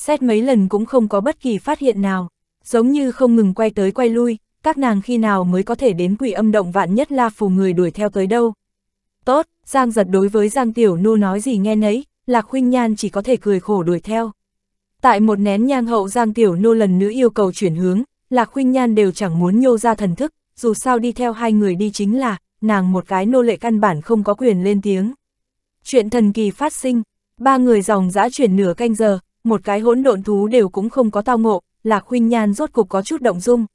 xét mấy lần cũng không có bất kỳ phát hiện nào, giống như không ngừng quay tới quay lui, các nàng khi nào mới có thể đến quỷ âm động vạn nhất la phù người đuổi theo tới đâu. Tốt, Giang giật đối với Giang Tiểu Nô nói gì nghe nấy, Lạc Khuynh Nhan chỉ có thể cười khổ đuổi theo. Tại một nén nhang hậu Giang Tiểu Nô lần nữa yêu cầu chuyển hướng, Lạc Khuynh Nhan đều chẳng muốn nhô ra thần thức, dù sao đi theo hai người đi chính là, nàng một cái nô lệ căn bản không có quyền lên tiếng. Chuyện thần kỳ phát sinh, ba người dòng dã chuyển nửa canh giờ, một cái hỗn độn thú đều cũng không có tao ngộ, Lạc Huynh Nhan rốt cục có chút động dung.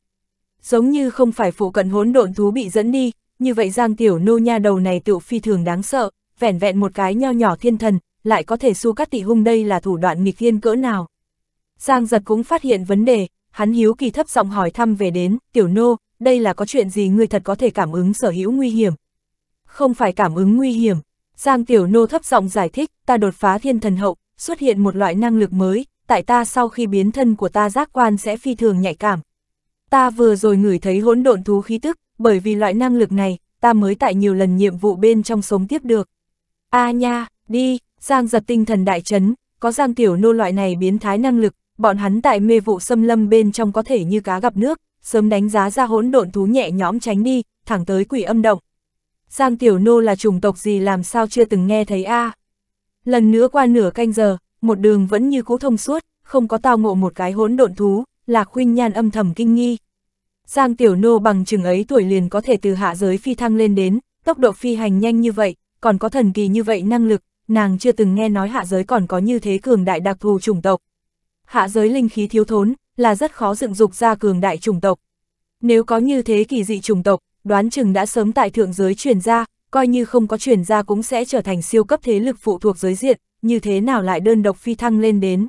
Giống như không phải phụ cận hỗn độn thú bị dẫn đi, như vậy Giang Tiểu Nô nha đầu này tựu phi thường đáng sợ, vẻn vẹn một cái nho nhỏ thiên thần, lại có thể su cắt tị hung đây là thủ đoạn nghịch thiên cỡ nào. Giang giật cũng phát hiện vấn đề, hắn hiếu kỳ thấp giọng hỏi thăm về đến, Tiểu Nô, đây là có chuyện gì người thật có thể cảm ứng sở hữu nguy hiểm. Không phải cảm ứng nguy hiểm, Giang Tiểu Nô thấp giọng giải thích, ta đột phá thiên thần hậu, xuất hiện một loại năng lực mới, tại ta sau khi biến thân của ta giác quan sẽ phi thường nhạy cảm. Ta vừa rồi ngửi thấy hỗn độn thú khí tức, bởi vì loại năng lực này, ta mới tại nhiều lần nhiệm vụ bên trong sống tiếp được. A nha, đi, Giang giật tinh thần đại chấn, có Giang Tiểu Nô loại này biến thái năng lực, bọn hắn tại mê vụ xâm lâm bên trong có thể như cá gặp nước, sớm đánh giá ra hỗn độn thú nhẹ nhõm tránh đi, thẳng tới quỷ âm động. Giang Tiểu Nô là chủng tộc gì làm sao chưa từng nghe thấy a Lần nữa qua nửa canh giờ, một đường vẫn như cũ thông suốt, không có tao ngộ một cái hỗn độn thú, lạc khuynh nhan âm thầm kinh nghi. Giang Tiểu Nô bằng chừng ấy tuổi liền có thể từ hạ giới phi thăng lên đến, tốc độ phi hành nhanh như vậy, còn có thần kỳ như vậy năng lực, nàng chưa từng nghe nói hạ giới còn có như thế cường đại đặc thù chủng tộc. Hạ giới linh khí thiếu thốn, là rất khó dựng dục ra cường đại chủng tộc. Nếu có như thế kỳ dị chủng tộc, đoán chừng đã sớm tại thượng giới truyền ra, coi như không có truyền ra cũng sẽ trở thành siêu cấp thế lực phụ thuộc giới diện, như thế nào lại đơn độc phi thăng lên đến.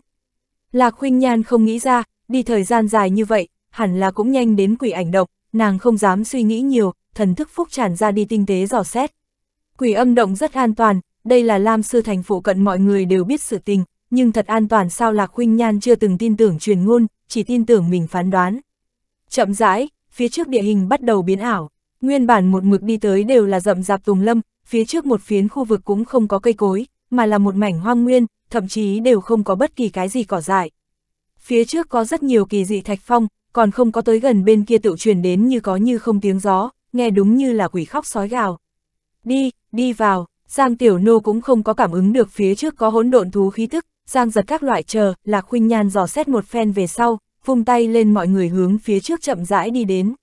Lạc Khuynh Nhan không nghĩ ra, đi thời gian dài như vậy, hẳn là cũng nhanh đến quỷ ảnh động, nàng không dám suy nghĩ nhiều, thần thức phúc tràn ra đi tinh tế dò xét. Quỷ âm động rất an toàn, đây là Lam Sư Thành phụ cận mọi người đều biết sự tình, nhưng thật an toàn sao Lạc Huynh Nhan chưa từng tin tưởng truyền ngôn, chỉ tin tưởng mình phán đoán. Chậm rãi, phía trước địa hình bắt đầu biến ảo, nguyên bản một mực đi tới đều là rậm rạp tùng lâm, phía trước một phiến khu vực cũng không có cây cối, mà là một mảnh hoang nguyên, thậm chí đều không có bất kỳ cái gì cỏ dại. Phía trước có rất nhiều kỳ dị thạch phong, còn không có tới gần bên kia tự truyền đến như có như không tiếng gió, nghe đúng như là quỷ khóc sói gào. Đi, đi vào, Giang Tiểu Nô cũng không có cảm ứng được phía trước có hỗn độn thú khí tức, Giang giật các loại chờ, lạc khuynh nhan dò xét một phen về sau, vung tay lên mọi người hướng phía trước chậm rãi đi đến.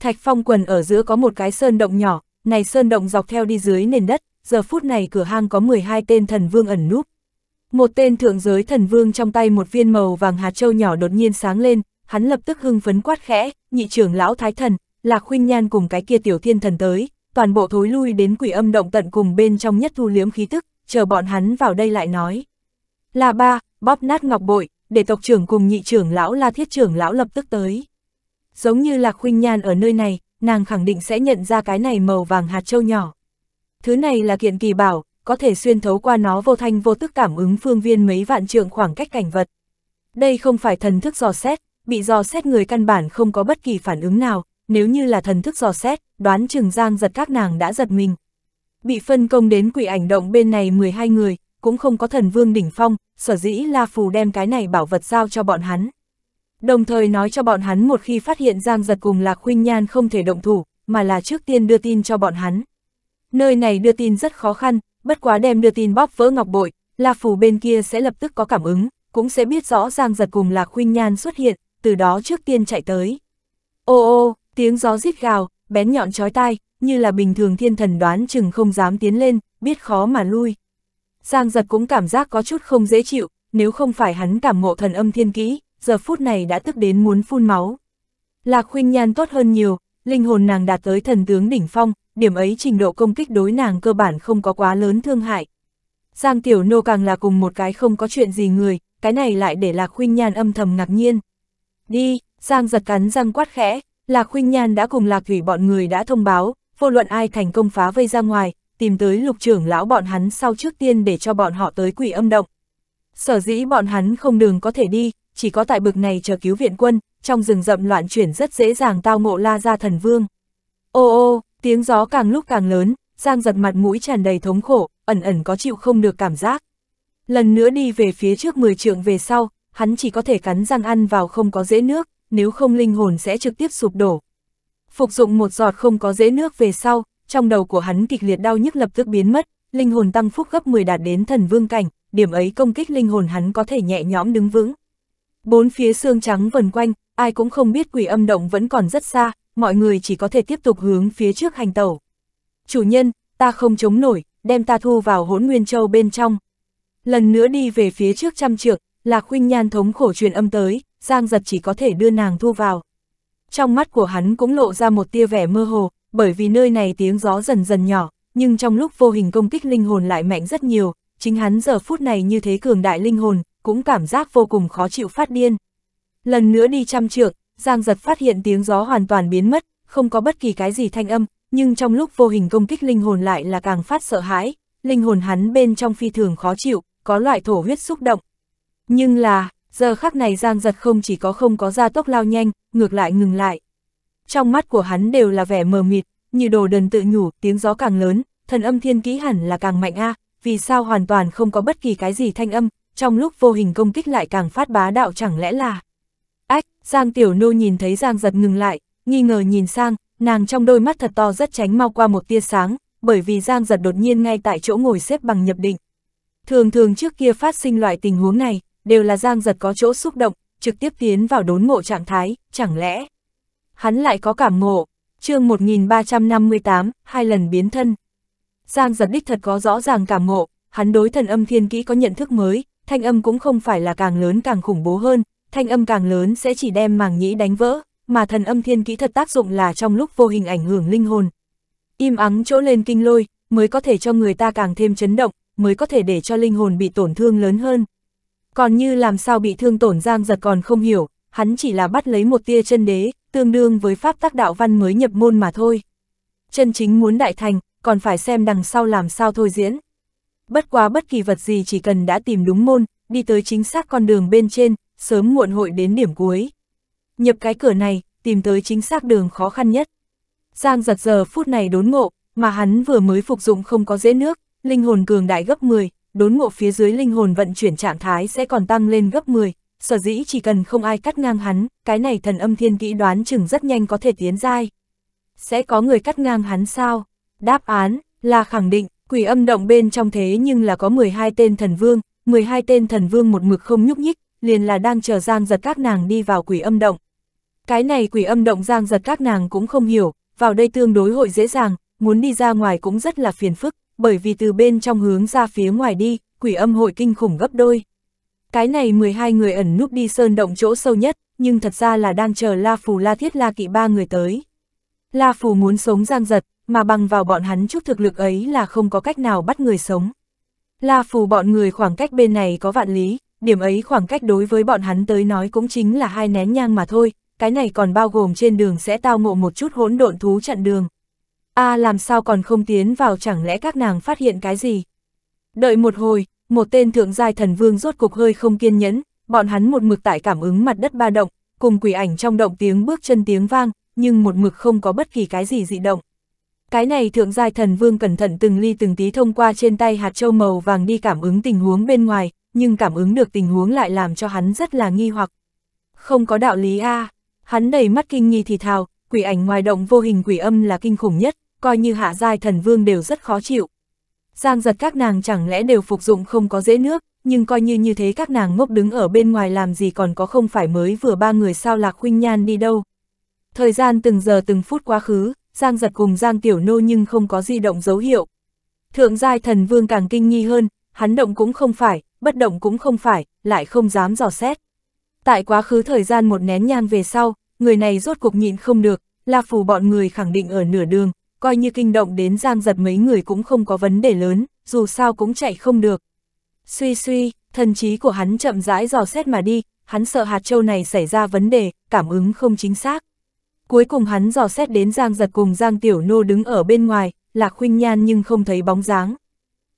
Thạch phong quần ở giữa có một cái sơn động nhỏ, này sơn động dọc theo đi dưới nền đất, giờ phút này cửa hang có 12 tên thần vương ẩn núp. Một tên thượng giới thần vương trong tay một viên màu vàng hạt châu nhỏ đột nhiên sáng lên, hắn lập tức hưng phấn quát khẽ, nhị trưởng lão thái thần, là khuynh nhan cùng cái kia tiểu thiên thần tới, toàn bộ thối lui đến quỷ âm động tận cùng bên trong nhất thu liếm khí tức, chờ bọn hắn vào đây lại nói. Là ba, bóp nát ngọc bội, để tộc trưởng cùng nhị trưởng lão la thiết trưởng lão lập tức tới. Giống như lạc khuynh nhan ở nơi này, nàng khẳng định sẽ nhận ra cái này màu vàng hạt châu nhỏ. Thứ này là kiện kỳ bảo, có thể xuyên thấu qua nó vô thanh vô tức cảm ứng phương viên mấy vạn trượng khoảng cách cảnh vật. Đây không phải thần thức dò xét, bị dò xét người căn bản không có bất kỳ phản ứng nào, nếu như là thần thức dò xét, đoán chừng giang giật các nàng đã giật mình. Bị phân công đến quỷ ảnh động bên này 12 người, cũng không có thần vương đỉnh phong, sở dĩ La Phù đem cái này bảo vật giao cho bọn hắn. Đồng thời nói cho bọn hắn một khi phát hiện Giang Giật cùng Lạc Khuynh Nhan không thể động thủ, mà là trước tiên đưa tin cho bọn hắn. Nơi này đưa tin rất khó khăn, bất quá đem đưa tin bóp vỡ ngọc bội, La Phù bên kia sẽ lập tức có cảm ứng, cũng sẽ biết rõ Giang Giật cùng Lạc Khuynh Nhan xuất hiện, từ đó trước tiên chạy tới. Ô ô, tiếng gió rít gào, bén nhọn chói tai, như là bình thường thiên thần đoán chừng không dám tiến lên, biết khó mà lui. Giang giật cũng cảm giác có chút không dễ chịu, nếu không phải hắn cảm ngộ thần âm thiên kỹ, giờ phút này đã tức đến muốn phun máu. Lạc khuynh nhan tốt hơn nhiều, linh hồn nàng đạt tới thần tướng đỉnh phong, điểm ấy trình độ công kích đối nàng cơ bản không có quá lớn thương hại. Giang tiểu nô càng là cùng một cái không có chuyện gì người, cái này lại để Lạc khuynh nhan âm thầm ngạc nhiên. Đi, Giang giật cắn răng quát khẽ, Lạc khuynh nhan đã cùng Lạc thủy bọn người đã thông báo, vô luận ai thành công phá vây ra ngoài, tìm tới lục trưởng lão bọn hắn sau trước tiên để cho bọn họ tới quỷ âm động. Sở dĩ bọn hắn không đường có thể đi, chỉ có tại bực này chờ cứu viện quân, trong rừng rậm loạn chuyển rất dễ dàng tao ngộ la ra thần vương. Ô ô, tiếng gió càng lúc càng lớn, Giang giật mặt mũi tràn đầy thống khổ, ẩn ẩn có chịu không được cảm giác. Lần nữa đi về phía trước 10 trượng về sau, hắn chỉ có thể cắn răng ăn vào không có dễ nước, nếu không linh hồn sẽ trực tiếp sụp đổ. Phục dụng một giọt không có dễ nước về sau, trong đầu của hắn kịch liệt đau nhức lập tức biến mất, linh hồn tăng phúc gấp 10 đạt đến thần vương cảnh, điểm ấy công kích linh hồn hắn có thể nhẹ nhõm đứng vững. Bốn phía xương trắng vần quanh, ai cũng không biết quỷ âm động vẫn còn rất xa, mọi người chỉ có thể tiếp tục hướng phía trước hành tẩu. Chủ nhân, ta không chống nổi, đem ta thu vào hỗn nguyên châu bên trong. Lần nữa đi về phía trước trăm trượng, là khuynh nhan thống khổ truyền âm tới, Giang giật chỉ có thể đưa nàng thu vào. Trong mắt của hắn cũng lộ ra một tia vẻ mơ hồ, bởi vì nơi này tiếng gió dần dần nhỏ, nhưng trong lúc vô hình công kích linh hồn lại mạnh rất nhiều, chính hắn giờ phút này như thế cường đại linh hồn, cũng cảm giác vô cùng khó chịu phát điên. Lần nữa đi trăm trượng, Giang giật phát hiện tiếng gió hoàn toàn biến mất, không có bất kỳ cái gì thanh âm, nhưng trong lúc vô hình công kích linh hồn lại là càng phát sợ hãi, linh hồn hắn bên trong phi thường khó chịu, có loại thổ huyết xúc động. Nhưng là, giờ khắc này Giang giật không chỉ có không có ra tốc lao nhanh, ngược lại ngừng lại. Trong mắt của hắn đều là vẻ mờ mịt, như đồ đần tự nhủ, tiếng gió càng lớn, thần âm thiên kỹ hẳn là càng mạnh a vì sao hoàn toàn không có bất kỳ cái gì thanh âm, trong lúc vô hình công kích lại càng phát bá đạo chẳng lẽ là... Ách, Giang Tiểu Nô nhìn thấy Giang giật ngừng lại, nghi ngờ nhìn sang, nàng trong đôi mắt thật to rất tránh mau qua một tia sáng, bởi vì Giang giật đột nhiên ngay tại chỗ ngồi xếp bằng nhập định. Thường thường trước kia phát sinh loại tình huống này, đều là Giang giật có chỗ xúc động, trực tiếp tiến vào đốn ngộ trạng thái, chẳng lẽ... Hắn lại có cảm ngộ, chương 1358, hai lần biến thân. Giang giật đích thật có rõ ràng cảm ngộ, hắn đối thần âm thiên kỹ có nhận thức mới, thanh âm cũng không phải là càng lớn càng khủng bố hơn, thanh âm càng lớn sẽ chỉ đem màng nhĩ đánh vỡ, mà thần âm thiên kỹ thật tác dụng là trong lúc vô hình ảnh hưởng linh hồn. Im ắng chỗ lên kinh lôi, mới có thể cho người ta càng thêm chấn động, mới có thể để cho linh hồn bị tổn thương lớn hơn. Còn như làm sao bị thương tổn giang giật còn không hiểu, hắn chỉ là bắt lấy một tia chân đế, tương đương với pháp tác đạo văn mới nhập môn mà thôi. Chân chính muốn đại thành, còn phải xem đằng sau làm sao thôi diễn. Bất quá bất kỳ vật gì chỉ cần đã tìm đúng môn, đi tới chính xác con đường bên trên, sớm muộn hội đến điểm cuối. Nhập cái cửa này, tìm tới chính xác đường khó khăn nhất. Giang giật giờ phút này đốn ngộ, mà hắn vừa mới phục dụng không có dễ nước, linh hồn cường đại gấp 10, đốn ngộ phía dưới linh hồn vận chuyển trạng thái sẽ còn tăng lên gấp 10, sở dĩ chỉ cần không ai cắt ngang hắn, cái này thần âm thiên kỹ đoán chừng rất nhanh có thể tiến dai. Sẽ có người cắt ngang hắn sao? Đáp án là khẳng định, quỷ âm động bên trong thế nhưng là có 12 tên thần vương, 12 tên thần vương một mực không nhúc nhích, liền là đang chờ Giang giật các nàng đi vào quỷ âm động. Cái này quỷ âm động Giang giật các nàng cũng không hiểu, vào đây tương đối hội dễ dàng, muốn đi ra ngoài cũng rất là phiền phức, bởi vì từ bên trong hướng ra phía ngoài đi, quỷ âm hội kinh khủng gấp đôi. Cái này 12 người ẩn núp đi sơn động chỗ sâu nhất, nhưng thật ra là đang chờ La Phù La Thiết La Kỵ ba người tới. La Phù muốn sống giang giật, mà bằng vào bọn hắn chút thực lực ấy là không có cách nào bắt người sống. La Phù bọn người khoảng cách bên này có vạn lý, điểm ấy khoảng cách đối với bọn hắn tới nói cũng chính là hai nén nhang mà thôi, cái này còn bao gồm trên đường sẽ tao ngộ một chút hỗn độn thú chặn đường. a à, làm sao còn không tiến vào chẳng lẽ các nàng phát hiện cái gì? Đợi một hồi, một tên thượng giai thần vương rốt cục hơi không kiên nhẫn, bọn hắn một mực tại cảm ứng mặt đất ba động, cùng quỷ ảnh trong động tiếng bước chân tiếng vang, nhưng một mực không có bất kỳ cái gì dị động. Cái này thượng giai thần vương cẩn thận từng ly từng tí thông qua trên tay hạt châu màu vàng đi cảm ứng tình huống bên ngoài, nhưng cảm ứng được tình huống lại làm cho hắn rất là nghi hoặc. Không có đạo lý a hắn đầy mắt kinh nghi thì thào, quỷ ảnh ngoài động vô hình quỷ âm là kinh khủng nhất, coi như hạ giai thần vương đều rất khó chịu. Giang giật các nàng chẳng lẽ đều phục dụng không có dễ nước, nhưng coi như như thế các nàng ngốc đứng ở bên ngoài làm gì còn có không phải mới vừa ba người sao lạc khuynh nhan đi đâu. Thời gian từng giờ từng phút quá khứ, Giang giật cùng Giang tiểu nô nhưng không có di động dấu hiệu. Thượng giai thần vương càng kinh nghi hơn, hắn động cũng không phải, bất động cũng không phải, lại không dám dò xét. Tại quá khứ thời gian một nén nhang về sau, người này rốt cuộc nhịn không được, là phù bọn người khẳng định ở nửa đường, coi như kinh động đến giang giật mấy người cũng không có vấn đề lớn, dù sao cũng chạy không được. Suy suy, thần trí của hắn chậm rãi dò xét mà đi, hắn sợ hạt châu này xảy ra vấn đề, cảm ứng không chính xác. Cuối cùng hắn dò xét đến Giang giật cùng Giang Tiểu Nô đứng ở bên ngoài, lạc khuynh nhan nhưng không thấy bóng dáng.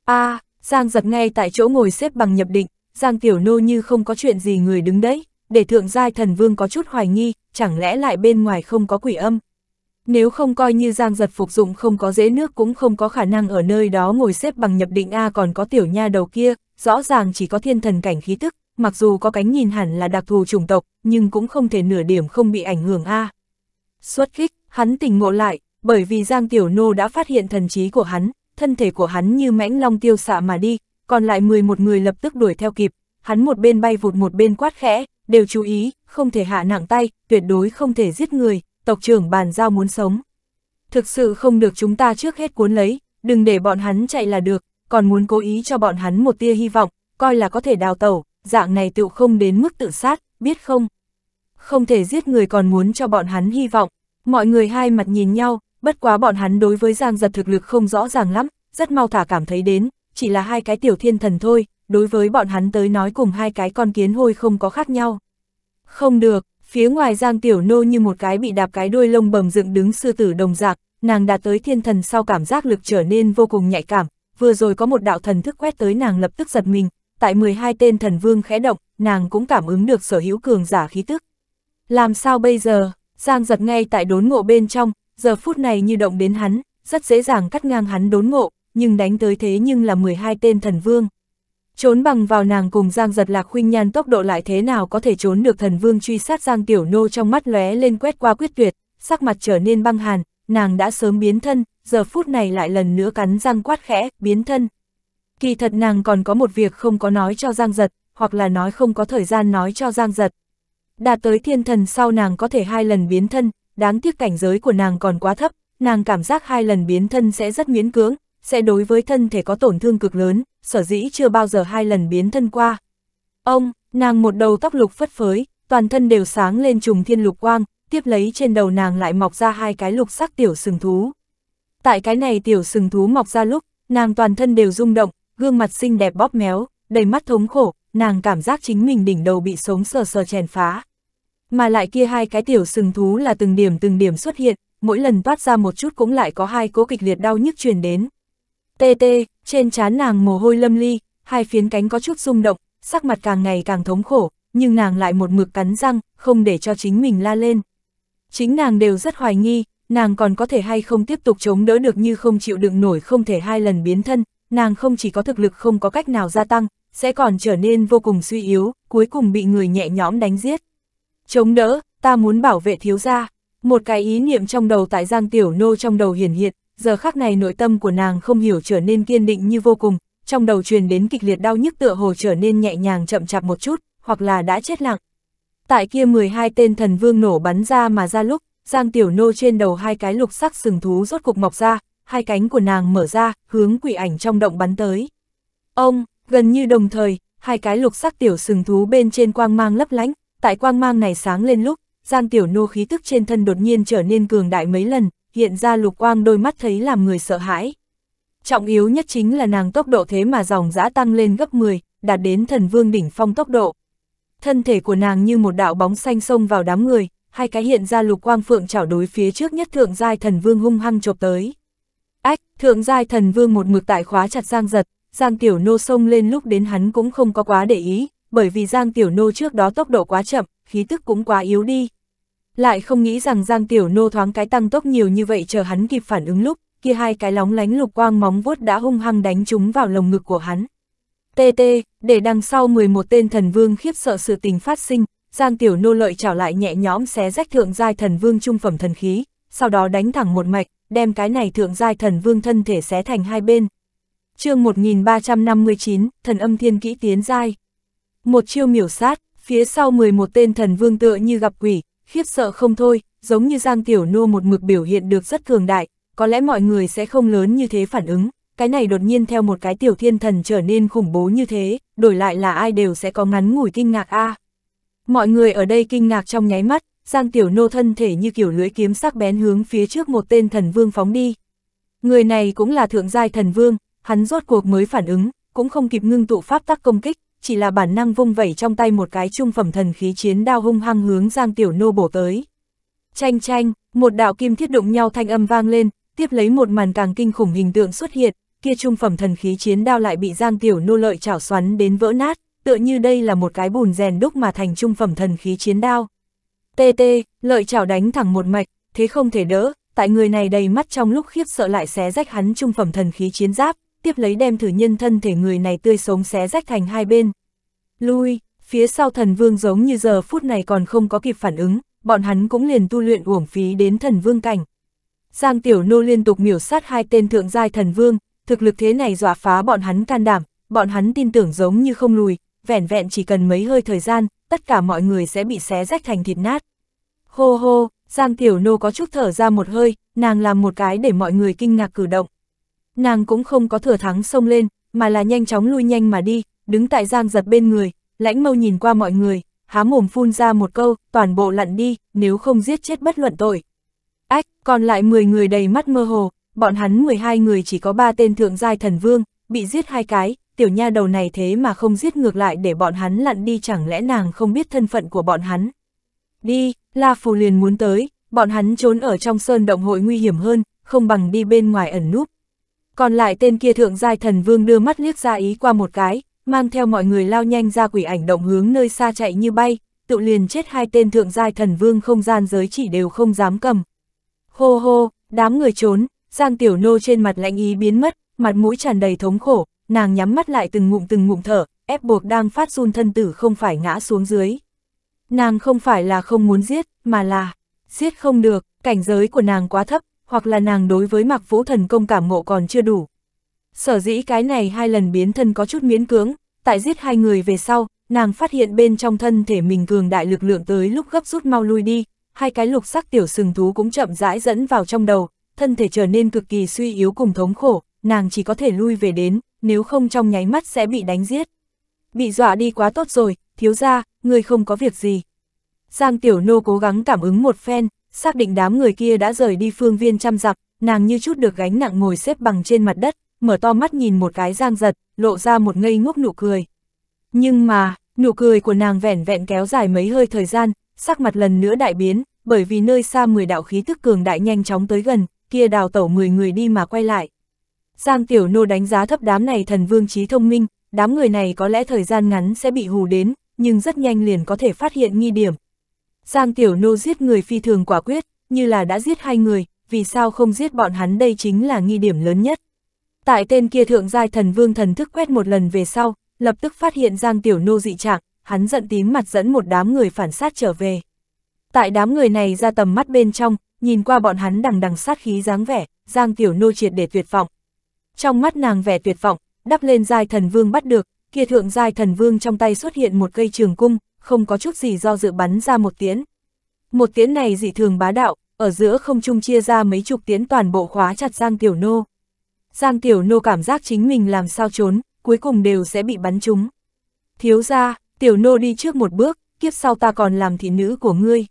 a Giang giật ngay tại chỗ ngồi xếp bằng nhập định, Giang Tiểu Nô như không có chuyện gì người đứng đấy, để thượng giai thần vương có chút hoài nghi, chẳng lẽ lại bên ngoài không có quỷ âm. Nếu không coi như Giang giật phục dụng không có dễ nước cũng không có khả năng ở nơi đó ngồi xếp bằng nhập định A còn có tiểu nha đầu kia, rõ ràng chỉ có thiên thần cảnh khí tức, mặc dù có cánh nhìn hẳn là đặc thù chủng tộc, nhưng cũng không thể nửa điểm không bị ảnh hưởng a. Xuất kích, hắn tỉnh ngộ lại, bởi vì Giang Tiểu Nô đã phát hiện thần trí của hắn, thân thể của hắn như mãnh long tiêu xạ mà đi, còn lại 11 người lập tức đuổi theo kịp, hắn một bên bay vụt một bên quát khẽ, đều chú ý, không thể hạ nặng tay, tuyệt đối không thể giết người, tộc trưởng bàn giao muốn sống. Thực sự không được chúng ta trước hết cuốn lấy, đừng để bọn hắn chạy là được, còn muốn cố ý cho bọn hắn một tia hy vọng, coi là có thể đào tẩu, dạng này tự không đến mức tự sát, biết không? Không thể giết người còn muốn cho bọn hắn hy vọng, mọi người hai mặt nhìn nhau, bất quá bọn hắn đối với Giang giật thực lực không rõ ràng lắm, rất mau thả cảm thấy đến, chỉ là hai cái tiểu thiên thần thôi, đối với bọn hắn tới nói cùng hai cái con kiến hôi không có khác nhau. Không được, phía ngoài Giang Tiểu Nô như một cái bị đạp cái đuôi lông bầm dựng đứng sư tử đồng giạc nàng đạt tới thiên thần sau cảm giác lực trở nên vô cùng nhạy cảm, vừa rồi có một đạo thần thức quét tới nàng lập tức giật mình, tại 12 tên thần vương khẽ động, nàng cũng cảm ứng được sở hữu cường giả khí tức. Làm sao bây giờ, Giang giật ngay tại đốn ngộ bên trong, giờ phút này như động đến hắn, rất dễ dàng cắt ngang hắn đốn ngộ, nhưng đánh tới thế nhưng là 12 tên thần vương. Trốn bằng vào nàng cùng Giang giật lạc khuynh nhan tốc độ lại thế nào có thể trốn được thần vương truy sát Giang Tiểu Nô trong mắt lóe lên quét qua quyết tuyệt, sắc mặt trở nên băng hàn, nàng đã sớm biến thân, giờ phút này lại lần nữa cắn răng quát khẽ, biến thân. Kỳ thật nàng còn có một việc không có nói cho Giang giật, hoặc là nói không có thời gian nói cho Giang giật. Đạt tới thiên thần sau nàng có thể hai lần biến thân, đáng tiếc cảnh giới của nàng còn quá thấp, nàng cảm giác hai lần biến thân sẽ rất miễn cưỡng, sẽ đối với thân thể có tổn thương cực lớn, sở dĩ chưa bao giờ hai lần biến thân qua. Ông, nàng một đầu tóc lục phất phới, toàn thân đều sáng lên trùng thiên lục quang, tiếp lấy trên đầu nàng lại mọc ra hai cái lục sắc tiểu sừng thú. Tại cái này tiểu sừng thú mọc ra lúc, nàng toàn thân đều rung động, gương mặt xinh đẹp bóp méo, đầy mắt thống khổ, nàng cảm giác chính mình đỉnh đầu bị sống sờ sờ chèn phá. Mà lại kia hai cái tiểu sừng thú là từng điểm từng điểm xuất hiện, mỗi lần toát ra một chút cũng lại có hai cố kịch liệt đau nhức truyền đến. Tê tê, trên trán nàng mồ hôi lâm ly, hai phiến cánh có chút rung động, sắc mặt càng ngày càng thống khổ, nhưng nàng lại một mực cắn răng, không để cho chính mình la lên. Chính nàng đều rất hoài nghi, nàng còn có thể hay không tiếp tục chống đỡ được như không chịu đựng nổi không thể hai lần biến thân, nàng không chỉ có thực lực không có cách nào gia tăng, sẽ còn trở nên vô cùng suy yếu, cuối cùng bị người nhẹ nhõm đánh giết. Chống đỡ, ta muốn bảo vệ thiếu gia. Một cái ý niệm trong đầu tại Giang Tiểu Nô trong đầu hiển hiện, giờ khắc này nội tâm của nàng không hiểu trở nên kiên định như vô cùng, trong đầu truyền đến kịch liệt đau nhức tựa hồ trở nên nhẹ nhàng chậm chạp một chút, hoặc là đã chết lặng. Tại kia 12 tên thần vương nổ bắn ra mà ra lúc, Giang Tiểu Nô trên đầu hai cái lục sắc sừng thú rốt cục mọc ra, hai cánh của nàng mở ra, hướng quỷ ảnh trong động bắn tới. Ông, gần như đồng thời, hai cái lục sắc tiểu sừng thú bên trên quang mang lấp lánh, tại quang mang này sáng lên lúc, Giang Tiểu Nô khí tức trên thân đột nhiên trở nên cường đại mấy lần, hiện ra lục quang đôi mắt thấy làm người sợ hãi. Trọng yếu nhất chính là nàng tốc độ thế mà dòng dã tăng lên gấp 10, đạt đến thần vương đỉnh phong tốc độ. Thân thể của nàng như một đạo bóng xanh xông vào đám người, hai cái hiện ra lục quang phượng chảo đối phía trước nhất thượng giai thần vương hung hăng chộp tới. Ách, thượng giai thần vương một mực tại khóa chặt Giang giật, Giang Tiểu Nô xông lên lúc đến hắn cũng không có quá để ý, bởi vì Giang Tiểu Nô trước đó tốc độ quá chậm, khí tức cũng quá yếu đi. Lại không nghĩ rằng Giang Tiểu Nô thoáng cái tăng tốc nhiều như vậy chờ hắn kịp phản ứng lúc, kia hai cái lóng lánh lục quang móng vuốt đã hung hăng đánh chúng vào lồng ngực của hắn. tt để đằng sau 11 tên thần vương khiếp sợ sự tình phát sinh, Giang Tiểu Nô lợi trảo lại nhẹ nhõm xé rách thượng giai thần vương trung phẩm thần khí, sau đó đánh thẳng một mạch, đem cái này thượng giai thần vương thân thể xé thành hai bên. chương 1359, thần âm thiên kỹ tiến giai. Một chiêu miểu sát, phía sau 11 tên thần vương tựa như gặp quỷ, khiếp sợ không thôi, giống như Giang Tiểu Nô một mực biểu hiện được rất cường đại, có lẽ mọi người sẽ không lớn như thế phản ứng, cái này đột nhiên theo một cái tiểu thiên thần trở nên khủng bố như thế, đổi lại là ai đều sẽ có ngắn ngủi kinh ngạc a. Mọi người ở đây kinh ngạc trong nháy mắt, Giang Tiểu Nô thân thể như kiểu lưỡi kiếm sắc bén hướng phía trước một tên thần vương phóng đi. Người này cũng là thượng giai thần vương, hắn rốt cuộc mới phản ứng, cũng không kịp ngưng tụ pháp tắc công kích, chỉ là bản năng vung vẩy trong tay một cái trung phẩm thần khí chiến đao hung hăng hướng Giang Tiểu Nô bổ tới. chanh chanh một đạo kim thiết đụng nhau thanh âm vang lên, tiếp lấy một màn càng kinh khủng hình tượng xuất hiện, kia trung phẩm thần khí chiến đao lại bị Giang Tiểu Nô lợi chảo xoắn đến vỡ nát, tựa như đây là một cái bùn rèn đúc mà thành trung phẩm thần khí chiến đao. Tê tê, lợi chảo đánh thẳng một mạch, thế không thể đỡ, tại người này đầy mắt trong lúc khiếp sợ lại xé rách hắn trung phẩm thần khí chiến giáp, tiếp lấy đem thử nhân thân thể người này tươi sống xé rách thành hai bên. Lui, Phía sau thần vương giống như giờ phút này còn không có kịp phản ứng, bọn hắn cũng liền tu luyện uổng phí đến thần vương cảnh. Giang Tiểu Nô liên tục miểu sát hai tên thượng giai thần vương, thực lực thế này dọa phá bọn hắn can đảm, bọn hắn tin tưởng giống như không lùi, vẻn vẹn chỉ cần mấy hơi thời gian, tất cả mọi người sẽ bị xé rách thành thịt nát. Hô hô, Giang Tiểu Nô có chút thở ra một hơi, nàng làm một cái để mọi người kinh ngạc cử động. Nàng cũng không có thừa thắng xông lên, mà là nhanh chóng lui nhanh mà đi, đứng tại Giang giật bên người, lãnh mâu nhìn qua mọi người, há mồm phun ra một câu, toàn bộ lặn đi, nếu không giết chết bất luận tội. Ách, còn lại 10 người đầy mắt mơ hồ, bọn hắn 12 người chỉ có 3 tên thượng giai thần vương, bị giết hai cái, tiểu nha đầu này thế mà không giết ngược lại để bọn hắn lặn đi chẳng lẽ nàng không biết thân phận của bọn hắn. Đi, La Phù liền muốn tới, bọn hắn trốn ở trong sơn động hội nguy hiểm hơn, không bằng đi bên ngoài ẩn núp. Còn lại tên kia thượng giai thần vương đưa mắt liếc ra ý qua một cái, mang theo mọi người lao nhanh ra quỷ ảnh động hướng nơi xa chạy như bay, tự liền chết hai tên thượng giai thần vương không gian giới chỉ đều không dám cầm. Hô hô, đám người trốn, Giang Tiểu Nô trên mặt lạnh ý biến mất, mặt mũi tràn đầy thống khổ, nàng nhắm mắt lại từng ngụm từng ngụm thở, ép buộc đang phát run thân tử không phải ngã xuống dưới. Nàng không phải là không muốn giết, mà là, giết không được, cảnh giới của nàng quá thấp, hoặc là nàng đối với mặc vũ thần công cảm ngộ còn chưa đủ. Sở dĩ cái này hai lần biến thân có chút miễn cưỡng, tại giết hai người về sau, nàng phát hiện bên trong thân thể mình cường đại lực lượng tới lúc gấp rút mau lui đi, hai cái lục sắc tiểu sừng thú cũng chậm rãi dẫn vào trong đầu, thân thể trở nên cực kỳ suy yếu cùng thống khổ, nàng chỉ có thể lui về đến, nếu không trong nháy mắt sẽ bị đánh giết. Bị dọa đi quá tốt rồi, thiếu ra, người không có việc gì. Giang Tiểu Nô cố gắng cảm ứng một phen, xác định đám người kia đã rời đi phương viên chăm dặm, nàng như chút được gánh nặng ngồi xếp bằng trên mặt đất, mở to mắt nhìn một cái giang giật, lộ ra một ngây ngốc nụ cười. Nhưng mà, nụ cười của nàng vẻn vẹn kéo dài mấy hơi thời gian, sắc mặt lần nữa đại biến, bởi vì nơi xa 10 đạo khí tức cường đại nhanh chóng tới gần, kia đào tẩu 10 người đi mà quay lại. Giang Tiểu Nô đánh giá thấp đám này thần vương trí thông minh, đám người này có lẽ thời gian ngắn sẽ bị hù đến, nhưng rất nhanh liền có thể phát hiện nghi điểm. Giang Tiểu Nô giết người phi thường quả quyết, như là đã giết hai người, vì sao không giết bọn hắn đây chính là nghi điểm lớn nhất. Tại tên kia thượng giai thần vương thần thức quét một lần về sau, lập tức phát hiện Giang Tiểu Nô dị trạng, hắn giận tím mặt dẫn một đám người phản sát trở về. Tại đám người này ra tầm mắt bên trong, nhìn qua bọn hắn đằng đằng sát khí dáng vẻ, Giang Tiểu Nô triệt để tuyệt vọng. Trong mắt nàng vẻ tuyệt vọng, đắp lên giai thần vương bắt được, kia thượng giai thần vương trong tay xuất hiện một cây trường cung, không có chút gì do dự bắn ra một tiễn. Một tiễn này dị thường bá đạo, ở giữa không trung chia ra mấy chục tiễn toàn bộ khóa chặt Giang Tiểu Nô. Giang Tiểu Nô cảm giác chính mình làm sao trốn, cuối cùng đều sẽ bị bắn trúng. Thiếu ra, Tiểu Nô đi trước một bước, kiếp sau ta còn làm thị nữ của ngươi.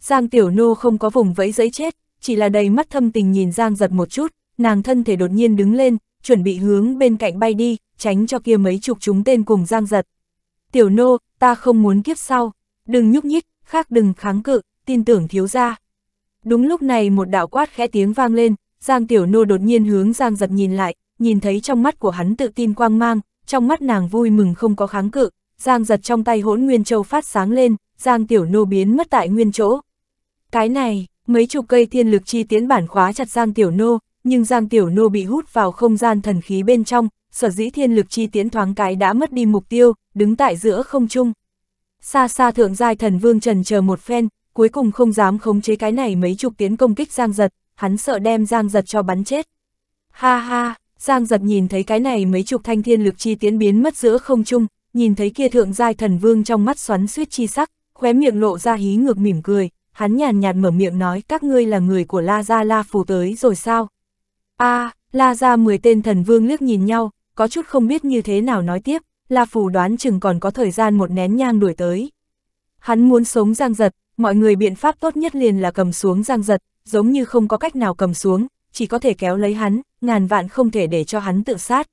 Giang Tiểu Nô không có vùng vẫy giấy chết, chỉ là đầy mắt thâm tình nhìn Giang giật một chút, nàng thân thể đột nhiên đứng lên, chuẩn bị hướng bên cạnh bay đi, tránh cho kia mấy chục chúng tên cùng Giang giật. Tiểu Nô, ta không muốn kiếp sau, đừng nhúc nhích, khác đừng kháng cự, tin tưởng thiếu ra. Đúng lúc này một đạo quát khẽ tiếng vang lên, Giang Tiểu Nô đột nhiên hướng Giang giật nhìn lại, nhìn thấy trong mắt của hắn tự tin quang mang, trong mắt nàng vui mừng không có kháng cự, Giang giật trong tay hỗn nguyên châu phát sáng lên, Giang Tiểu Nô biến mất tại nguyên chỗ. Cái này, mấy chục cây thiên lực chi tiến bản khóa chặt Giang Tiểu Nô, nhưng Giang Tiểu Nô bị hút vào không gian thần khí bên trong, sở dĩ thiên lực chi tiến thoáng cái đã mất đi mục tiêu, đứng tại giữa không trung. Xa xa thượng giai thần vương trần chờ một phen, cuối cùng không dám khống chế cái này mấy chục tiến công kích Giang giật, hắn sợ đem Giang giật cho bắn chết. Ha ha, Giang giật nhìn thấy cái này mấy chục thanh thiên lực chi tiến biến mất giữa không trung, nhìn thấy kia thượng giai thần vương trong mắt xoắn suýt chi sắc, khóe miệng lộ ra hí ngược mỉm cười, hắn nhàn nhạt mở miệng nói các ngươi là người của La Gia La Phù tới rồi sao? a La Gia 10 tên thần vương liếc nhìn nhau, có chút không biết như thế nào nói tiếp, La Phù đoán chừng còn có thời gian một nén nhang đuổi tới. Hắn muốn sống giang giật, mọi người biện pháp tốt nhất liền là cầm xuống giang giật, giống như không có cách nào cầm xuống, chỉ có thể kéo lấy hắn, ngàn vạn không thể để cho hắn tự sát.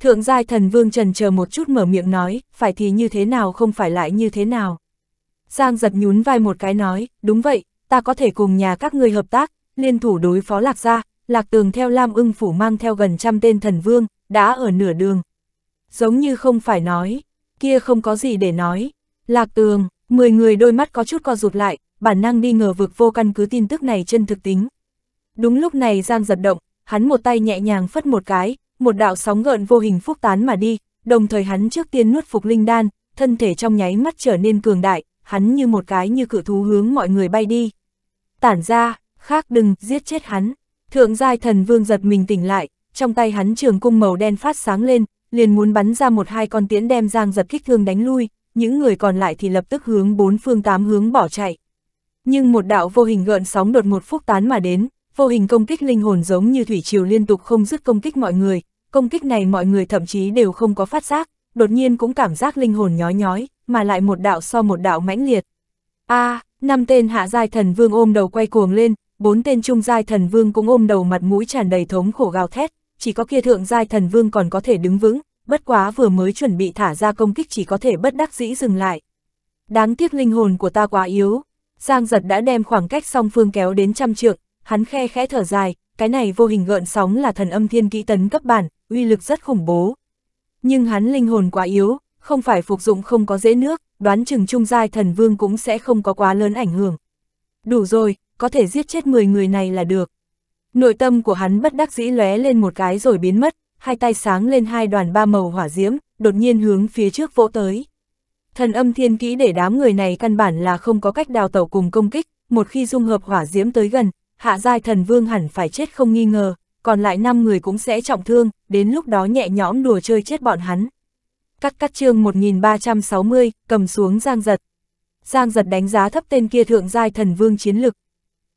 Thượng giai thần vương trần chờ một chút mở miệng nói, phải thì như thế nào không phải lại như thế nào. Giang giật nhún vai một cái nói, đúng vậy, ta có thể cùng nhà các ngươi hợp tác, liên thủ đối phó lạc gia, lạc tường theo Lam ưng phủ mang theo gần trăm tên thần vương, đã ở nửa đường. Giống như không phải nói, kia không có gì để nói. Lạc tường, 10 người đôi mắt có chút co rụt lại, bản năng đi ngờ vực vô căn cứ tin tức này chân thực tính. Đúng lúc này Giang giật động, hắn một tay nhẹ nhàng phất một cái, một đạo sóng gợn vô hình phúc tán mà đi, đồng thời hắn trước tiên nuốt phục linh đan, thân thể trong nháy mắt trở nên cường đại, hắn như một cái như cự thú hướng mọi người bay đi. Tản ra, khác đừng, giết chết hắn. Thượng giai thần vương giật mình tỉnh lại, trong tay hắn trường cung màu đen phát sáng lên, liền muốn bắn ra một hai con tiễn đem giang giật kích thương đánh lui, những người còn lại thì lập tức hướng bốn phương tám hướng bỏ chạy. Nhưng một đạo vô hình gợn sóng đột một phúc tán mà đến, vô hình công kích linh hồn giống như thủy triều liên tục không dứt công kích mọi người, công kích này mọi người thậm chí đều không có phát giác, đột nhiên cũng cảm giác linh hồn nhói nhói, mà lại một đạo so một đạo mãnh liệt. A, năm tên hạ giai thần vương ôm đầu quay cuồng lên, bốn tên trung giai thần vương cũng ôm đầu mặt mũi tràn đầy thống khổ gào thét, chỉ có kia thượng giai thần vương còn có thể đứng vững, bất quá vừa mới chuẩn bị thả ra công kích chỉ có thể bất đắc dĩ dừng lại. Đáng tiếc linh hồn của ta quá yếu, Giang giật đã đem khoảng cách song phương kéo đến trăm trượng, hắn khe khẽ thở dài, cái này vô hình gợn sóng là thần âm thiên kỹ tấn cấp bản, uy lực rất khủng bố. Nhưng hắn linh hồn quá yếu, không phải phục dụng không có dễ nước, đoán chừng trung giai thần vương cũng sẽ không có quá lớn ảnh hưởng. Đủ rồi, có thể giết chết 10 người này là được. Nội tâm của hắn bất đắc dĩ lóe lên một cái rồi biến mất, hai tay sáng lên hai đoàn ba màu hỏa diễm, đột nhiên hướng phía trước vỗ tới. Thần âm thiên kỹ để đám người này căn bản là không có cách đào tẩu cùng công kích, một khi dung hợp hỏa diễm tới gần, hạ giai thần vương hẳn phải chết không nghi ngờ, còn lại 5 người cũng sẽ trọng thương, đến lúc đó nhẹ nhõm đùa chơi chết bọn hắn. Cắt cắt chương 1360, cầm xuống Giang Giật. Giang Giật đánh giá thấp tên kia thượng giai thần vương chiến lực.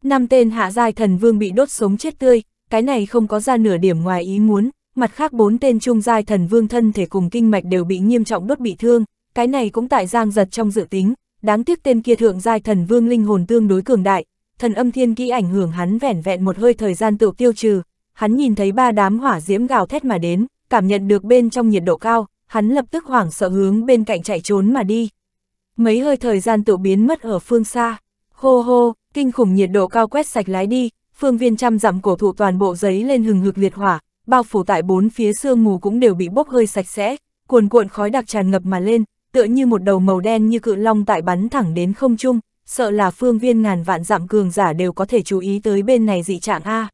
Năm tên hạ giai thần vương bị đốt sống chết tươi, cái này không có ra nửa điểm ngoài ý muốn, mặt khác bốn tên trung giai thần vương thân thể cùng kinh mạch đều bị nghiêm trọng đốt bị thương, cái này cũng tại Giang Giật trong dự tính, đáng tiếc tên kia thượng giai thần vương linh hồn tương đối cường đại, thần âm thiên kỹ ảnh hưởng hắn vẻn vẹn một hơi thời gian tự tiêu trừ, hắn nhìn thấy ba đám hỏa diễm gào thét mà đến, cảm nhận được bên trong nhiệt độ cao, hắn lập tức hoảng sợ hướng bên cạnh chạy trốn mà đi. Mấy hơi thời gian tự biến mất ở phương xa, hô hô, kinh khủng nhiệt độ cao quét sạch lái đi, phương viên trăm dặm cổ thụ toàn bộ giấy lên hừng hực liệt hỏa, bao phủ tại bốn phía sương mù cũng đều bị bốc hơi sạch sẽ, cuồn cuộn khói đặc tràn ngập mà lên, tựa như một đầu màu đen như cự long tại bắn thẳng đến không trung, sợ là phương viên ngàn vạn dặm cường giả đều có thể chú ý tới bên này dị trạng A.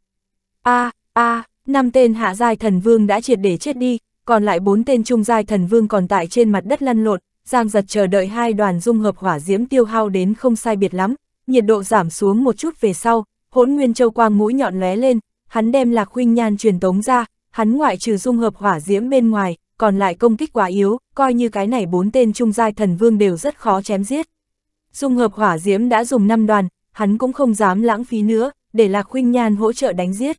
A, A, năm tên hạ giai thần vương đã triệt để chết đi, còn lại bốn tên trung giai thần vương còn tại trên mặt đất lăn lộn, Giang giật chờ đợi hai đoàn dung hợp hỏa diễm tiêu hao đến không sai biệt lắm, nhiệt độ giảm xuống một chút về sau, hỗn nguyên châu quang mũi nhọn lóe lên, hắn đem lạc huynh nhan truyền tống ra, hắn ngoại trừ dung hợp hỏa diễm bên ngoài, còn lại công kích quá yếu, coi như cái này bốn tên trung giai thần vương đều rất khó chém giết. Dung hợp hỏa diễm đã dùng 5 đoàn, hắn cũng không dám lãng phí nữa, để Lạc huynh Nhan hỗ trợ đánh giết.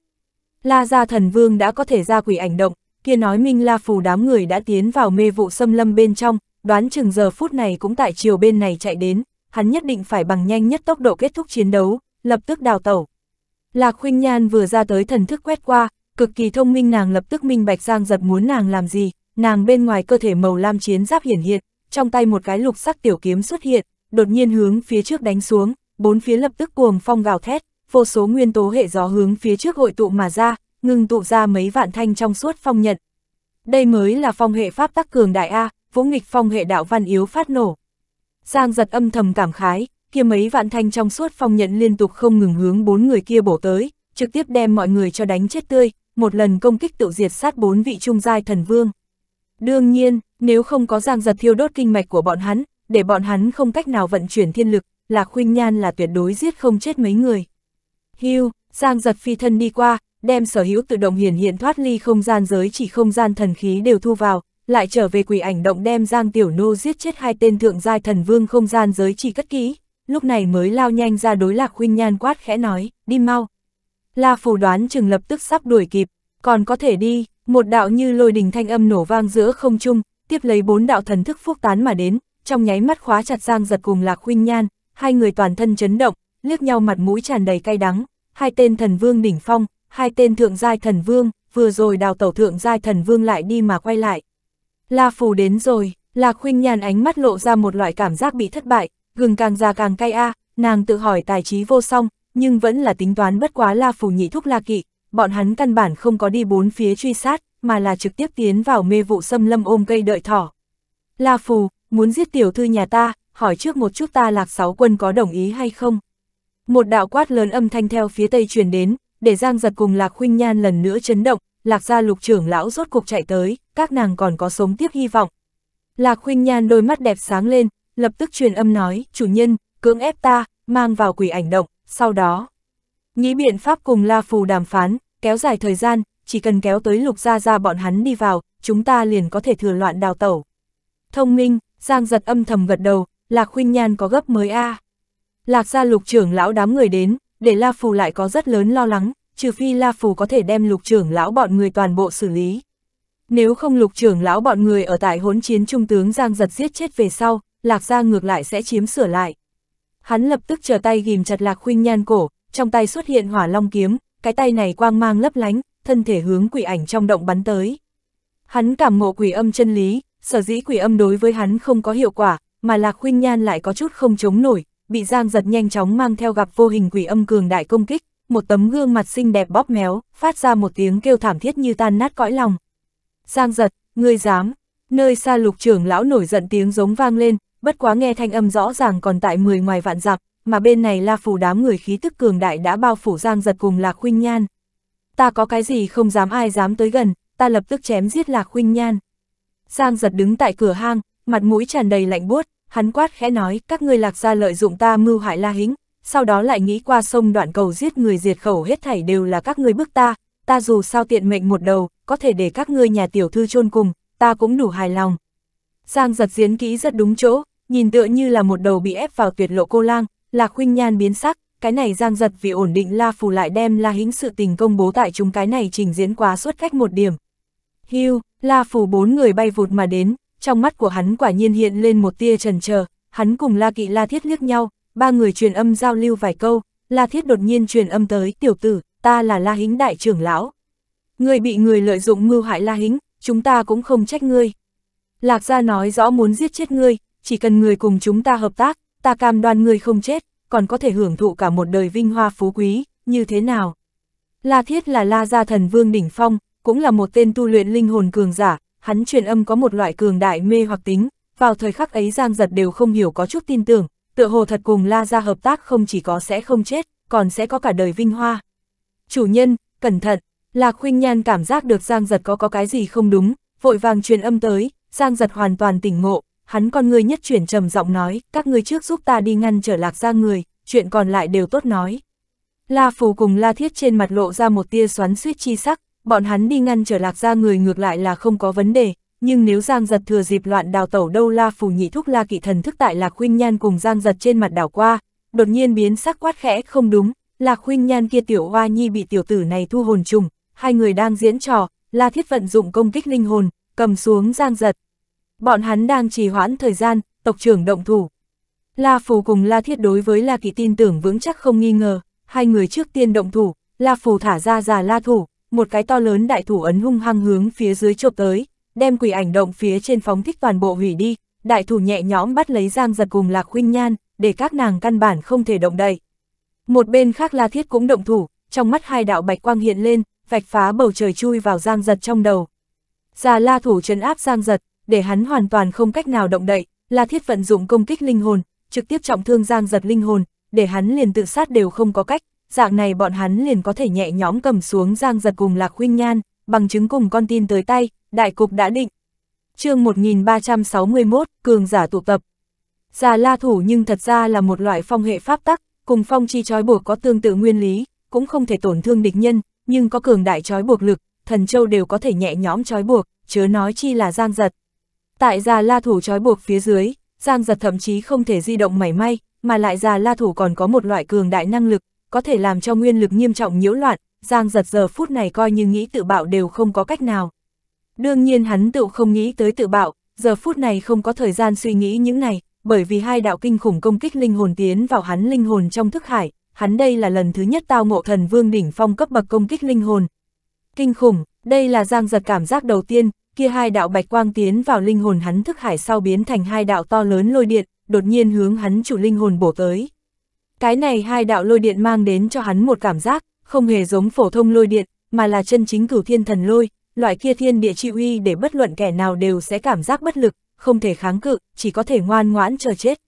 La gia thần vương đã có thể ra quỷ ảnh động, kia nói minh La phù đám người đã tiến vào mê vụ xâm lâm bên trong, đoán chừng giờ phút này cũng tại chiều bên này chạy đến, hắn nhất định phải bằng nhanh nhất tốc độ kết thúc chiến đấu, lập tức đào tẩu. Lạc Khuynh Nhan vừa ra tới thần thức quét qua, cực kỳ thông minh nàng lập tức minh bạch Giang giật muốn nàng làm gì, nàng bên ngoài cơ thể màu lam chiến giáp hiển hiện, trong tay một cái lục sắc tiểu kiếm xuất hiện, đột nhiên hướng phía trước đánh xuống, bốn phía lập tức cuồng phong gào thét, vô số nguyên tố hệ gió hướng phía trước hội tụ mà ra, ngừng tụ ra mấy vạn thanh trong suốt phong nhận. Đây mới là phong hệ pháp tắc cường đại A, vũ nghịch phong hệ đạo văn yếu phát nổ. Giang giật âm thầm cảm khái, kia mấy vạn thanh trong suốt phong nhận liên tục không ngừng hướng bốn người kia bổ tới, trực tiếp đem mọi người cho đánh chết tươi, một lần công kích tự diệt sát bốn vị trung giai thần vương. Đương nhiên, nếu không có giang giật thiêu đốt kinh mạch của bọn hắn, để bọn hắn không cách nào vận chuyển thiên lực, Lạc khuyên Nhan là tuyệt đối giết không chết mấy người. Hưu, Giang giật phi thân đi qua, đem sở hữu tự động hiển hiện thoát ly không gian giới chỉ không gian thần khí đều thu vào, lại trở về quỷ ảnh động đem Giang Tiểu Nô giết chết hai tên thượng giai thần vương không gian giới chỉ cất kỹ, lúc này mới lao nhanh ra đối Lạc huynh Nhan quát khẽ nói, đi mau. La phù đoán chừng lập tức sắp đuổi kịp, còn có thể đi, một đạo như lôi đình thanh âm nổ vang giữa không trung, tiếp lấy bốn đạo thần thức phúc tán mà đến, trong nháy mắt khóa chặt Giang giật cùng Lạc huynh Nhan, hai người toàn thân chấn động, liếc nhau mặt mũi tràn đầy cay đắng, hai tên thần vương đỉnh phong, hai tên thượng giai thần vương, vừa rồi đào tẩu thượng giai thần vương lại đi mà quay lại. La Phù đến rồi, Lạc Khuynh nhàn ánh mắt lộ ra một loại cảm giác bị thất bại, gừng càng già càng cay a, nàng tự hỏi tài trí vô song, nhưng vẫn là tính toán bất quá La Phù nhị thúc La Kỵ, bọn hắn căn bản không có đi bốn phía truy sát, mà là trực tiếp tiến vào mê vụ xâm lâm ôm cây đợi thỏ. La Phù, muốn giết tiểu thư nhà ta, hỏi trước một chút ta lạc sáu quân có đồng ý hay không. Một đạo quát lớn âm thanh theo phía tây truyền đến, để Giang giật cùng lạc khuynh nhan lần nữa chấn động, lạc gia lục trưởng lão rốt cục chạy tới, các nàng còn có sống tiếp hy vọng. Lạc Khuynh Nhan đôi mắt đẹp sáng lên, lập tức truyền âm nói, chủ nhân, cưỡng ép ta, mang vào quỷ ảnh động, sau đó. Nghĩ biện pháp cùng La Phù đàm phán, kéo dài thời gian, chỉ cần kéo tới lục gia gia bọn hắn đi vào, chúng ta liền có thể thừa loạn đào tẩu. Thông minh, Giang giật âm thầm gật đầu, Lạc Khuynh Nhan có gấp mới a. Lạc gia lục trưởng lão đám người đến, để La Phù lại có rất lớn lo lắng, trừ phi La Phù có thể đem lục trưởng lão bọn người toàn bộ xử lý. Nếu không lục trưởng lão bọn người ở tại hỗn chiến trung tướng Giang giật giết chết về sau, Lạc gia ngược lại sẽ chiếm sửa lại. Hắn lập tức chờ tay ghim chặt Lạc Khuynh Nhan cổ, trong tay xuất hiện hỏa long kiếm, cái tay này quang mang lấp lánh, thân thể hướng quỷ ảnh trong động bắn tới. Hắn cảm ngộ quỷ âm chân lý, sở dĩ quỷ âm đối với hắn không có hiệu quả, mà Lạc Khuynh Nhan lại có chút không chống nổi, bị Giang giật nhanh chóng mang theo gặp vô hình quỷ âm cường đại công kích, một tấm gương mặt xinh đẹp bóp méo, phát ra một tiếng kêu thảm thiết như tan nát cõi lòng. Giang giật, ngươi dám, nơi xa lục trưởng lão nổi giận tiếng giống vang lên, bất quá nghe thanh âm rõ ràng còn tại 10 ngoài vạn dặm, mà bên này la phủ đám người khí tức cường đại đã bao phủ Giang giật cùng Lạc huynh Nhan. Ta có cái gì không dám ai dám tới gần, ta lập tức chém giết Lạc huynh Nhan. Giang giật đứng tại cửa hang, mặt mũi tràn đầy lạnh buốt, hắn quát khẽ nói, các ngươi lạc gia lợi dụng ta mưu hại La Hính, sau đó lại nghĩ qua sông đoạn cầu giết người diệt khẩu hết thảy đều là các ngươi bức ta, ta dù sao tiện mệnh một đầu, có thể để các ngươi nhà tiểu thư chôn cùng, ta cũng đủ hài lòng. Giang giật diễn kỹ rất đúng chỗ, nhìn tựa như là một đầu bị ép vào tuyệt lộ cô lang, Lạc Khuynh Nhan biến sắc, cái này Giang giật vì ổn định La Phù lại đem La Hính sự tình công bố tại chúng cái này trình diễn quá suốt cách một điểm. Hưu, La Phù bốn người bay vụt mà đến, trong mắt của hắn quả nhiên hiện lên một tia trần chờ hắn cùng La Kỵ La Thiết liếc nhau, ba người truyền âm giao lưu vài câu, La Thiết đột nhiên truyền âm tới, tiểu tử, ta là La Hính đại trưởng lão. Người bị người lợi dụng mưu hại La Hính, chúng ta cũng không trách ngươi. Lạc gia nói rõ muốn giết chết ngươi, chỉ cần người cùng chúng ta hợp tác, ta cam đoan ngươi không chết, còn có thể hưởng thụ cả một đời vinh hoa phú quý, như thế nào? La Thiết là La gia thần vương đỉnh phong, cũng là một tên tu luyện linh hồn cường giả, hắn truyền âm có một loại cường đại mê hoặc tính, vào thời khắc ấy Giang giật đều không hiểu có chút tin tưởng, tựa hồ thật cùng La gia hợp tác không chỉ có sẽ không chết, còn sẽ có cả đời vinh hoa. Chủ nhân, cẩn thận, Lạc Khuynh Nhan cảm giác được Giang giật có có cái gì không đúng, vội vàng truyền âm tới, Giang giật hoàn toàn tỉnh ngộ, hắn con người nhất chuyển trầm giọng nói, các ngươi trước giúp ta đi ngăn trở Lạc gia người, chuyện còn lại đều tốt nói. La Phù cùng La Thiết trên mặt lộ ra một tia xoắn suýt chi sắc, bọn hắn đi ngăn trở Lạc gia người ngược lại là không có vấn đề, nhưng nếu Giang giật thừa dịp loạn đào tẩu đâu La Phù nhị thúc La Kỵ thần thức tại Lạc Khuynh Nhan cùng Giang giật trên mặt đảo qua, đột nhiên biến sắc quát khẽ không đúng, Lạc Khuynh Nhan kia tiểu hoa nhi bị tiểu tử này thu hồn trùng, hai người đang diễn trò, La Thiết vận dụng công kích linh hồn, cầm xuống Giang giật. Bọn hắn đang trì hoãn thời gian, tộc trưởng động thủ. La Phù cùng La Thiết đối với La Kỵ tin tưởng vững chắc không nghi ngờ, hai người trước tiên động thủ, La Phù thả ra già La thủ, một cái to lớn đại thủ ấn hung hăng hướng phía dưới chộp tới, đem quỷ ảnh động phía trên phóng thích toàn bộ hủy đi, đại thủ nhẹ nhõm bắt lấy Giang giật cùng Lạc Khuynh Nhan, để các nàng căn bản không thể động đậy. Một bên khác La Thiết cũng động thủ, trong mắt hai đạo bạch quang hiện lên, vạch phá bầu trời chui vào Giang giật trong đầu. Già La thủ trấn áp Giang giật, để hắn hoàn toàn không cách nào động đậy, La Thiết vận dụng công kích linh hồn, trực tiếp trọng thương Giang giật linh hồn, để hắn liền tự sát đều không có cách, dạng này bọn hắn liền có thể nhẹ nhõm cầm xuống Giang giật cùng Lạc Khuynh Nhan, bằng chứng cùng con tin tới tay, đại cục đã định. chương 1361, Cường giả tụ tập. Già la thủ nhưng thật ra là một loại phong hệ pháp tắc, cùng phong chi trói buộc có tương tự nguyên lý, cũng không thể tổn thương địch nhân, nhưng có cường đại trói buộc lực, thần châu đều có thể nhẹ nhõm trói buộc, chớ nói chi là giang giật. Tại già la thủ trói buộc phía dưới, giang giật thậm chí không thể di động mảy may, mà lại già la thủ còn có một loại cường đại năng lực, có thể làm cho nguyên lực nghiêm trọng nhiễu loạn, giang giật giờ phút này coi như nghĩ tự bạo đều không có cách nào. Đương nhiên hắn tự không nghĩ tới tự bạo, giờ phút này không có thời gian suy nghĩ những này, bởi vì hai đạo kinh khủng công kích linh hồn tiến vào hắn linh hồn trong thức hải, hắn đây là lần thứ nhất tao ngộ thần vương đỉnh phong cấp bậc công kích linh hồn. Kinh khủng, đây là giang giật cảm giác đầu tiên, kia hai đạo bạch quang tiến vào linh hồn hắn thức hải sau biến thành hai đạo to lớn lôi điện, đột nhiên hướng hắn chủ linh hồn bổ tới. Cái này hai đạo lôi điện mang đến cho hắn một cảm giác, không hề giống phổ thông lôi điện, mà là chân chính cửu thiên thần lôi, loại kia thiên địa chi uy để bất luận kẻ nào đều sẽ cảm giác bất lực, không thể kháng cự, chỉ có thể ngoan ngoãn chờ chết.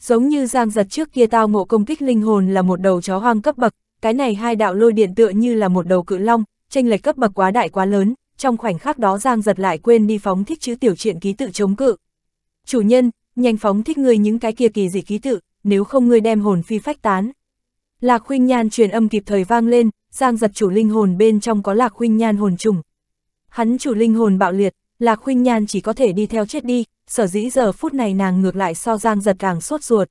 Giống như giang giật trước kia tao ngộ công kích linh hồn là một đầu chó hoang cấp bậc, cái này hai đạo lôi điện tựa như là một đầu cự long, tranh lệch cấp bậc quá đại quá lớn, trong khoảnh khắc đó giang giật lại quên đi phóng thích chữ tiểu truyện ký tự chống cự, chủ nhân, nhanh phóng thích ngươi những cái kia kỳ dị ký tự, nếu không ngươi đem hồn phi phách tán. Lạc khuynh nhan truyền âm kịp thời vang lên, giang giật chủ linh hồn bên trong có lạc khuynh nhan hồn trùng. Hắn chủ linh hồn bạo liệt, lạc khuynh nhan chỉ có thể đi theo chết đi, sở dĩ giờ phút này nàng ngược lại so giang giật càng sốt ruột.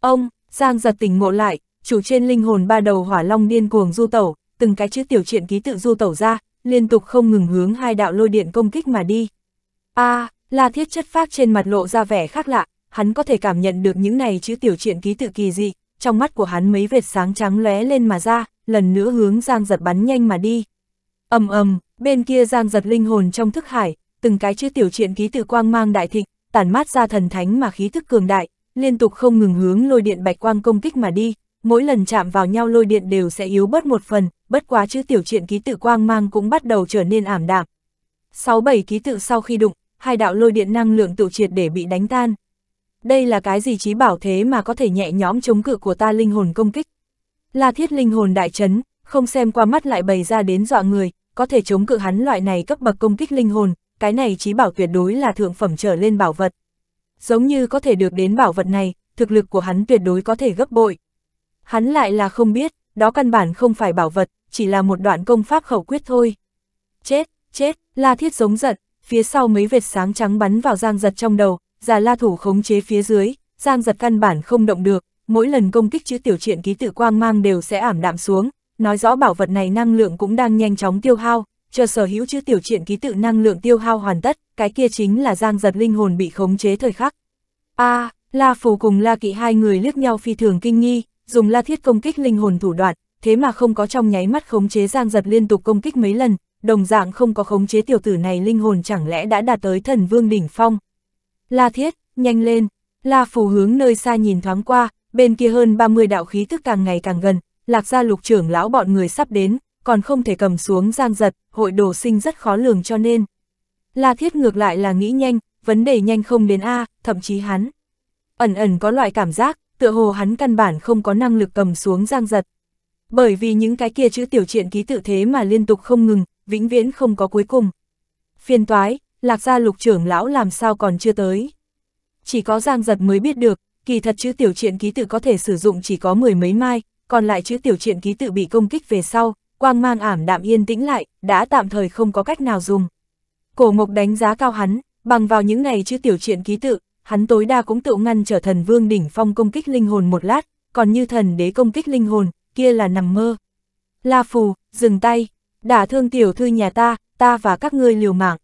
Ông, giang giật tỉnh ngộ lại, chủ trên linh hồn ba đầu hỏa long điên cuồng du tẩu, từng cái chữ tiểu truyện ký tự du tẩu ra, liên tục không ngừng hướng hai đạo lôi điện công kích mà đi. A, La Thiết chất phác trên mặt lộ ra vẻ khác lạ, hắn có thể cảm nhận được những này chữ tiểu truyện ký tự kỳ dị, trong mắt của hắn mấy vệt sáng trắng lóe lên mà ra, lần nữa hướng Giang Giật bắn nhanh mà đi. Ầm ầm, bên kia Giang Giật linh hồn trong thức hải, từng cái chữ tiểu truyện ký tự quang mang đại thịnh, tản mát ra thần thánh mà khí thức cường đại, liên tục không ngừng hướng lôi điện bạch quang công kích mà đi, mỗi lần chạm vào nhau lôi điện đều sẽ yếu bớt một phần, bất quá chữ tiểu truyện ký tự quang mang cũng bắt đầu trở nên ảm đạm. 6-7 ký tự sau khi đụng, hai đạo lôi điện năng lượng tự triệt để bị đánh tan. Đây là cái gì trí bảo thế mà có thể nhẹ nhõm chống cự của ta linh hồn công kích. La thiết linh hồn đại chấn, không xem qua mắt lại bày ra đến dọa người, có thể chống cự hắn loại này cấp bậc công kích linh hồn, cái này trí bảo tuyệt đối là thượng phẩm trở lên bảo vật. Giống như có thể được đến bảo vật này, thực lực của hắn tuyệt đối có thể gấp bội. Hắn lại là không biết, đó căn bản không phải bảo vật, chỉ là một đoạn công pháp khẩu quyết thôi. Chết, chết, la thiết giống giận, phía sau mấy vệt sáng trắng bắn vào giang giật trong đầu, già la thủ khống chế phía dưới, giang giật căn bản không động được, mỗi lần công kích chữ tiểu truyện ký tự quang mang đều sẽ ảm đạm xuống, nói rõ bảo vật này năng lượng cũng đang nhanh chóng tiêu hao, chờ sở hữu chữ tiểu truyện ký tự năng lượng tiêu hao hoàn tất, cái kia chính là giang giật linh hồn bị khống chế thời khắc. A, La Phù cùng La Kỵ hai người liếc nhau phi thường kinh nghi, dùng La Thiết công kích linh hồn thủ đoạn, thế mà không có trong nháy mắt khống chế giang giật liên tục công kích mấy lần, đồng dạng không có khống chế tiểu tử này linh hồn chẳng lẽ đã đạt tới thần vương đỉnh phong. La Thiết, nhanh lên, La Phù hướng nơi xa nhìn thoáng qua, bên kia hơn 30 đạo khí tức càng ngày càng gần, lạc gia lục trưởng lão bọn người sắp đến, còn không thể cầm xuống giang giật, hội đồ sinh rất khó lường cho nên. La Thiết ngược lại là nghĩ nhanh, vấn đề nhanh không đến A, thậm chí hắn. Ẩn ẩn có loại cảm giác, tựa hồ hắn căn bản không có năng lực cầm xuống giang giật. Bởi vì những cái kia chữ tiểu truyện ký tự thế mà liên tục không ngừng, vĩnh viễn không có cuối cùng. Phiên toái, lạc gia lục trưởng lão làm sao còn chưa tới. Chỉ có giang giật mới biết được, kỳ thật chữ tiểu truyện ký tự có thể sử dụng chỉ có mười mấy mai, còn lại chữ tiểu truyện ký tự bị công kích về sau, quang mang ảm đạm yên tĩnh lại, đã tạm thời không có cách nào dùng. Cổ mộc đánh giá cao hắn, bằng vào những ngày chữ tiểu truyện ký tự, hắn tối đa cũng tự ngăn trở thần vương đỉnh phong công kích linh hồn một lát, còn như thần đế công kích linh hồn, kia là nằm mơ. La Phù, dừng tay, đả thương tiểu thư nhà ta, ta và các ngươi liều mạng.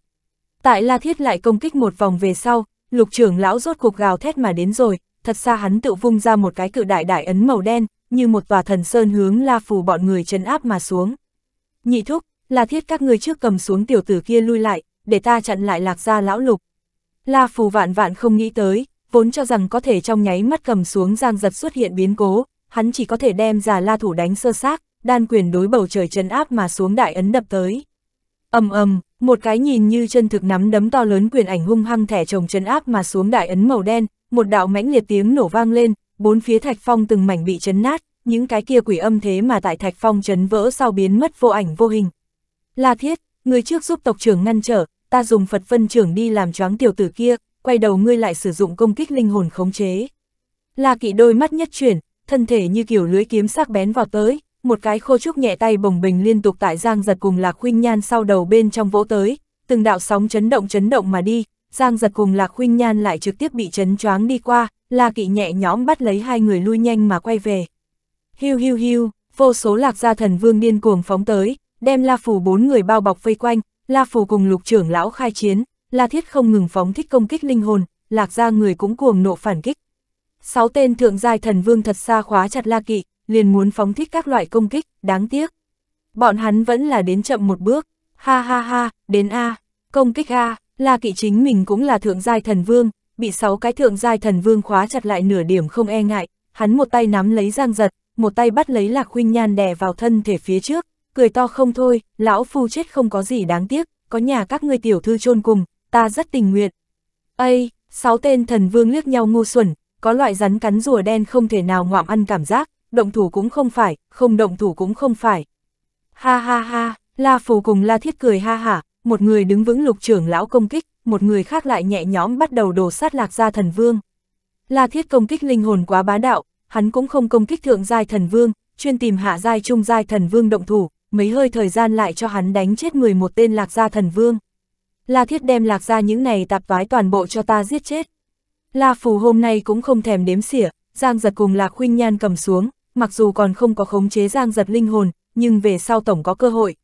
Tại La Thiết lại công kích một vòng về sau, lục trưởng lão rốt cuộc gào thét mà đến rồi, thật xa hắn tự vung ra một cái cự đại đại ấn màu đen, như một tòa thần sơn hướng La Phù bọn người chấn áp mà xuống. Nhị thúc, La Thiết các ngươi trước cầm xuống tiểu tử kia lui lại, để ta chặn lại lạc gia lão lục. La Phù vạn vạn không nghĩ tới, vốn cho rằng có thể trong nháy mắt cầm xuống giang giật xuất hiện biến cố, hắn chỉ có thể đem già la thủ đánh sơ xác, đan quyền đối bầu trời chấn áp mà xuống đại ấn đập tới. ầm ầm, một cái nhìn như chân thực nắm đấm to lớn quyền ảnh hung hăng thẻ chồng chấn áp mà xuống đại ấn màu đen, một đạo mãnh liệt tiếng nổ vang lên, bốn phía thạch phong từng mảnh bị chấn nát, những cái kia quỷ âm thế mà tại thạch phong chấn vỡ sau biến mất vô ảnh vô hình. La Thiết, người trước giúp tộc trưởng ngăn trở, ta dùng Phật Vân trưởng đi làm choáng tiểu tử kia, quay đầu ngươi lại sử dụng công kích linh hồn khống chế. La Kỵ đôi mắt nhất chuyển, thân thể như kiểu lưới kiếm sắc bén vào tới, một cái khô trúc nhẹ tay bồng bình liên tục tại Giang giật cùng Lạc Khuynh Nhan sau đầu bên trong vỗ tới, từng đạo sóng chấn động chấn động mà đi, Giang giật cùng Lạc Khuynh Nhan lại trực tiếp bị chấn choáng đi qua, La Kỵ nhẹ nhõm bắt lấy hai người lui nhanh mà quay về. Hiu hiu hiu, vô số lạc gia thần vương điên cuồng phóng tới, đem La Phù bốn người bao bọc vây quanh, La Phù cùng lục trưởng lão khai chiến, La Thiết không ngừng phóng thích công kích linh hồn, lạc gia người cũng cuồng nộ phản kích. Sáu tên thượng giai thần vương thật xa khóa chặt La Kỵ, liền muốn phóng thích các loại công kích, đáng tiếc. Bọn hắn vẫn là đến chậm một bước, ha ha ha, đến A, công kích A, La Kỵ chính mình cũng là thượng giai thần vương, bị sáu cái thượng giai thần vương khóa chặt lại nửa điểm không e ngại, hắn một tay nắm lấy giang giật, một tay bắt lấy Lạc huynh Nhan đè vào thân thể phía trước, cười to không thôi, lão phu chết không có gì đáng tiếc, có nhà các ngươi tiểu thư chôn cùng, ta rất tình nguyện. Ây, sáu tên thần vương liếc nhau ngu xuẩn, có loại rắn cắn rùa đen không thể nào ngoạm ăn cảm giác, động thủ cũng không phải, không động thủ cũng không phải. Ha ha ha, La Phù cùng La Thiết cười ha hả, một người đứng vững lục trưởng lão công kích, một người khác lại nhẹ nhõm bắt đầu đổ sát lạc gia thần vương. La thiết công kích linh hồn quá bá đạo, hắn cũng không công kích thượng giai thần vương, chuyên tìm hạ giai trung giai thần vương động thủ, mấy hơi thời gian lại cho hắn đánh chết 11 tên lạc gia thần vương. La thiết đem lạc gia những này tạp vái toàn bộ cho ta giết chết. La phù hôm nay cũng không thèm đếm xỉa, Giang giật cùng lạc Huynh nhan cầm xuống, mặc dù còn không có khống chế Giang giật linh hồn, nhưng về sau tổng có cơ hội.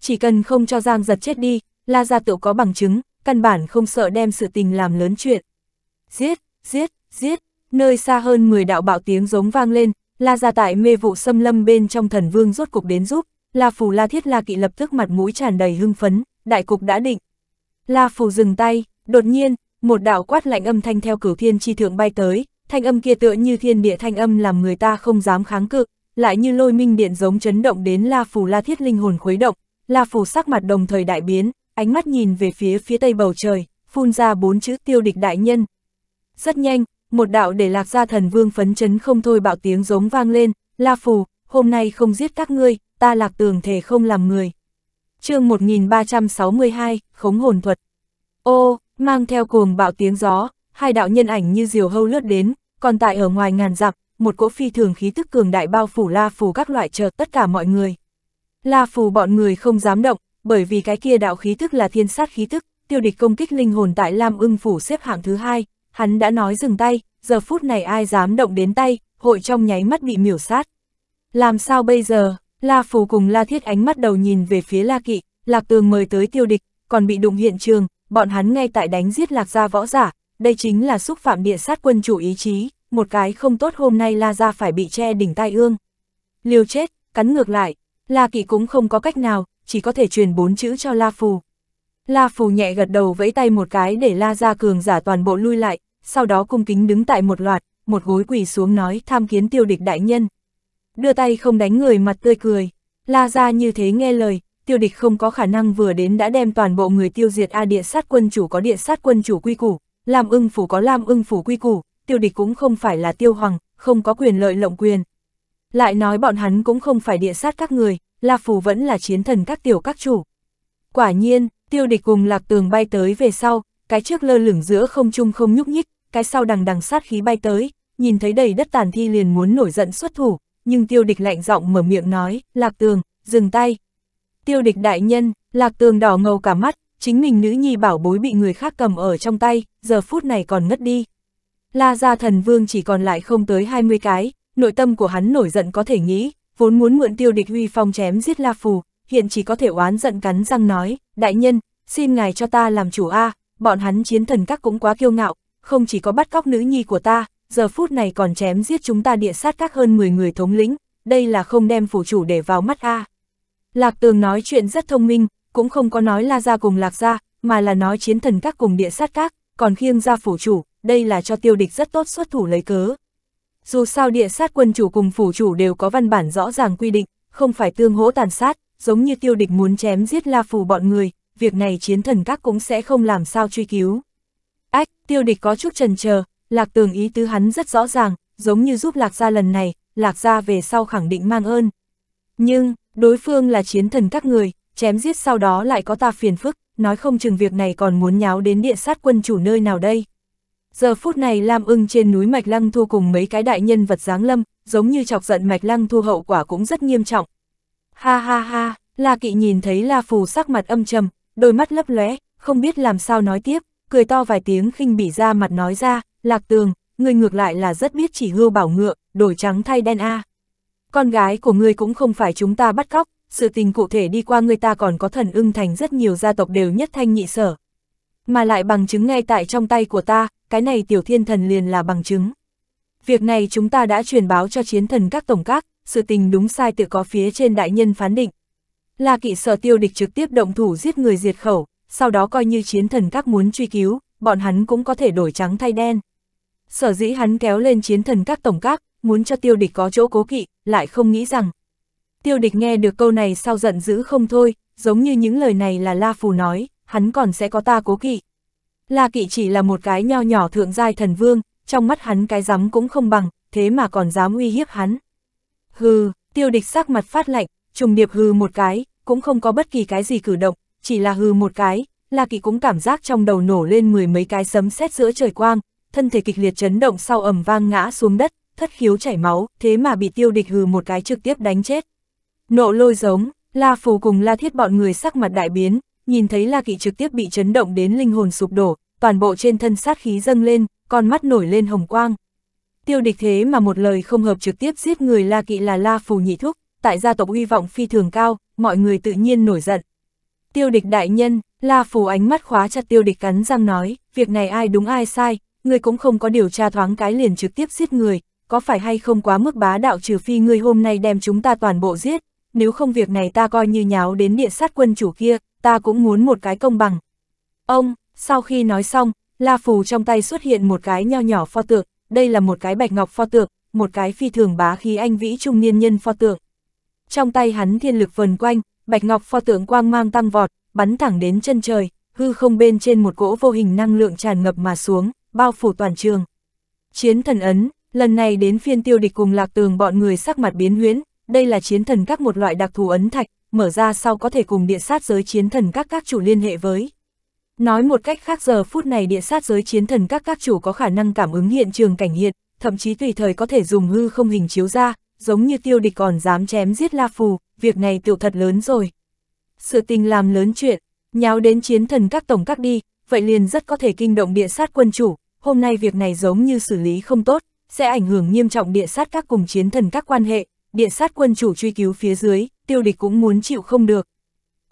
Chỉ cần không cho Giang giật chết đi, La gia tự có bằng chứng, căn bản không sợ đem sự tình làm lớn chuyện. Giết, giết, giết, nơi xa hơn 10 đạo bạo tiếng giống vang lên, La gia tại mê vụ xâm lâm bên trong thần vương rốt cục đến giúp, La Phù La Thiết La Kỵ lập tức mặt mũi tràn đầy hưng phấn, đại cục đã định. La Phù dừng tay, đột nhiên, một đạo quát lạnh âm thanh theo cửu thiên chi thượng bay tới, thanh âm kia tựa như thiên địa thanh âm làm người ta không dám kháng cự, lại như lôi minh điện giống chấn động đến La Phù La Thiết linh hồn khuấy động, La Phù sắc mặt đồng thời đại biến, ánh mắt nhìn về phía phía tây bầu trời, phun ra bốn chữ tiêu địch đại nhân. Rất nhanh, một đạo để lạc gia thần vương phấn chấn không thôi bạo tiếng giống vang lên, La Phù, hôm nay không giết các ngươi, ta lạc tường thể không làm người. chương 1362, khống hồn thuật. Ô, mang theo cuồng bạo tiếng gió, hai đạo nhân ảnh như diều hâu lướt đến, còn tại ở ngoài ngàn dặm, một cỗ phi thường khí tức cường đại bao phủ La Phù các loại chờ tất cả mọi người. La Phù bọn người không dám động, bởi vì cái kia đạo khí tức là thiên sát khí tức, tiêu địch công kích linh hồn tại Lam ưng phủ xếp hạng thứ hai, hắn đã nói dừng tay, giờ phút này ai dám động đến tay, hội trong nháy mắt bị miểu sát. Làm sao bây giờ, La Phù cùng La Thiết ánh mắt đầu nhìn về phía La Kỵ, Lạc Tường mời tới tiêu địch, còn bị đụng hiện trường, bọn hắn ngay tại đánh giết Lạc gia võ giả, đây chính là xúc phạm địa sát quân chủ ý chí, một cái không tốt hôm nay La gia phải bị che đỉnh tai ương. Liều chết, cắn ngược lại, La Kỵ cũng không có cách nào, chỉ có thể truyền bốn chữ cho La Phù. La Phù nhẹ gật đầu vẫy tay một cái để La gia cường giả toàn bộ lui lại, sau đó cung kính đứng tại một loạt, một gối quỳ xuống nói tham kiến tiêu địch đại nhân. Đưa tay không đánh người mặt tươi cười, La gia như thế nghe lời, tiêu địch không có khả năng vừa đến đã đem toàn bộ người tiêu diệt A địa sát quân chủ có địa sát quân chủ quy củ, Lam ưng phủ có Lam ưng phủ quy củ, tiêu địch cũng không phải là tiêu hoàng, không có quyền lợi lộng quyền. Lại nói bọn hắn cũng không phải địa sát các người, La Phù vẫn là chiến thần các tiểu các chủ. Quả nhiên, tiêu địch cùng lạc tường bay tới về sau, cái trước lơ lửng giữa không trung không nhúc nhích, cái sau đằng đằng sát khí bay tới, nhìn thấy đầy đất tàn thi liền muốn nổi giận xuất thủ, nhưng tiêu địch lạnh giọng mở miệng nói, lạc tường, dừng tay. Tiêu địch đại nhân, lạc tường đỏ ngầu cả mắt, chính mình nữ nhi bảo bối bị người khác cầm ở trong tay, giờ phút này còn ngất đi. La gia thần vương chỉ còn lại không tới 20 cái, nội tâm của hắn nổi giận có thể nghĩ, vốn muốn mượn tiêu địch huy phong chém giết La Phù, hiện chỉ có thể oán giận cắn răng nói, đại nhân, xin ngài cho ta làm chủ A, bọn hắn chiến thần các cũng quá kiêu ngạo, không chỉ có bắt cóc nữ nhi của ta, giờ phút này còn chém giết chúng ta địa sát các hơn 10 người thống lĩnh, đây là không đem phủ chủ để vào mắt A. Lạc tường nói chuyện rất thông minh, cũng không có nói la ra cùng lạc ra, mà là nói chiến thần các cùng địa sát các, còn khiêng ra phủ chủ, đây là cho tiêu địch rất tốt xuất thủ lấy cớ. Dù sao địa sát quân chủ cùng phủ chủ đều có văn bản rõ ràng quy định, không phải tương hỗ tàn sát, giống như tiêu địch muốn chém giết la phù bọn người, việc này chiến thần các cũng sẽ không làm sao truy cứu. Ách, tiêu địch có chút trần chờ lạc tường ý tứ hắn rất rõ ràng, giống như giúp lạc gia lần này, lạc gia về sau khẳng định mang ơn. Nhưng, đối phương là chiến thần các người, chém giết sau đó lại có ta phiền phức, nói không chừng việc này còn muốn nháo đến địa sát quân chủ nơi nào đây. Giờ phút này Lam ưng trên núi Mạch Lăng Thu cùng mấy cái đại nhân vật giáng lâm, giống như chọc giận Mạch Lăng Thu hậu quả cũng rất nghiêm trọng. Ha ha ha, La Kỵ nhìn thấy La Phù sắc mặt âm trầm, đôi mắt lấp lóe, không biết làm sao nói tiếp, cười to vài tiếng khinh bỉ ra mặt nói ra, Lạc Tường, người ngược lại là rất biết chỉ hưu bảo ngựa, đổi trắng thay đen a. Con gái của ngươi cũng không phải chúng ta bắt cóc, sự tình cụ thể đi qua người ta còn có thần ưng thành rất nhiều gia tộc đều nhất thanh nhị sở. Mà lại bằng chứng ngay tại trong tay của ta, cái này tiểu thiên thần liền là bằng chứng. Việc này chúng ta đã truyền báo cho chiến thần các tổng các, sự tình đúng sai tự có phía trên đại nhân phán định. La kỵ sở tiêu địch trực tiếp động thủ giết người diệt khẩu, sau đó coi như chiến thần các muốn truy cứu, bọn hắn cũng có thể đổi trắng thay đen. Sở dĩ hắn kéo lên chiến thần các tổng các, muốn cho tiêu địch có chỗ cố kỵ, lại không nghĩ rằng. Tiêu địch nghe được câu này sau giận dữ không thôi, giống như những lời này là La Phù nói, hắn còn sẽ có ta cố kỵ. La Kỵ chỉ là một cái nho nhỏ thượng giai thần vương, trong mắt hắn cái rắm cũng không bằng, thế mà còn dám uy hiếp hắn. Hừ, tiêu địch sắc mặt phát lạnh, trùng điệp hừ một cái, cũng không có bất kỳ cái gì cử động, chỉ là hừ một cái, La Kỵ cũng cảm giác trong đầu nổ lên mười mấy cái sấm sét giữa trời quang, thân thể kịch liệt chấn động sau ầm vang ngã xuống đất, thất khiếu chảy máu, thế mà bị tiêu địch hừ một cái trực tiếp đánh chết. Nộ lôi giống, La Phù cùng La Thiết bọn người sắc mặt đại biến, nhìn thấy La Kỵ trực tiếp bị chấn động đến linh hồn sụp đổ, toàn bộ trên thân sát khí dâng lên, con mắt nổi lên hồng quang. Tiêu địch thế mà một lời không hợp trực tiếp giết người La Kỵ là La Phù nhị thúc, tại gia tộc uy vọng phi thường cao, mọi người tự nhiên nổi giận. Tiêu địch đại nhân, La Phù ánh mắt khóa chặt tiêu địch cắn răng nói, việc này ai đúng ai sai, người cũng không có điều tra thoáng cái liền trực tiếp giết người, có phải hay không quá mức bá đạo trừ phi người hôm nay đem chúng ta toàn bộ giết, nếu không việc này ta coi như nháo đến địa sát quân chủ kia, ta cũng muốn một cái công bằng. Ông, sau khi nói xong, La Phù trong tay xuất hiện một cái nho nhỏ pho tượng, đây là một cái bạch ngọc pho tượng, một cái phi thường bá khí anh vĩ trung niên nhân pho tượng. Trong tay hắn thiên lực vần quanh, bạch ngọc pho tượng quang mang tăng vọt, bắn thẳng đến chân trời, hư không bên trên một cỗ vô hình năng lượng tràn ngập mà xuống, bao phủ toàn trường. Chiến thần ấn, lần này đến phiên tiêu địch cùng lạc tường bọn người sắc mặt biến huyễn, đây là chiến thần các một loại đặc thù ấn thạch, mở ra sau có thể cùng địa sát giới chiến thần các các chủ liên hệ với. Nói một cách khác giờ phút này địa sát giới chiến thần các các chủ có khả năng cảm ứng hiện trường cảnh hiện, thậm chí tùy thời có thể dùng hư không hình chiếu ra, giống như tiêu địch còn dám chém giết La Phù, việc này tiểu thật lớn rồi. Sự tình làm lớn chuyện, nháo đến chiến thần các tổng các đi, vậy liền rất có thể kinh động địa sát quân chủ, hôm nay việc này giống như xử lý không tốt, sẽ ảnh hưởng nghiêm trọng địa sát các cùng chiến thần các quan hệ, địa sát quân chủ truy cứu phía dưới, tiêu địch cũng muốn chịu không được.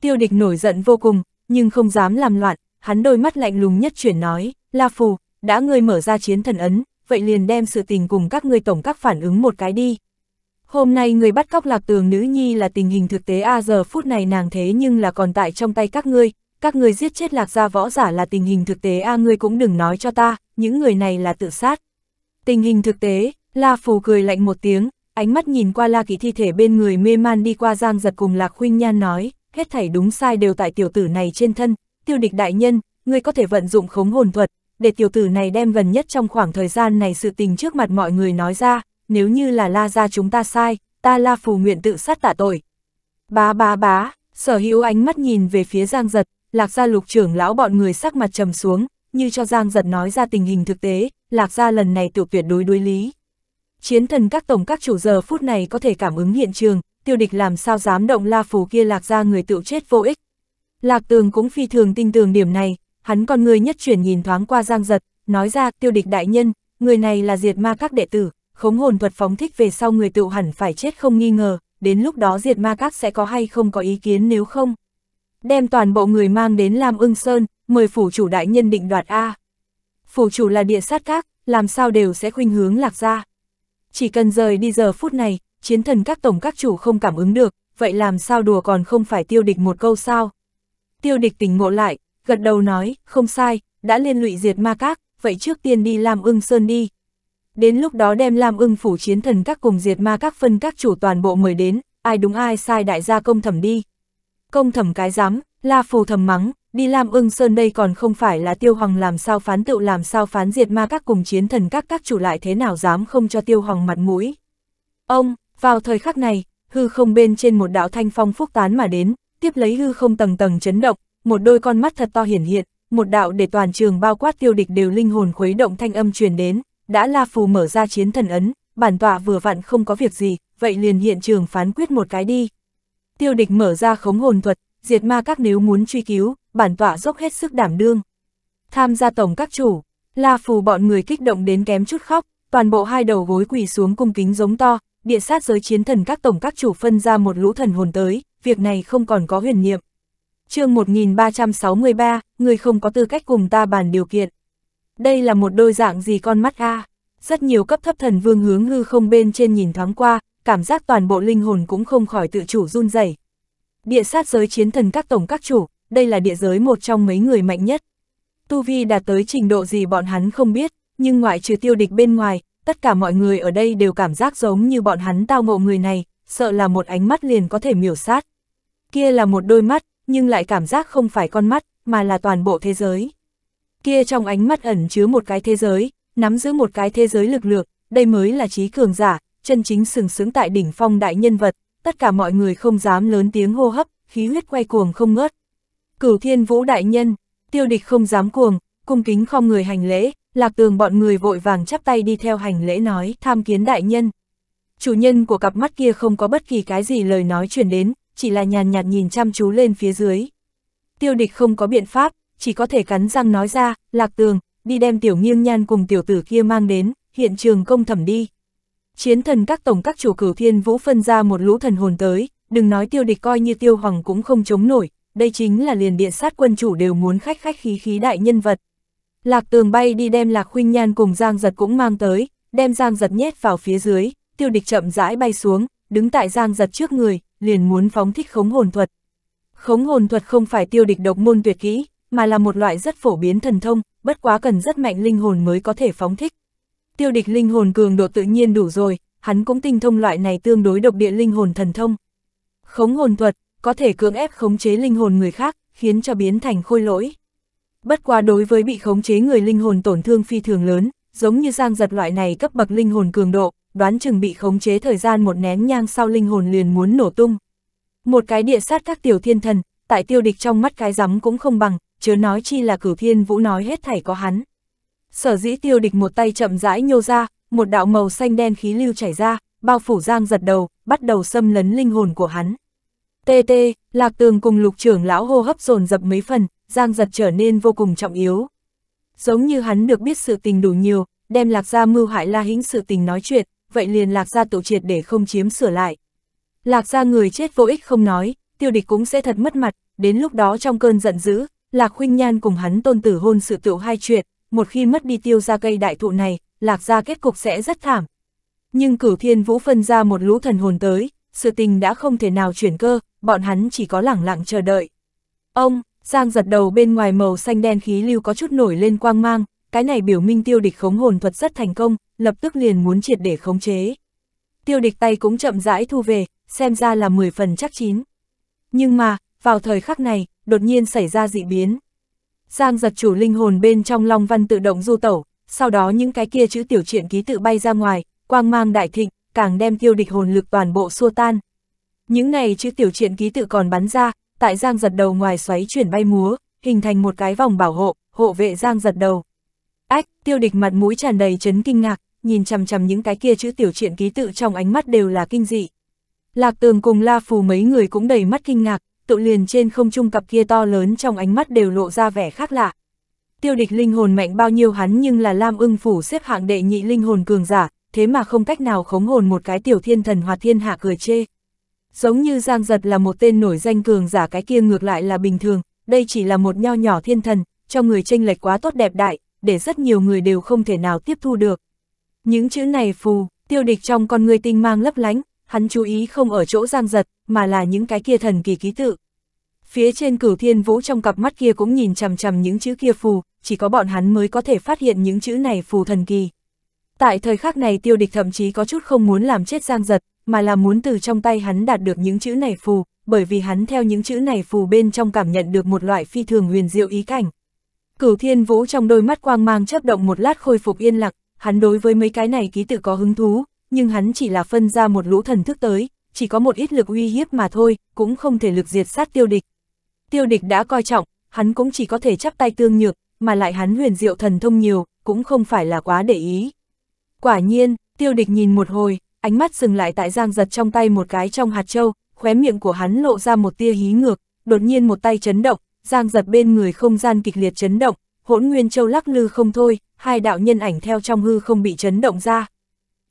Tiêu địch nổi giận vô cùng, nhưng không dám làm loạn, hắn đôi mắt lạnh lùng nhất chuyển nói, La Phù, đã ngươi mở ra chiến thần ấn, vậy liền đem sự tình cùng các ngươi tổng các phản ứng một cái đi. Hôm nay người bắt cóc lạc tường nữ nhi là tình hình thực tế a giờ phút này nàng thế nhưng là còn tại trong tay các ngươi, các ngươi giết chết lạc gia võ giả là tình hình thực tế a ngươi cũng đừng nói cho ta, những người này là tự sát. Tình hình thực tế, La Phù cười lạnh một tiếng, ánh mắt nhìn qua La Kỳ thi thể bên người mê man đi qua Giang giật cùng Lạc Khuynh Nhan nói, hết thảy đúng sai đều tại tiểu tử này trên thân, tiêu địch đại nhân, ngươi có thể vận dụng khống hồn thuật, để tiểu tử này đem gần nhất trong khoảng thời gian này sự tình trước mặt mọi người nói ra, nếu như là La ra chúng ta sai, ta La Phù nguyện tự sát tạ tội. Bá bá bá, sở hữu ánh mắt nhìn về phía Giang giật, Lạc gia lục trưởng lão bọn người sắc mặt trầm xuống, như cho Giang giật nói ra tình hình thực tế, Lạc gia lần này tự tuyệt đối đối lý. Chiến thần các tổng các chủ giờ phút này có thể cảm ứng hiện trường, tiêu địch làm sao dám động la phù kia lạc ra người tự chết vô ích. Lạc tường cũng phi thường tin tường điểm này, hắn con người nhất chuyển nhìn thoáng qua giang giật, nói ra tiêu địch đại nhân, người này là diệt ma các đệ tử, khống hồn thuật phóng thích về sau người tự hẳn phải chết không nghi ngờ, đến lúc đó diệt ma các sẽ có hay không có ý kiến nếu không. Đem toàn bộ người mang đến Lam ưng sơn, mời phủ chủ đại nhân định đoạt A. Phủ chủ là địa sát các, làm sao đều sẽ khuynh hướng lạc ra. Chỉ cần rời đi giờ phút này, chiến thần các tổng các chủ không cảm ứng được, vậy làm sao đùa còn không phải tiêu địch một câu sao? Tiêu địch tỉnh ngộ lại, gật đầu nói, không sai, đã liên lụy diệt ma các, vậy trước tiên đi làm ưng sơn đi. Đến lúc đó đem Lam ưng phủ chiến thần các cùng diệt ma các phân các chủ toàn bộ mời đến, ai đúng ai sai đại gia công thẩm đi. Công thẩm cái giám, la phù thầm mắng, đi Lam ưng sơn đây còn không phải là tiêu hoàng làm sao phán tự làm sao phán diệt ma các cùng chiến thần các các chủ lại thế nào dám không cho tiêu hoàng mặt mũi. Ông, vào thời khắc này, hư không bên trên một đạo thanh phong phúc tán mà đến, tiếp lấy hư không tầng tầng chấn động, một đôi con mắt thật to hiển hiện, một đạo để toàn trường bao quát tiêu địch đều linh hồn khuấy động thanh âm truyền đến, đã La Phù mở ra chiến thần ấn, bản tọa vừa vặn không có việc gì, vậy liền hiện trường phán quyết một cái đi. Tiêu địch mở ra khống hồn thuật, diệt ma các nếu muốn truy cứu, bản tọa dốc hết sức đảm đương. Tham gia tổng các chủ, La Phù bọn người kích động đến kém chút khóc, toàn bộ hai đầu gối quỳ xuống cung kính giống to, địa sát giới chiến thần các tổng các chủ phân ra một lũ thần hồn tới, việc này không còn có huyền niệm. chương 1363, người không có tư cách cùng ta bàn điều kiện. Đây là một đôi dạng gì con mắt a Rất nhiều cấp thấp thần vương hướng hư không bên trên nhìn thoáng qua, cảm giác toàn bộ linh hồn cũng không khỏi tự chủ run rẩy. Địa sát giới chiến thần các tổng các chủ, đây là địa giới một trong mấy người mạnh nhất. Tu Vi đạt tới trình độ gì bọn hắn không biết, nhưng ngoại trừ tiêu địch bên ngoài, tất cả mọi người ở đây đều cảm giác giống như bọn hắn tao ngộ người này, sợ là một ánh mắt liền có thể miểu sát. Kia là một đôi mắt, nhưng lại cảm giác không phải con mắt, mà là toàn bộ thế giới. Kia trong ánh mắt ẩn chứa một cái thế giới, nắm giữ một cái thế giới lực lượng, đây mới là trí cường giả, chân chính sừng sững tại đỉnh phong đại nhân vật, tất cả mọi người không dám lớn tiếng hô hấp, khí huyết quay cuồng không ngớt. Cửu thiên vũ đại nhân, Tiêu địch không dám cuồng, cung kính không người hành lễ, lạc tường bọn người vội vàng chắp tay đi theo hành lễ nói tham kiến đại nhân. Chủ nhân của cặp mắt kia không có bất kỳ cái gì lời nói truyền đến, chỉ là nhàn nhạt nhìn chăm chú lên phía dưới. Tiêu địch không có biện pháp, chỉ có thể cắn răng nói ra, lạc tường, đi đem tiểu nghiêng nhan cùng tiểu tử kia mang đến, hiện trường công thẩm đi. Chiến thần các tổng các chủ cửu thiên vũ phân ra một lũ thần hồn tới, đừng nói tiêu địch coi như tiêu hoàng cũng không chống nổi, đây chính là liền điện sát quân chủ đều muốn khách khách khí khí đại nhân vật. Lạc tường bay đi đem lạc khuynh nhan cùng giang giật cũng mang tới, đem giang giật nhét vào phía dưới, tiêu địch chậm rãi bay xuống, đứng tại giang giật trước người, liền muốn phóng thích khống hồn thuật. Khống hồn thuật không phải tiêu địch độc môn tuyệt kỹ, mà là một loại rất phổ biến thần thông, bất quá cần rất mạnh linh hồn mới có thể phóng thích. Tiêu địch linh hồn cường độ tự nhiên đủ rồi, hắn cũng tinh thông loại này tương đối độc địa linh hồn thần thông. Khống hồn thuật, có thể cưỡng ép khống chế linh hồn người khác, khiến cho biến thành khôi lỗi. Bất quá đối với bị khống chế người linh hồn tổn thương phi thường lớn, giống như giang giật loại này cấp bậc linh hồn cường độ, đoán chừng bị khống chế thời gian một nén nhang sau linh hồn liền muốn nổ tung. Một cái địa sát các tiểu thiên thần, tại tiêu địch trong mắt cái rắm cũng không bằng, chớ nói chi là cửu thiên vũ nói hết thảy có hắn. Sở dĩ tiêu địch một tay chậm rãi nhô ra, một đạo màu xanh đen khí lưu chảy ra, bao phủ giang giật đầu, bắt đầu xâm lấn linh hồn của hắn. Tê tê, lạc tường cùng lục trưởng lão hô hấp dồn dập mấy phần, giang giật trở nên vô cùng trọng yếu. Giống như hắn được biết sự tình đủ nhiều, đem lạc gia mưu hại la hĩnh sự tình nói chuyện, vậy liền lạc gia tổ triệt để không chiếm sửa lại. Lạc gia người chết vô ích không nói, tiêu địch cũng sẽ thật mất mặt, đến lúc đó trong cơn giận dữ, lạc khuynh nhan cùng hắn tôn tử hôn sự tựu hai chuyện, một khi mất đi tiêu ra cây đại thụ này, lạc gia kết cục sẽ rất thảm. Nhưng cửu thiên vũ phân ra một lũ thần hồn tới, sự tình đã không thể nào chuyển cơ, bọn hắn chỉ có lẳng lặng chờ đợi. Ông, Giang giật đầu bên ngoài màu xanh đen khí lưu có chút nổi lên quang mang, cái này biểu minh tiêu địch khống hồn thuật rất thành công, lập tức liền muốn triệt để khống chế. Tiêu địch tay cũng chậm rãi thu về, xem ra là 10 phần chắc chín. Nhưng mà, vào thời khắc này, đột nhiên xảy ra dị biến. Giang giật chủ linh hồn bên trong long văn tự động du tẩu, sau đó những cái kia chữ tiểu truyện ký tự bay ra ngoài, quang mang đại thịnh, càng đem tiêu địch hồn lực toàn bộ xua tan. Những này chữ tiểu truyện ký tự còn bắn ra, tại giang giật đầu ngoài xoáy chuyển bay múa, hình thành một cái vòng bảo hộ, hộ vệ giang giật đầu. Ách, tiêu địch mặt mũi tràn đầy chấn kinh ngạc, nhìn chằm chằm những cái kia chữ tiểu truyện ký tự trong ánh mắt đều là kinh dị. Lạc tường cùng la phù mấy người cũng đầy mắt kinh ngạc, tự liền trên không trung cặp kia to lớn trong ánh mắt đều lộ ra vẻ khác lạ. Tiêu địch linh hồn mạnh bao nhiêu hắn nhưng là Lam ưng phủ xếp hạng đệ nhị linh hồn cường giả, thế mà không cách nào khống hồn một cái tiểu thiên thần hoạt thiên hạ cười chê. Giống như Giang Giật là một tên nổi danh cường giả cái kia ngược lại là bình thường, đây chỉ là một nho nhỏ thiên thần, cho người tranh lệch quá tốt đẹp đại, để rất nhiều người đều không thể nào tiếp thu được. Những chữ này phù, tiêu địch trong con người tinh mang lấp lánh, hắn chú ý không ở chỗ Giang Giật, mà là những cái kia thần kỳ ký tự. Phía trên cửu thiên vũ trong cặp mắt kia cũng nhìn chằm chằm những chữ kia phù, chỉ có bọn hắn mới có thể phát hiện những chữ này phù thần kỳ. Tại thời khắc này tiêu địch thậm chí có chút không muốn làm chết Giang Giật, mà là muốn từ trong tay hắn đạt được những chữ này phù, bởi vì hắn theo những chữ này phù bên trong cảm nhận được một loại phi thường huyền diệu ý cảnh. Cửu thiên vũ trong đôi mắt quang mang chấp động một lát khôi phục yên lặng, hắn đối với mấy cái này ký tự có hứng thú, nhưng hắn chỉ là phân ra một lũ thần thức tới, chỉ có một ít lực uy hiếp mà thôi, cũng không thể lực diệt sát tiêu địch. Tiêu địch đã coi trọng, hắn cũng chỉ có thể chắp tay tương nhược, mà lại hắn huyền diệu thần thông nhiều, cũng không phải là quá để ý. Quả nhiên, tiêu địch nhìn một hồi, ánh mắt dừng lại tại giang giật trong tay một cái trong hạt châu, khóe miệng của hắn lộ ra một tia hí ngược, đột nhiên một tay chấn động, giang giật bên người không gian kịch liệt chấn động, hỗn nguyên châu lắc lư không thôi, hai đạo nhân ảnh theo trong hư không bị chấn động ra.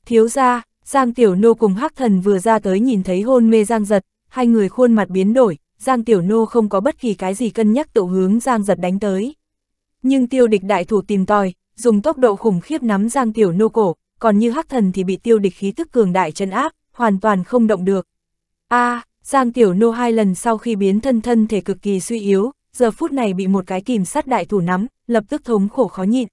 Thiếu ra, Giang Tiểu Nô cùng Hắc Thần vừa ra tới nhìn thấy hôn mê Giang Giật, hai người khuôn mặt biến đổi, Giang Tiểu Nô không có bất kỳ cái gì cân nhắc tự hướng Giang Giật đánh tới. Nhưng tiêu địch đại thủ tìm tòi, dùng tốc độ khủng khiếp nắm Giang Tiểu Nô cổ, còn như hắc thần thì bị tiêu địch khí tức cường đại chân áp, hoàn toàn không động được. a Giang Tiểu Nô hai lần sau khi biến thân thân thể cực kỳ suy yếu, giờ phút này bị một cái kìm sắt đại thủ nắm, lập tức thống khổ khó nhịn.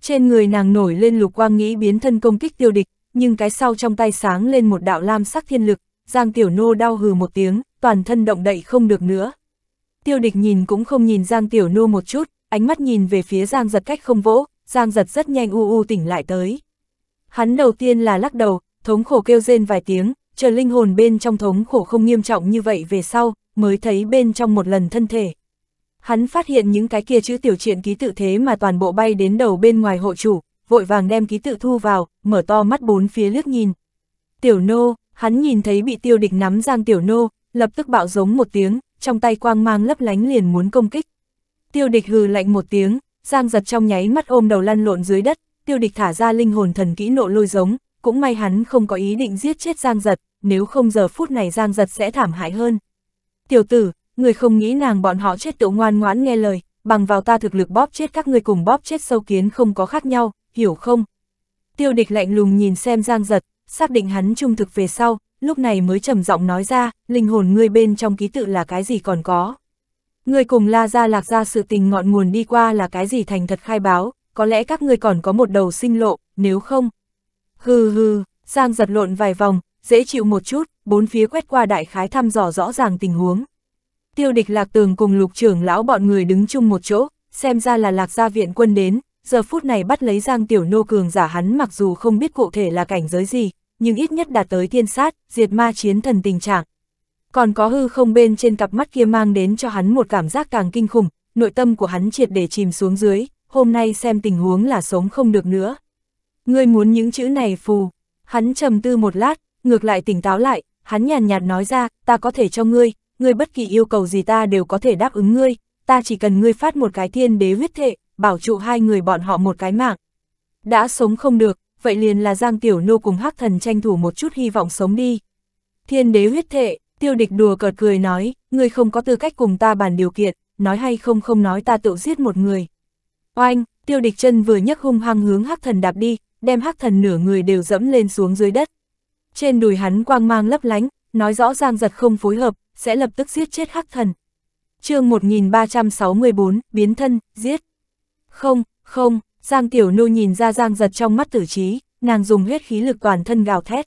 Trên người nàng nổi lên lục quang nghĩ biến thân công kích tiêu địch, nhưng cái sau trong tay sáng lên một đạo lam sắc thiên lực, Giang Tiểu Nô đau hừ một tiếng, toàn thân động đậy không được nữa. Tiêu địch nhìn cũng không nhìn Giang Tiểu Nô một chút, ánh mắt nhìn về phía Giang giật cách không vỗ, Giang giật rất nhanh u u tỉnh lại tới. Hắn đầu tiên là lắc đầu, thống khổ kêu rên vài tiếng, chờ linh hồn bên trong thống khổ không nghiêm trọng như vậy về sau, mới thấy bên trong một lần thân thể. Hắn phát hiện những cái kia chữ tiểu truyện ký tự thế mà toàn bộ bay đến đầu bên ngoài hộ chủ, vội vàng đem ký tự thu vào, mở to mắt bốn phía liếc nhìn. Tiểu nô, hắn nhìn thấy bị tiêu địch nắm giang tiểu nô, lập tức bạo giống một tiếng, trong tay quang mang lấp lánh liền muốn công kích. Tiêu địch hừ lạnh một tiếng, giang giật trong nháy mắt ôm đầu lăn lộn dưới đất, tiêu địch thả ra linh hồn thần kỹ nộ lôi giống, cũng may hắn không có ý định giết chết giang giật, nếu không giờ phút này giang giật sẽ thảm hại hơn. Tiểu tử, người không nghĩ nàng bọn họ chết tự ngoan ngoãn nghe lời, bằng vào ta thực lực bóp chết các người cùng bóp chết sâu kiến không có khác nhau, hiểu không? Tiêu địch lạnh lùng nhìn xem giang giật, xác định hắn trung thực về sau, lúc này mới trầm giọng nói ra, linh hồn ngươi bên trong ký tự là cái gì còn có. Ngươi cùng la ra lạc ra sự tình ngọn nguồn đi qua là cái gì thành thật khai báo, có lẽ các ngươi còn có một đầu sinh lộ, nếu không. Hừ hừ, Giang giật lộn vài vòng, dễ chịu một chút, bốn phía quét qua đại khái thăm dò rõ ràng tình huống. Tiêu địch lạc tường cùng lục trưởng lão bọn người đứng chung một chỗ, xem ra là lạc gia viện quân đến, giờ phút này bắt lấy Giang Tiểu Nô cường giả hắn mặc dù không biết cụ thể là cảnh giới gì, nhưng ít nhất đạt tới thiên sát, diệt ma chiến thần tình trạng. Còn có hư không bên trên cặp mắt kia mang đến cho hắn một cảm giác càng kinh khủng, nội tâm của hắn triệt để chìm xuống dưới, hôm nay xem tình huống là sống không được nữa. Ngươi muốn những chữ này phù, hắn trầm tư một lát, ngược lại tỉnh táo lại, hắn nhàn nhạt nói ra, ta có thể cho ngươi, ngươi bất kỳ yêu cầu gì ta đều có thể đáp ứng ngươi, ta chỉ cần ngươi phát một cái thiên đế huyết thệ, bảo trụ hai người bọn họ một cái mạng. Đã sống không được, vậy liền là Giang Tiểu Nô cùng hắc thần tranh thủ một chút hy vọng sống đi. Thiên đế huyết thệ, tiêu địch đùa cợt cười nói, ngươi không có tư cách cùng ta bàn điều kiện, nói hay không không nói ta tự giết một người. Oanh, tiêu địch chân vừa nhấc hung hăng hướng hắc thần đạp đi, đem hắc thần nửa người đều dẫm lên xuống dưới đất. Trên đùi hắn quang mang lấp lánh, nói rõ Giang giật không phối hợp, sẽ lập tức giết chết hắc thần. chương 1364, biến thân, giết. Không, không, Giang Tiểu Nô nhìn ra Giang giật trong mắt tử trí, nàng dùng hết khí lực toàn thân gào thét.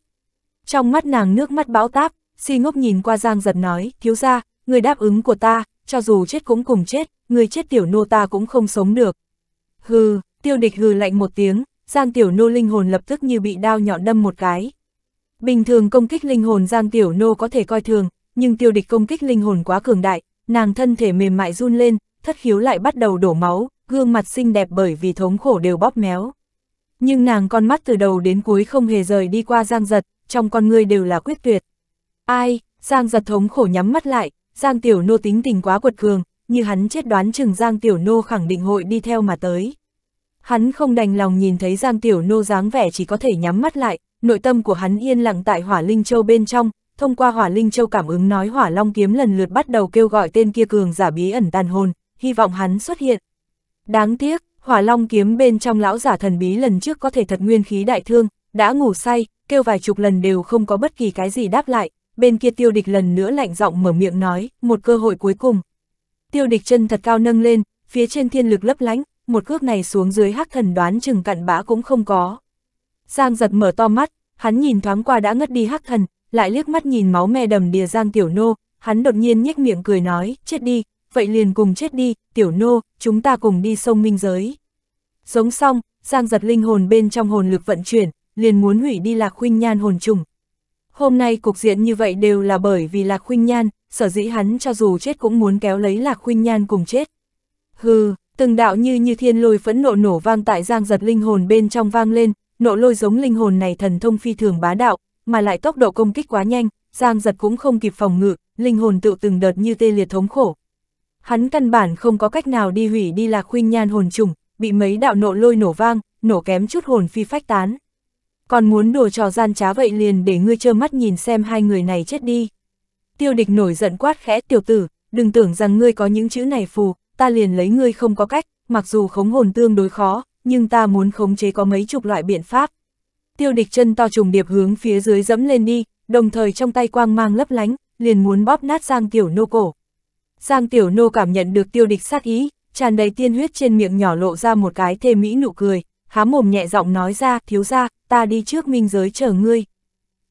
Trong mắt nàng nước mắt bão táp, si ngốc nhìn qua Giang giật nói, thiếu ra, người đáp ứng của ta, cho dù chết cũng cùng chết, người chết Tiểu Nô ta cũng không sống được. Hừ, tiêu địch hừ lạnh một tiếng, Giang Tiểu Nô linh hồn lập tức như bị đao nhọn đâm một cái. Bình thường công kích linh hồn Giang Tiểu Nô có thể coi thường, nhưng tiêu địch công kích linh hồn quá cường đại, nàng thân thể mềm mại run lên, thất khiếu lại bắt đầu đổ máu, gương mặt xinh đẹp bởi vì thống khổ đều bóp méo. Nhưng nàng con mắt từ đầu đến cuối không hề rời đi qua Giang Giật, trong con ngươi đều là quyết tuyệt. Ai, Giang Giật thống khổ nhắm mắt lại, Giang Tiểu Nô tính tình quá quật cường, như hắn chết đoán chừng Giang Tiểu Nô khẳng định hội đi theo mà tới. Hắn không đành lòng nhìn thấy Giang Tiểu Nô dáng vẻ chỉ có thể nhắm mắt lại, nội tâm của hắn yên lặng tại Hỏa Linh Châu bên trong, thông qua Hỏa Linh Châu cảm ứng nói Hỏa Long Kiếm lần lượt bắt đầu kêu gọi tên kia cường giả bí ẩn tàn hồn, hy vọng hắn xuất hiện. Đáng tiếc, Hỏa Long Kiếm bên trong lão giả thần bí lần trước có thể thật nguyên khí đại thương, đã ngủ say, kêu vài chục lần đều không có bất kỳ cái gì đáp lại, bên kia tiêu địch lần nữa lạnh giọng mở miệng nói, một cơ hội cuối cùng. Tiêu địch chân thật cao nâng lên, phía trên thiên lực lấp lánh, một cước này xuống dưới hắc thần đoán chừng cặn bã cũng không có. Giang giật mở to mắt, hắn nhìn thoáng qua đã ngất đi hắc thần, lại liếc mắt nhìn máu me đầm đìa Giang Tiểu Nô, hắn đột nhiên nhếch miệng cười nói, chết đi, vậy liền cùng chết đi, Tiểu Nô, chúng ta cùng đi sông minh giới. Giống xong, Giang giật linh hồn bên trong hồn lực vận chuyển, liền muốn hủy đi Lạc Khuynh Nhan hồn trùng. Hôm nay cục diện như vậy đều là bởi vì Lạc Khuynh Nhan, sở dĩ hắn cho dù chết cũng muốn kéo lấy Lạc Khuynh Nhan cùng chết. Hừ, từng đạo như như thiên lôi phẫn nộ nổ vang tại giang giật linh hồn bên trong vang lên, nộ lôi giống linh hồn này thần thông phi thường bá đạo, mà lại tốc độ công kích quá nhanh, giang giật cũng không kịp phòng ngự, linh hồn tự từng đợt như tê liệt thống khổ. Hắn căn bản không có cách nào đi hủy đi lạc khuynh nhan hồn trùng, bị mấy đạo nộ lôi nổ vang, nổ kém chút hồn phi phách tán. Còn muốn đùa trò gian trá vậy liền để ngươi trơ mắt nhìn xem hai người này chết đi. Tiêu địch nổi giận quát khẽ tiểu tử, đừng tưởng rằng ngươi có những chữ này phù, ta liền lấy ngươi không có cách, mặc dù khống hồn tương đối khó, nhưng ta muốn khống chế có mấy chục loại biện pháp. Tiêu địch chân to trùng điệp hướng phía dưới dẫm lên đi, đồng thời trong tay quang mang lấp lánh, liền muốn bóp nát Giang Tiểu Nô cổ. Giang Tiểu Nô cảm nhận được tiêu địch sát ý, tràn đầy tiên huyết trên miệng nhỏ lộ ra một cái thê mỹ nụ cười, há mồm nhẹ giọng nói ra, thiếu ra, ta đi trước minh giới chờ ngươi.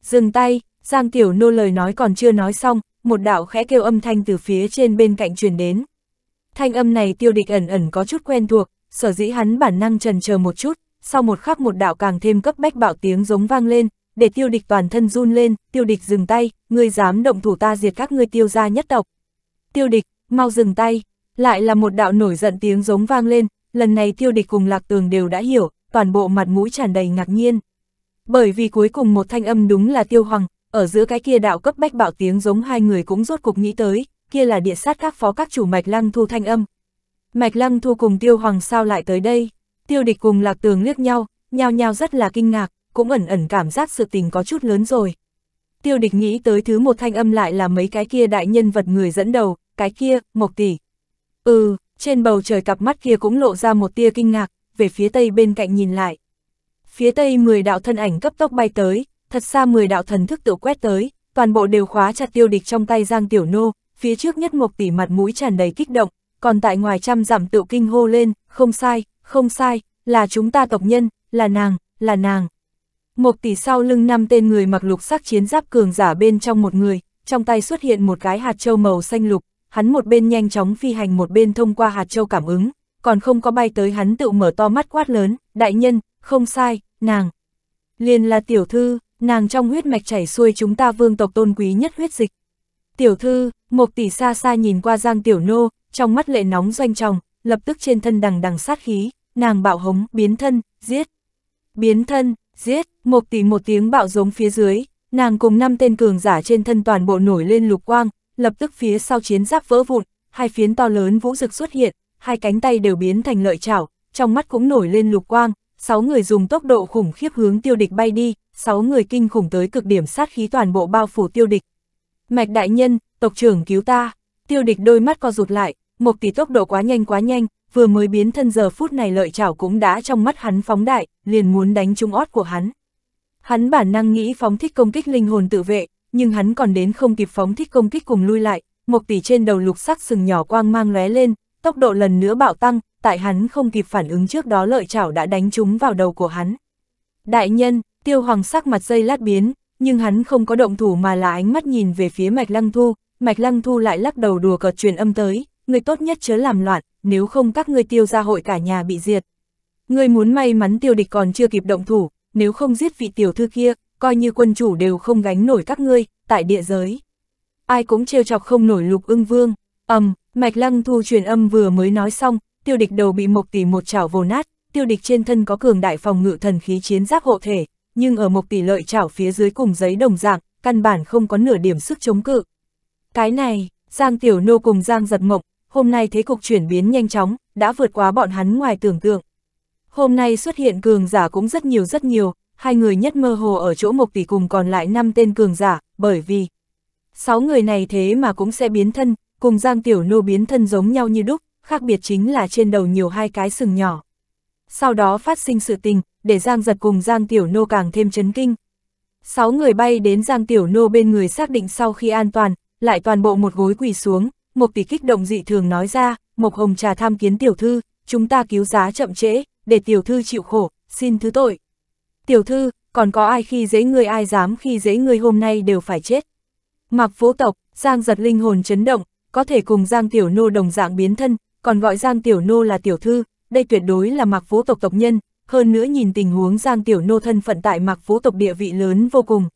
Dừng tay, Giang Tiểu Nô lời nói còn chưa nói xong, một đạo khẽ kêu âm thanh từ phía trên bên cạnh truyền đến. Thanh âm này tiêu địch ẩn ẩn có chút quen thuộc, sở dĩ hắn bản năng trần chờ một chút, sau một khắc một đạo càng thêm cấp bách bạo tiếng giống vang lên, để tiêu địch toàn thân run lên, tiêu địch dừng tay, ngươi dám động thủ ta diệt các ngươi tiêu gia nhất tộc. Tiêu địch, mau dừng tay, Lại là một đạo nổi giận tiếng giống vang lên, lần này tiêu địch cùng lạc tường đều đã hiểu, toàn bộ mặt mũi tràn đầy ngạc nhiên. Bởi vì cuối cùng một thanh âm đúng là tiêu hoàng, ở giữa cái kia đạo cấp bách bạo tiếng giống hai người cũng rốt cục nghĩ tới, kia là địa sát các phó các chủ mạch lăng thu thanh âm. Mạch lăng thu cùng tiêu hoàng sao lại tới đây, tiêu địch cùng lạc tường liếc nhau, nhao nhao rất là kinh ngạc, cũng ẩn ẩn cảm giác sự tình có chút lớn rồi. Tiêu địch nghĩ tới thứ một thanh âm lại là mấy cái kia đại nhân vật người dẫn đầu, cái kia, mộc tỷ. Ừ, trên bầu trời cặp mắt kia cũng lộ ra một tia kinh ngạc, về phía tây bên cạnh nhìn lại. Phía tây 10 đạo thân ảnh cấp tốc bay tới, thật xa 10 đạo thần thức tự quét tới, toàn bộ đều khóa chặt tiêu địch trong tay Giang Tiểu Nô, phía trước nhất một tỷ mặt mũi tràn đầy kích động, còn tại ngoài trăm giảm tự kinh hô lên, không sai, không sai, là chúng ta tộc nhân, là nàng, là nàng. Một tỷ sau lưng năm tên người mặc lục sắc chiến giáp cường giả bên trong một người, trong tay xuất hiện một cái hạt châu màu xanh lục, hắn một bên nhanh chóng phi hành một bên thông qua hạt châu cảm ứng, còn không có bay tới hắn tự mở to mắt quát lớn, đại nhân, không sai, nàng. Liền là tiểu thư, nàng trong huyết mạch chảy xuôi chúng ta vương tộc tôn quý nhất huyết dịch. Tiểu thư, một tỷ xa xa nhìn qua giang tiểu nô, trong mắt lệ nóng doanh tròng, lập tức trên thân đằng đằng sát khí, nàng bạo hống, biến thân, giết. Biến thân, giết, một tỷ một tiếng bạo giống phía dưới, nàng cùng năm tên cường giả trên thân toàn bộ nổi lên lục quang, lập tức phía sau chiến giáp vỡ vụn, hai phiến to lớn vũ rực xuất hiện, hai cánh tay đều biến thành lợi chảo, trong mắt cũng nổi lên lục quang, sáu người dùng tốc độ khủng khiếp hướng tiêu địch bay đi, sáu người kinh khủng tới cực điểm sát khí toàn bộ bao phủ tiêu địch. Mạch đại nhân, tộc trưởng cứu ta, tiêu địch đôi mắt co rụt lại, một tỷ tốc độ quá nhanh quá nhanh, vừa mới biến thân giờ phút này lợi chảo cũng đã trong mắt hắn phóng đại, liền muốn đánh trúng ót của hắn. Hắn bản năng nghĩ phóng thích công kích linh hồn tự vệ, nhưng hắn còn đến không kịp phóng thích công kích cùng lui lại, một tỷ trên đầu lục sắc sừng nhỏ quang mang lóe lên, tốc độ lần nữa bạo tăng, tại hắn không kịp phản ứng trước đó lợi chảo đã đánh trúng vào đầu của hắn. Đại nhân, tiêu hoàng sắc mặt dây lát biến, nhưng hắn không có động thủ mà là ánh mắt nhìn về phía mạch lăng thu, mạch lăng thu lại lắc đầu đùa cợt truyền âm tới, người tốt nhất chớ làm loạn, nếu không các ngươi tiêu gia hội cả nhà bị diệt. Ngươi muốn may mắn tiêu địch còn chưa kịp động thủ, nếu không giết vị tiểu thư kia, coi như quân chủ đều không gánh nổi các ngươi, tại địa giới. Ai cũng trêu chọc không nổi lục ưng vương, ầm, um, mạch lăng thu truyền âm vừa mới nói xong, tiêu địch đầu bị một tỷ một chảo vồ nát, tiêu địch trên thân có cường đại phòng ngự thần khí chiến giáp hộ thể, nhưng ở một tỷ lợi chảo phía dưới cùng giấy đồng dạng, căn bản không có nửa điểm sức chống cự. Cái này, Giang Tiểu Nô cùng Giang giật mộng, hôm nay thế cục chuyển biến nhanh chóng, đã vượt quá bọn hắn ngoài tưởng tượng. Hôm nay xuất hiện cường giả cũng rất nhiều rất nhiều, hai người nhất mơ hồ ở chỗ một tỷ cùng còn lại năm tên cường giả, bởi vì sáu người này thế mà cũng sẽ biến thân, cùng Giang Tiểu Nô biến thân giống nhau như đúc, khác biệt chính là trên đầu nhiều hai cái sừng nhỏ. Sau đó phát sinh sự tình, để Giang giật cùng Giang Tiểu Nô càng thêm chấn kinh. Sáu người bay đến Giang Tiểu Nô bên người xác định sau khi an toàn, lại toàn bộ một gối quỳ xuống, một tỷ kích động dị thường nói ra, Mộc Hồng trà tham kiến tiểu thư, chúng ta cứu giá chậm trễ, để tiểu thư chịu khổ, xin thứ tội. Tiểu thư, còn có ai khi dễ người ai dám khi dễ người hôm nay đều phải chết. Mặc phố tộc, Giang giật linh hồn chấn động, có thể cùng Giang Tiểu Nô đồng dạng biến thân, còn gọi Giang Tiểu Nô là tiểu thư, đây tuyệt đối là mặc phố tộc tộc nhân, hơn nữa nhìn tình huống Giang Tiểu Nô thân phận tại mặc phố tộc địa vị lớn vô cùng.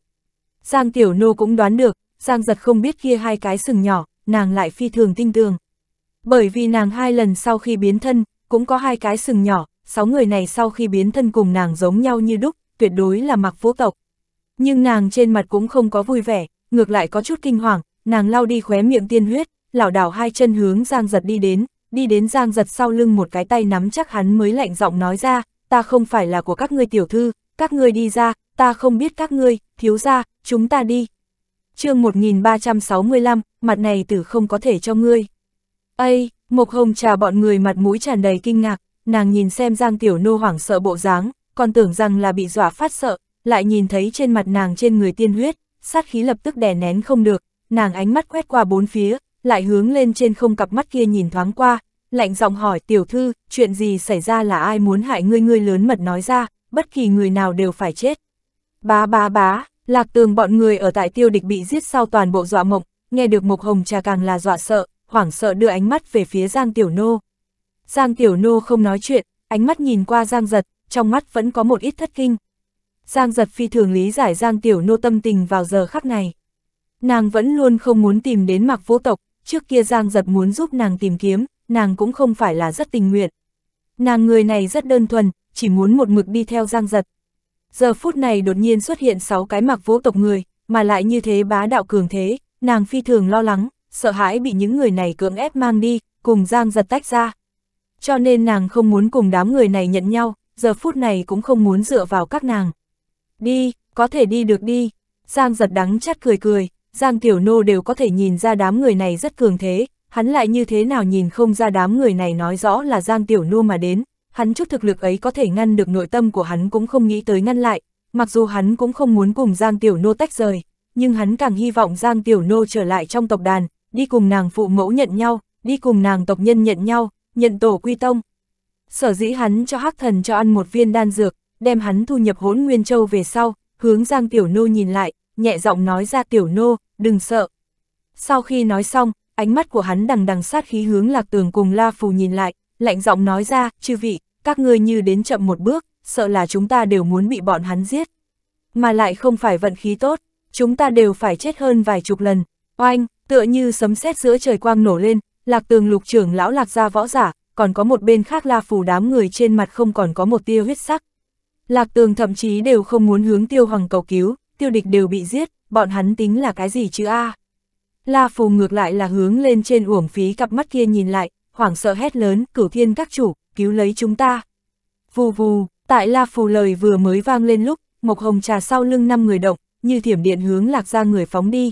Giang Tiểu Nô cũng đoán được, Giang giật không biết kia hai cái sừng nhỏ, nàng lại phi thường tinh tường. Bởi vì nàng hai lần sau khi biến thân, cũng có hai cái sừng nhỏ, sáu người này sau khi biến thân cùng nàng giống nhau như đúc, tuyệt đối là mặc phố tộc. Nhưng nàng trên mặt cũng không có vui vẻ, ngược lại có chút kinh hoàng, nàng lau đi khóe miệng tiên huyết, lảo đảo hai chân hướng Giang giật đi đến, đi đến Giang giật sau lưng một cái tay nắm chắc hắn mới lạnh giọng nói ra, ta không phải là của các ngươi tiểu thư, các ngươi đi ra, ta không biết các ngươi, thiếu ra, chúng ta đi. chương 1365, mặt này tử không có thể cho ngươi. Ây, Mộc Hồng trà bọn người mặt mũi tràn đầy kinh ngạc, nàng nhìn xem Giang Tiểu Nô hoảng sợ bộ dáng, còn tưởng rằng là bị dọa phát sợ, lại nhìn thấy trên mặt nàng trên người tiên huyết, sát khí lập tức đè nén không được, nàng ánh mắt quét qua bốn phía, lại hướng lên trên không cặp mắt kia nhìn thoáng qua, lạnh giọng hỏi tiểu thư, chuyện gì xảy ra là ai muốn hại ngươi ngươi lớn mật nói ra, bất kỳ người nào đều phải chết. Bá bá bá, lạc tường bọn người ở tại tiêu địch bị giết sau toàn bộ dọa mộng, nghe được Mộc Hồng trà càng là dọa sợ, hoảng sợ đưa ánh mắt về phía Giang Tiểu Nô. Giang Tiểu Nô không nói chuyện, ánh mắt nhìn qua Giang Giật, trong mắt vẫn có một ít thất kinh. Giang Giật phi thường lý giải Giang Tiểu Nô tâm tình vào giờ khắc này. Nàng vẫn luôn không muốn tìm đến mặc vô tộc, trước kia Giang Giật muốn giúp nàng tìm kiếm, nàng cũng không phải là rất tình nguyện. Nàng người này rất đơn thuần, chỉ muốn một mực đi theo giang giật. Giờ phút này đột nhiên xuất hiện 6 cái mặc vũ tộc người, mà lại như thế bá đạo cường thế, nàng phi thường lo lắng, sợ hãi bị những người này cưỡng ép mang đi, cùng giang giật tách ra. Cho nên nàng không muốn cùng đám người này nhận nhau, giờ phút này cũng không muốn dựa vào các nàng. Đi, có thể đi được đi. Giang giật đắng chát cười cười, Giang Tiểu Nô đều có thể nhìn ra đám người này rất cường thế, hắn lại như thế nào nhìn không ra đám người này nói rõ là Giang Tiểu Nô mà đến, hắn chút thực lực ấy có thể ngăn được nội tâm của hắn cũng không nghĩ tới ngăn lại, mặc dù hắn cũng không muốn cùng Giang Tiểu Nô tách rời, nhưng hắn càng hy vọng Giang Tiểu Nô trở lại trong tộc đàn, đi cùng nàng phụ mẫu nhận nhau, đi cùng nàng tộc nhân nhận nhau, nhận tổ quy tông. Sở dĩ hắn cho hắc thần cho ăn một viên đan dược, đem hắn thu nhập hỗn nguyên châu về sau, hướng Giang Tiểu Nô nhìn lại, nhẹ giọng nói ra Tiểu Nô, đừng sợ. Sau khi nói xong, ánh mắt của hắn đằng đằng sát khí hướng lạc tường cùng La Phù nhìn lại, lạnh giọng nói ra, chư vị, các ngươi như đến chậm một bước, sợ là chúng ta đều muốn bị bọn hắn giết. Mà lại không phải vận khí tốt, chúng ta đều phải chết hơn vài chục lần. Oanh, tựa như sấm sét giữa trời quang nổ lên, lạc tường lục trưởng lão lạc ra võ giả, còn có một bên khác la phù đám người trên mặt không còn có một tia huyết sắc. Lạc tường thậm chí đều không muốn hướng tiêu hoàng cầu cứu, tiêu địch đều bị giết, bọn hắn tính là cái gì chứ a La phù ngược lại là hướng lên trên uổng phí cặp mắt kia nhìn lại, hoảng sợ hét lớn, cửu thiên các chủ, cứu lấy chúng ta. Vù vù, tại La phù lời vừa mới vang lên lúc, Mộc Hồng trà sau lưng năm người động, như thiểm điện hướng lạc ra người phóng đi.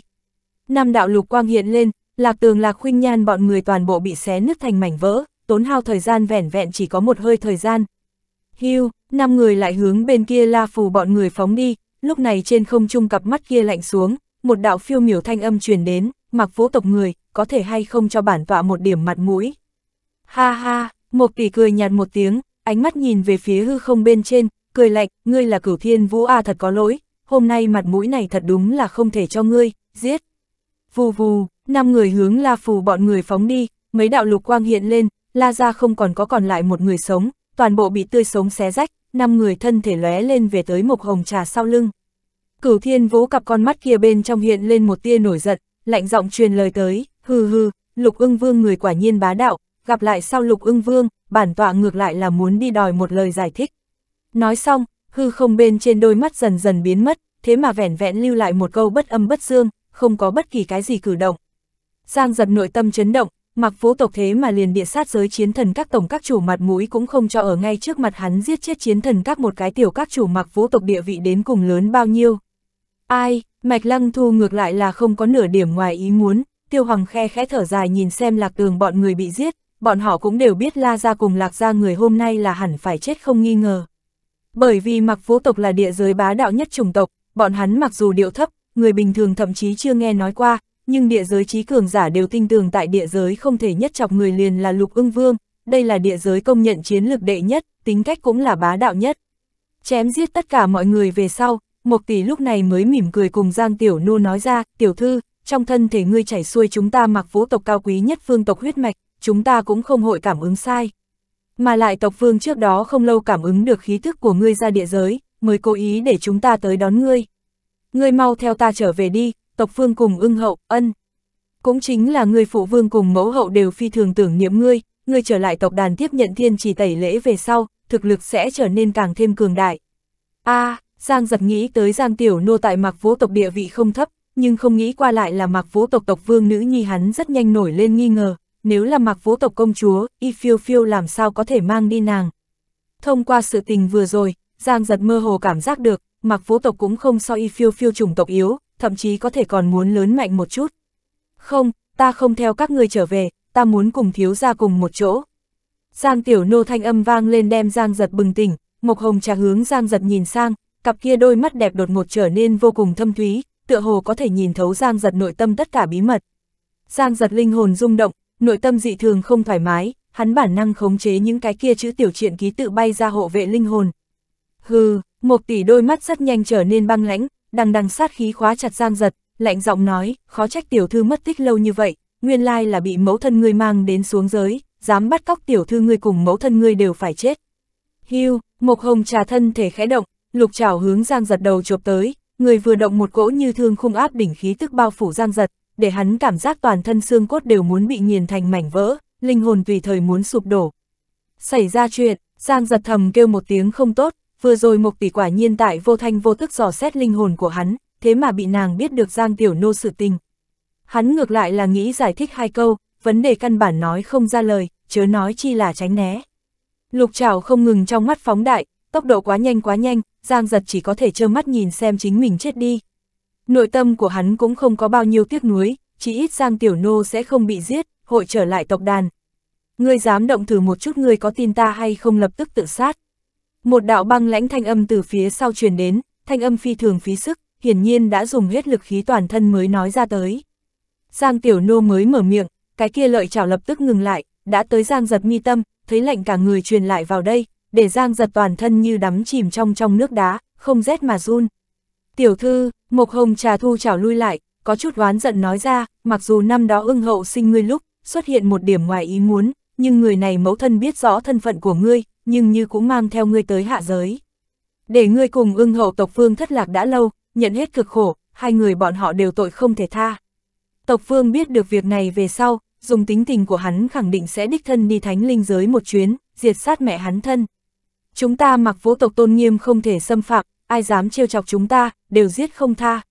Năm đạo lục quang hiện lên, lạc tường lạc khuynh nhan bọn người toàn bộ bị xé nứt thành mảnh vỡ, tốn hao thời gian vẻn vẹn chỉ có một hơi thời gian. Hưu, năm người lại hướng bên kia la phù bọn người phóng đi, lúc này trên không trung cặp mắt kia lạnh xuống, một đạo phiêu miểu thanh âm truyền đến, mặc vũ tộc người, có thể hay không cho bản tọa một điểm mặt mũi. Ha ha, một tỷ cười nhạt một tiếng, ánh mắt nhìn về phía hư không bên trên, cười lạnh, ngươi là cửu thiên vũ A thật có lỗi, hôm nay mặt mũi này thật đúng là không thể cho ngươi, giết. Vù vù, năm người hướng la phù bọn người phóng đi, mấy đạo lục quang hiện lên, la ra không còn có còn lại một người sống, toàn bộ bị tươi sống xé rách, năm người thân thể lóe lên về tới một hồng trà sau lưng. Cửu thiên vũ cặp con mắt kia bên trong hiện lên một tia nổi giận, lạnh giọng truyền lời tới, hừ hừ, lục ưng vương người quả nhiên bá đạo, gặp lại sau lục ưng vương, bản tọa ngược lại là muốn đi đòi một lời giải thích. Nói xong, hư không bên trên đôi mắt dần dần biến mất, thế mà vẻn vẹn lưu lại một câu bất âm bất dương, không có bất kỳ cái gì cử động. Giang giật nội tâm chấn động, mặc vũ tộc thế mà liền địa sát giới chiến thần các tổng các chủ mặt mũi cũng không cho ở ngay trước mặt hắn giết chết chiến thần các một cái tiểu các chủ mặc vũ tộc địa vị đến cùng lớn bao nhiêu. Ai, mạch lăng thu ngược lại là không có nửa điểm ngoài ý muốn, tiêu hoàng khe khẽ thở dài nhìn xem lạc tường bọn người bị giết, bọn họ cũng đều biết la ra cùng lạc ra người hôm nay là hẳn phải chết không nghi ngờ. Bởi vì mặc vũ tộc là địa giới bá đạo nhất chủng tộc, bọn hắn mặc dù điệu thấp, người bình thường thậm chí chưa nghe nói qua, nhưng địa giới trí cường giả đều tin tưởng tại địa giới không thể nhất chọc người liền là lục ưng vương, đây là địa giới công nhận chiến lược đệ nhất, tính cách cũng là bá đạo nhất. Chém giết tất cả mọi người về sau, một tỷ lúc này mới mỉm cười cùng Giang Tiểu Nô nói ra, tiểu thư, trong thân thể ngươi chảy xuôi chúng ta mặc vũ tộc cao quý nhất phương tộc huyết mạch, chúng ta cũng không hội cảm ứng sai. Mà lại tộc vương trước đó không lâu cảm ứng được khí thức của ngươi ra địa giới, mới cố ý để chúng ta tới đón ngươi. Ngươi mau theo ta trở về đi, tộc vương cùng ưng hậu, ân. Cũng chính là người phụ vương cùng mẫu hậu đều phi thường tưởng niệm ngươi, ngươi trở lại tộc đàn tiếp nhận thiên chỉ tẩy lễ về sau, thực lực sẽ trở nên càng thêm cường đại. a Giang giật nghĩ tới Giang Tiểu Nô tại mặc vũ tộc địa vị không thấp, nhưng không nghĩ qua lại là mặc vũ tộc tộc vương nữ nhi hắn rất nhanh nổi lên nghi ngờ, nếu là mặc vũ tộc công chúa, y phiêu phiêu làm sao có thể mang đi nàng. Thông qua sự tình vừa rồi, Giang giật mơ hồ cảm giác được, mặc vũ tộc cũng không so y phiêu phiêu chủng tộc yếu, thậm chí có thể còn muốn lớn mạnh một chút. Không, ta không theo các ngươi trở về, ta muốn cùng thiếu ra cùng một chỗ. Giang tiểu nô thanh âm vang lên đem Giang giật bừng tỉnh, Mộc Hồng trà hướng Giang giật nhìn sang, cặp kia đôi mắt đẹp đột ngột trở nên vô cùng thâm thúy, tựa hồ có thể nhìn thấu Giang giật nội tâm tất cả bí mật. Giang giật linh hồn rung động, nội tâm dị thường không thoải mái, hắn bản năng khống chế những cái kia chữ tiểu truyện ký tự bay ra hộ vệ linh hồn. Hừ, một tỷ đôi mắt rất nhanh trở nên băng lãnh, đằng đằng sát khí khóa chặt Giang giật, lạnh giọng nói, khó trách tiểu thư mất tích lâu như vậy, nguyên lai là bị mẫu thân ngươi mang đến xuống giới, dám bắt cóc tiểu thư ngươi cùng mẫu thân ngươi đều phải chết. Hưu, Mộc Hồng trà thân thể khẽ động, lục trảo hướng Giang giật đầu chộp tới, người vừa động một cỗ như thương khung áp đỉnh khí tức bao phủ Giang giật, để hắn cảm giác toàn thân xương cốt đều muốn bị nghiền thành mảnh vỡ, linh hồn tùy thời muốn sụp đổ. Xảy ra chuyện, Giang giật thầm kêu một tiếng không tốt, vừa rồi Mộc tỷ quả nhiên tại vô thanh vô tức dò xét linh hồn của hắn, thế mà bị nàng biết được Giang Tiểu Nô sự tình. Hắn ngược lại là nghĩ giải thích hai câu, vấn đề căn bản nói không ra lời, chớ nói chi là tránh né. Lục trảo không ngừng trong mắt phóng đại, tốc độ quá nhanh quá nhanh, Giang giật chỉ có thể trơ mắt nhìn xem chính mình chết đi. Nội tâm của hắn cũng không có bao nhiêu tiếc nuối, chỉ ít Giang Tiểu Nô sẽ không bị giết, hội trở lại tộc đàn. Ngươi dám động thử một chút ngươi có tin ta hay không lập tức tự sát. Một đạo băng lãnh thanh âm từ phía sau truyền đến, thanh âm phi thường phí sức, hiển nhiên đã dùng hết lực khí toàn thân mới nói ra tới. Giang Tiểu Nô mới mở miệng, cái kia lợi chảo lập tức ngừng lại, đã tới Giang giật mi tâm, thấy lệnh cả người truyền lại vào đây, để Giang giật toàn thân như đắm chìm trong trong nước đá, không rét mà run. Tiểu thư, Mộc Hồng trà thu chảo lui lại, có chút oán giận nói ra, mặc dù năm đó ưng hậu sinh ngươi lúc, xuất hiện một điểm ngoài ý muốn, nhưng người này mẫu thân biết rõ thân phận của ngươi, nhưng như cũng mang theo ngươi tới hạ giới. Để ngươi cùng ưng hậu tộc phương thất lạc đã lâu, nhận hết cực khổ, hai người bọn họ đều tội không thể tha. Tộc phương biết được việc này về sau, dùng tính tình của hắn khẳng định sẽ đích thân đi thánh linh giới một chuyến, diệt sát mẹ hắn thân. Chúng ta mặc vũ tộc tôn nghiêm không thể xâm phạm, ai dám trêu chọc chúng ta, đều giết không tha.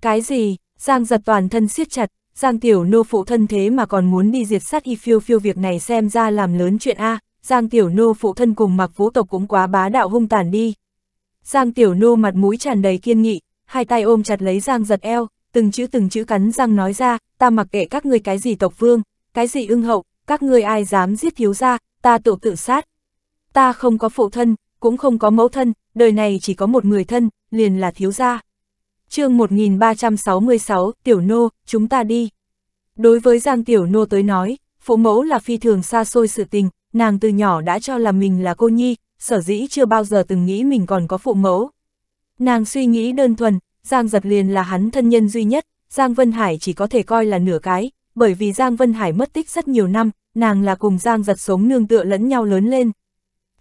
Cái gì, Giang giật toàn thân siết chặt, Giang tiểu nô phụ thân thế mà còn muốn đi diệt sát y phiêu phiêu việc này xem ra làm lớn chuyện A, Giang tiểu nô phụ thân cùng mặc vũ tộc cũng quá bá đạo hung tàn đi. Giang tiểu nô mặt mũi tràn đầy kiên nghị, hai tay ôm chặt lấy Giang giật eo, từng chữ từng chữ cắn răng nói ra, ta mặc kệ các ngươi cái gì tộc vương, cái gì ưng hậu, các ngươi ai dám giết thiếu gia, ta tự tự sát. Ta không có phụ thân, cũng không có mẫu thân, đời này chỉ có một người thân, liền là thiếu gia chương 1366, Tiểu Nô, chúng ta đi. Đối với Giang Tiểu Nô tới nói, phụ mẫu là phi thường xa xôi sự tình, nàng từ nhỏ đã cho là mình là cô nhi, sở dĩ chưa bao giờ từng nghĩ mình còn có phụ mẫu. Nàng suy nghĩ đơn thuần, Giang giật liền là hắn thân nhân duy nhất, Giang Vân Hải chỉ có thể coi là nửa cái, bởi vì Giang Vân Hải mất tích rất nhiều năm, nàng là cùng Giang giật sống nương tựa lẫn nhau lớn lên.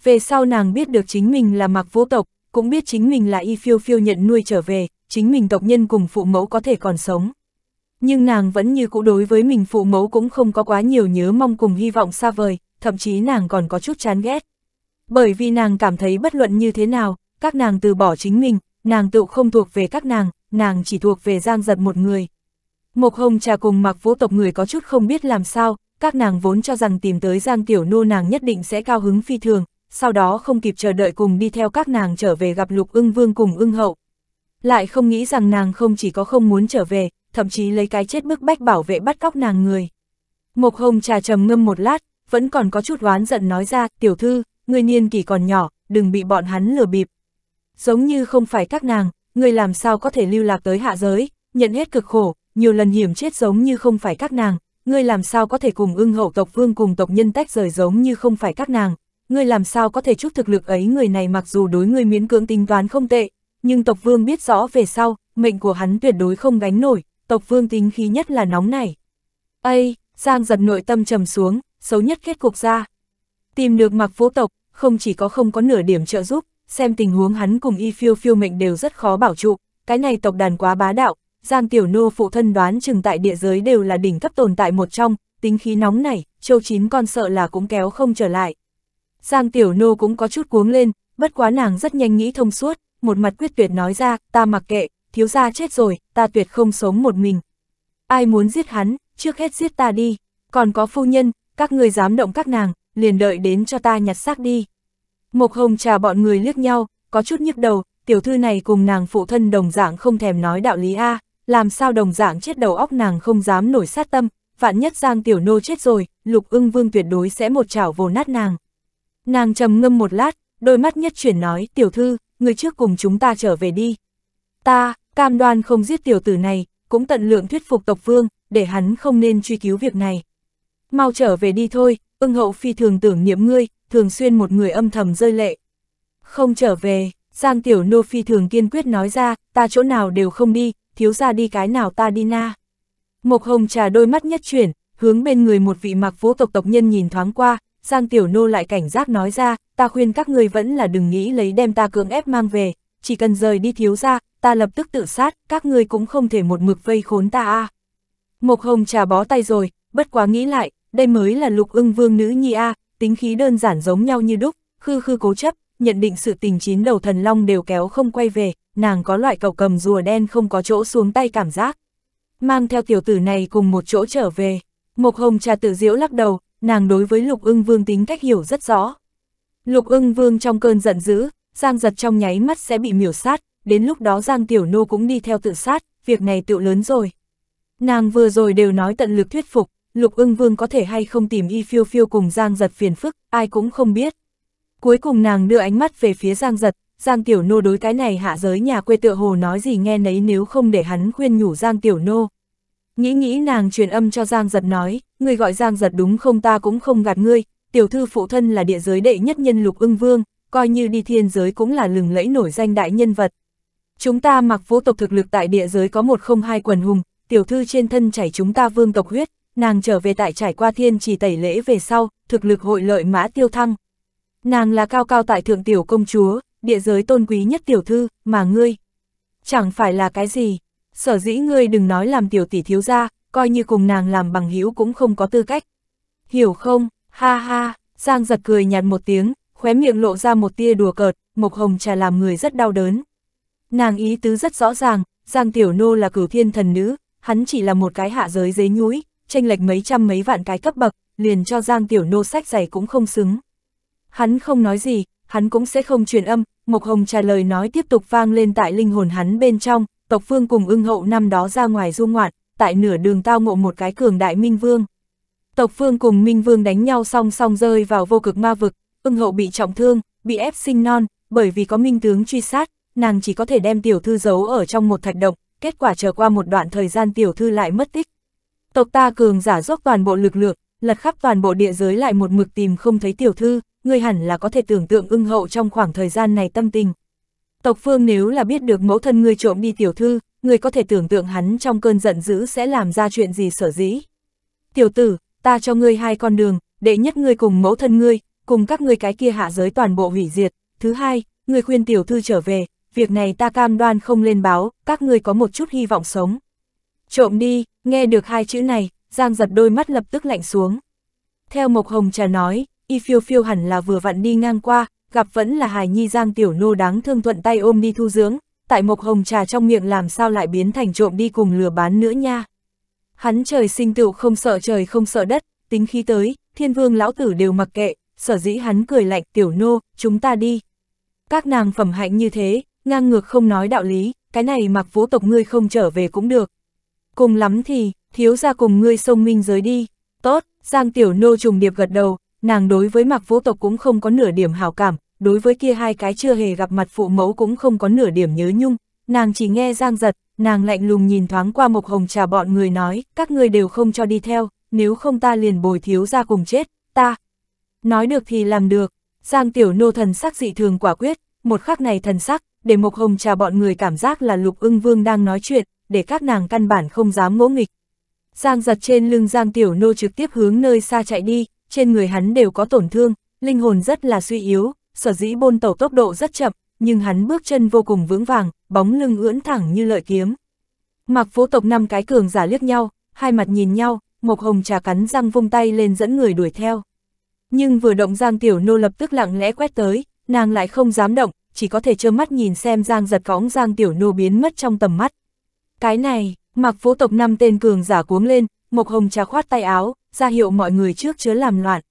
Về sau nàng biết được chính mình là mặc vô tộc, cũng biết chính mình là y phiêu phiêu nhận nuôi trở về, chính mình tộc nhân cùng phụ mẫu có thể còn sống. Nhưng nàng vẫn như cũ đối với mình phụ mẫu cũng không có quá nhiều nhớ mong cùng hy vọng xa vời, thậm chí nàng còn có chút chán ghét. Bởi vì nàng cảm thấy bất luận như thế nào, các nàng từ bỏ chính mình, nàng tự không thuộc về các nàng, nàng chỉ thuộc về Giang giật một người. Mộc hồng trà cùng mặc vũ tộc người có chút không biết làm sao, các nàng vốn cho rằng tìm tới Giang Tiểu Nô nàng nhất định sẽ cao hứng phi thường, sau đó không kịp chờ đợi cùng đi theo các nàng trở về gặp lục ưng vương cùng ưng hậu, lại không nghĩ rằng nàng không chỉ có không muốn trở về, thậm chí lấy cái chết bức bách bảo vệ bắt cóc nàng người. Mộc hồng trà trầm ngâm một lát, vẫn còn có chút oán giận nói ra, tiểu thư, người niên kỳ còn nhỏ, đừng bị bọn hắn lừa bịp. Giống như không phải các nàng, người làm sao có thể lưu lạc tới hạ giới, nhận hết cực khổ, nhiều lần hiểm chết giống như không phải các nàng, ngươi làm sao có thể cùng ưng hậu tộc vương cùng tộc nhân tách rời giống như không phải các nàng, ngươi làm sao có thể chút thực lực ấy người này mặc dù đối ngươi miễn cưỡng tính toán không tệ, nhưng tộc vương biết rõ về sau, mệnh của hắn tuyệt đối không gánh nổi, tộc vương tính khí nhất là nóng này. Ây, Giang giật nội tâm trầm xuống, xấu nhất kết cục ra. Tìm được mặc vũ tộc, không chỉ có không có nửa điểm trợ giúp, xem tình huống hắn cùng y phiêu phiêu mệnh đều rất khó bảo trụ, cái này tộc đàn quá bá đạo, Giang Tiểu Nô phụ thân đoán chừng tại địa giới đều là đỉnh cấp tồn tại một trong, tính khí nóng này, châu chín con sợ là cũng kéo không trở lại. Giang Tiểu Nô cũng có chút cuống lên, bất quá nàng rất nhanh nghĩ thông suốt, một mặt quyết tuyệt nói ra, ta mặc kệ, thiếu gia chết rồi, ta tuyệt không sống một mình. Ai muốn giết hắn, trước hết giết ta đi, còn có phu nhân, các người dám động các nàng, liền đợi đến cho ta nhặt xác đi. Mộc hồng trà bọn người liếc nhau, có chút nhức đầu, tiểu thư này cùng nàng phụ thân đồng dạng không thèm nói đạo lý A, làm sao đồng dạng chết đầu óc nàng không dám nổi sát tâm, vạn nhất giang tiểu nô chết rồi, lục ưng vương tuyệt đối sẽ một chảo vồ nát nàng. Nàng trầm ngâm một lát, đôi mắt nhất chuyển nói, tiểu thư, người trước cùng chúng ta trở về đi. Ta, cam đoan không giết tiểu tử này, cũng tận lượng thuyết phục tộc vương, để hắn không nên truy cứu việc này. Mau trở về đi thôi, ưng hậu phi thường tưởng niệm ngươi, thường xuyên một người âm thầm rơi lệ. Không trở về, Giang Tiểu Nô phi thường kiên quyết nói ra, ta chỗ nào đều không đi, thiếu ra đi cái nào ta đi na. Mộc Hồng trà đôi mắt nhất chuyển, hướng bên người một vị mặc vũ tộc tộc nhân nhìn thoáng qua, Giang Tiểu Nô lại cảnh giác nói ra, ta khuyên các người vẫn là đừng nghĩ lấy đem ta cưỡng ép mang về, chỉ cần rời đi thiếu ra, ta lập tức tự sát, các người cũng không thể một mực vây khốn ta a. À. Mộc Hồng trà bó tay rồi, bất quá nghĩ lại, đây mới là lục ưng vương nữ nhi A, tính khí đơn giản giống nhau như đúc, khư khư cố chấp, nhận định sự tình chín đầu thần long đều kéo không quay về, nàng có loại cầu cầm rùa đen không có chỗ xuống tay cảm giác. Mang theo tiểu tử này cùng một chỗ trở về, Mộc Hồng trà tự diễu lắc đầu, nàng đối với lục ưng vương tính cách hiểu rất rõ. Lục ưng vương trong cơn giận dữ, Giang giật trong nháy mắt sẽ bị miểu sát, đến lúc đó Giang Tiểu Nô cũng đi theo tự sát, việc này tự lớn rồi. Nàng vừa rồi đều nói tận lực thuyết phục, Lục ưng vương có thể hay không tìm y phiêu phiêu cùng Giang giật phiền phức, ai cũng không biết. Cuối cùng nàng đưa ánh mắt về phía Giang giật, Giang Tiểu Nô đối cái này hạ giới nhà quê tựa hồ nói gì nghe nấy nếu không để hắn khuyên nhủ Giang Tiểu Nô. Nghĩ nghĩ nàng truyền âm cho Giang giật nói, người gọi Giang giật đúng không ta cũng không gạt ngươi, tiểu thư phụ thân là địa giới đệ nhất nhân lục ưng vương, coi như đi thiên giới cũng là lừng lẫy nổi danh đại nhân vật. Chúng ta mặc vũ tộc thực lực tại địa giới có một không hai quần hùng, tiểu thư trên thân chảy chúng ta vương tộc huyết, nàng trở về tại trải qua thiên chỉ tẩy lễ về sau, thực lực hội lợi mã tiêu thăng. Nàng là cao cao tại thượng tiểu công chúa, địa giới tôn quý nhất tiểu thư, mà ngươi. Chẳng phải là cái gì, sở dĩ ngươi đừng nói làm tiểu tỷ thiếu gia, coi như cùng nàng làm bằng hữu cũng không có tư cách. Hiểu không, ha ha, Giang giật cười nhạt một tiếng, khóe miệng lộ ra một tia đùa cợt, Mộc Hồng trà làm người rất đau đớn. Nàng ý tứ rất rõ ràng, Giang Tiểu Nô là cửu thiên thần nữ, hắn chỉ là một cái hạ giới giấy nhúi, tranh lệch mấy trăm mấy vạn cái cấp bậc, liền cho Giang Tiểu Nô sách giày cũng không xứng. Hắn không nói gì, hắn cũng sẽ không truyền âm, Mộc Hồng trả lời nói tiếp tục vang lên tại linh hồn hắn bên trong, tộc phương cùng ưng hậu năm đó ra ngoài du ngoạn, tại nửa đường tao ngộ một cái cường đại minh vương. Tộc phương cùng minh vương đánh nhau song song rơi vào vô cực ma vực, ưng hậu bị trọng thương, bị ép sinh non, bởi vì có minh tướng truy sát, nàng chỉ có thể đem tiểu thư giấu ở trong một thạch động, kết quả chờ qua một đoạn thời gian tiểu thư lại mất tích. Tộc ta cường giả dốc toàn bộ lực lượng, lật khắp toàn bộ địa giới lại một mực tìm không thấy tiểu thư, người hẳn là có thể tưởng tượng ưng hậu trong khoảng thời gian này tâm tình. Tộc phương nếu là biết được mẫu thân người trộm đi tiểu thư, người có thể tưởng tượng hắn trong cơn giận dữ sẽ làm ra chuyện gì sở dĩ. Tiểu tử, ta cho ngươi hai con đường, đệ nhất ngươi cùng mẫu thân ngươi, cùng các ngươi cái kia hạ giới toàn bộ hủy diệt. Thứ hai, ngươi khuyên tiểu thư trở về, việc này ta cam đoan không lên báo, các ngươi có một chút hy vọng sống. Trộm đi, nghe được hai chữ này, Giang giật đôi mắt lập tức lạnh xuống. Theo Mộc Hồng trà nói, y phiêu phiêu hẳn là vừa vặn đi ngang qua, gặp vẫn là hài nhi Giang Tiểu Nô đáng thương thuận tay ôm đi thu dưỡng, tại Mộc Hồng trà trong miệng làm sao lại biến thành trộm đi cùng lừa bán nữa nha. Hắn trời sinh tựu không sợ trời không sợ đất, tính khí tới, thiên vương lão tử đều mặc kệ, sở dĩ hắn cười lạnh Tiểu Nô, chúng ta đi. Các nàng phẩm hạnh như thế, ngang ngược không nói đạo lý, cái này mặc vũ tộc ngươi không trở về cũng được. Cùng lắm thì, thiếu ra cùng ngươi sông minh giới đi. Tốt, Giang Tiểu Nô trùng điệp gật đầu, nàng đối với mặc vũ tộc cũng không có nửa điểm hào cảm, đối với kia hai cái chưa hề gặp mặt phụ mẫu cũng không có nửa điểm nhớ nhung. Nàng chỉ nghe Giang giật, nàng lạnh lùng nhìn thoáng qua Mộc Hồng trà bọn người nói, các ngươi đều không cho đi theo, nếu không ta liền bồi thiếu ra cùng chết, ta. Nói được thì làm được, Giang Tiểu Nô thần sắc dị thường quả quyết, một khắc này thần sắc, để Mộc Hồng trà bọn người cảm giác là Lục ưng vương đang nói chuyện, để các nàng căn bản không dám ngỗ nghịch. Giang giật trên lưng Giang Tiểu Nô trực tiếp hướng nơi xa chạy đi, trên người hắn đều có tổn thương, linh hồn rất là suy yếu, sở dĩ bôn tẩu tốc độ rất chậm, nhưng hắn bước chân vô cùng vững vàng, bóng lưng ưỡn thẳng như lợi kiếm. Mặc phố tộc năm cái cường giả liếc nhau, hai mặt nhìn nhau, Mộc Hồng trà cắn răng vung tay lên dẫn người đuổi theo. Nhưng vừa động Giang Tiểu Nô lập tức lặng lẽ quét tới, nàng lại không dám động, chỉ có thể trơ mắt nhìn xem Giang giật cõng Giang Tiểu Nô biến mất trong tầm mắt. Cái này, mặc phố tộc năm tên cường giả cuống lên, Mộc Hồng trà khoát tay áo, ra hiệu mọi người trước chứa làm loạn.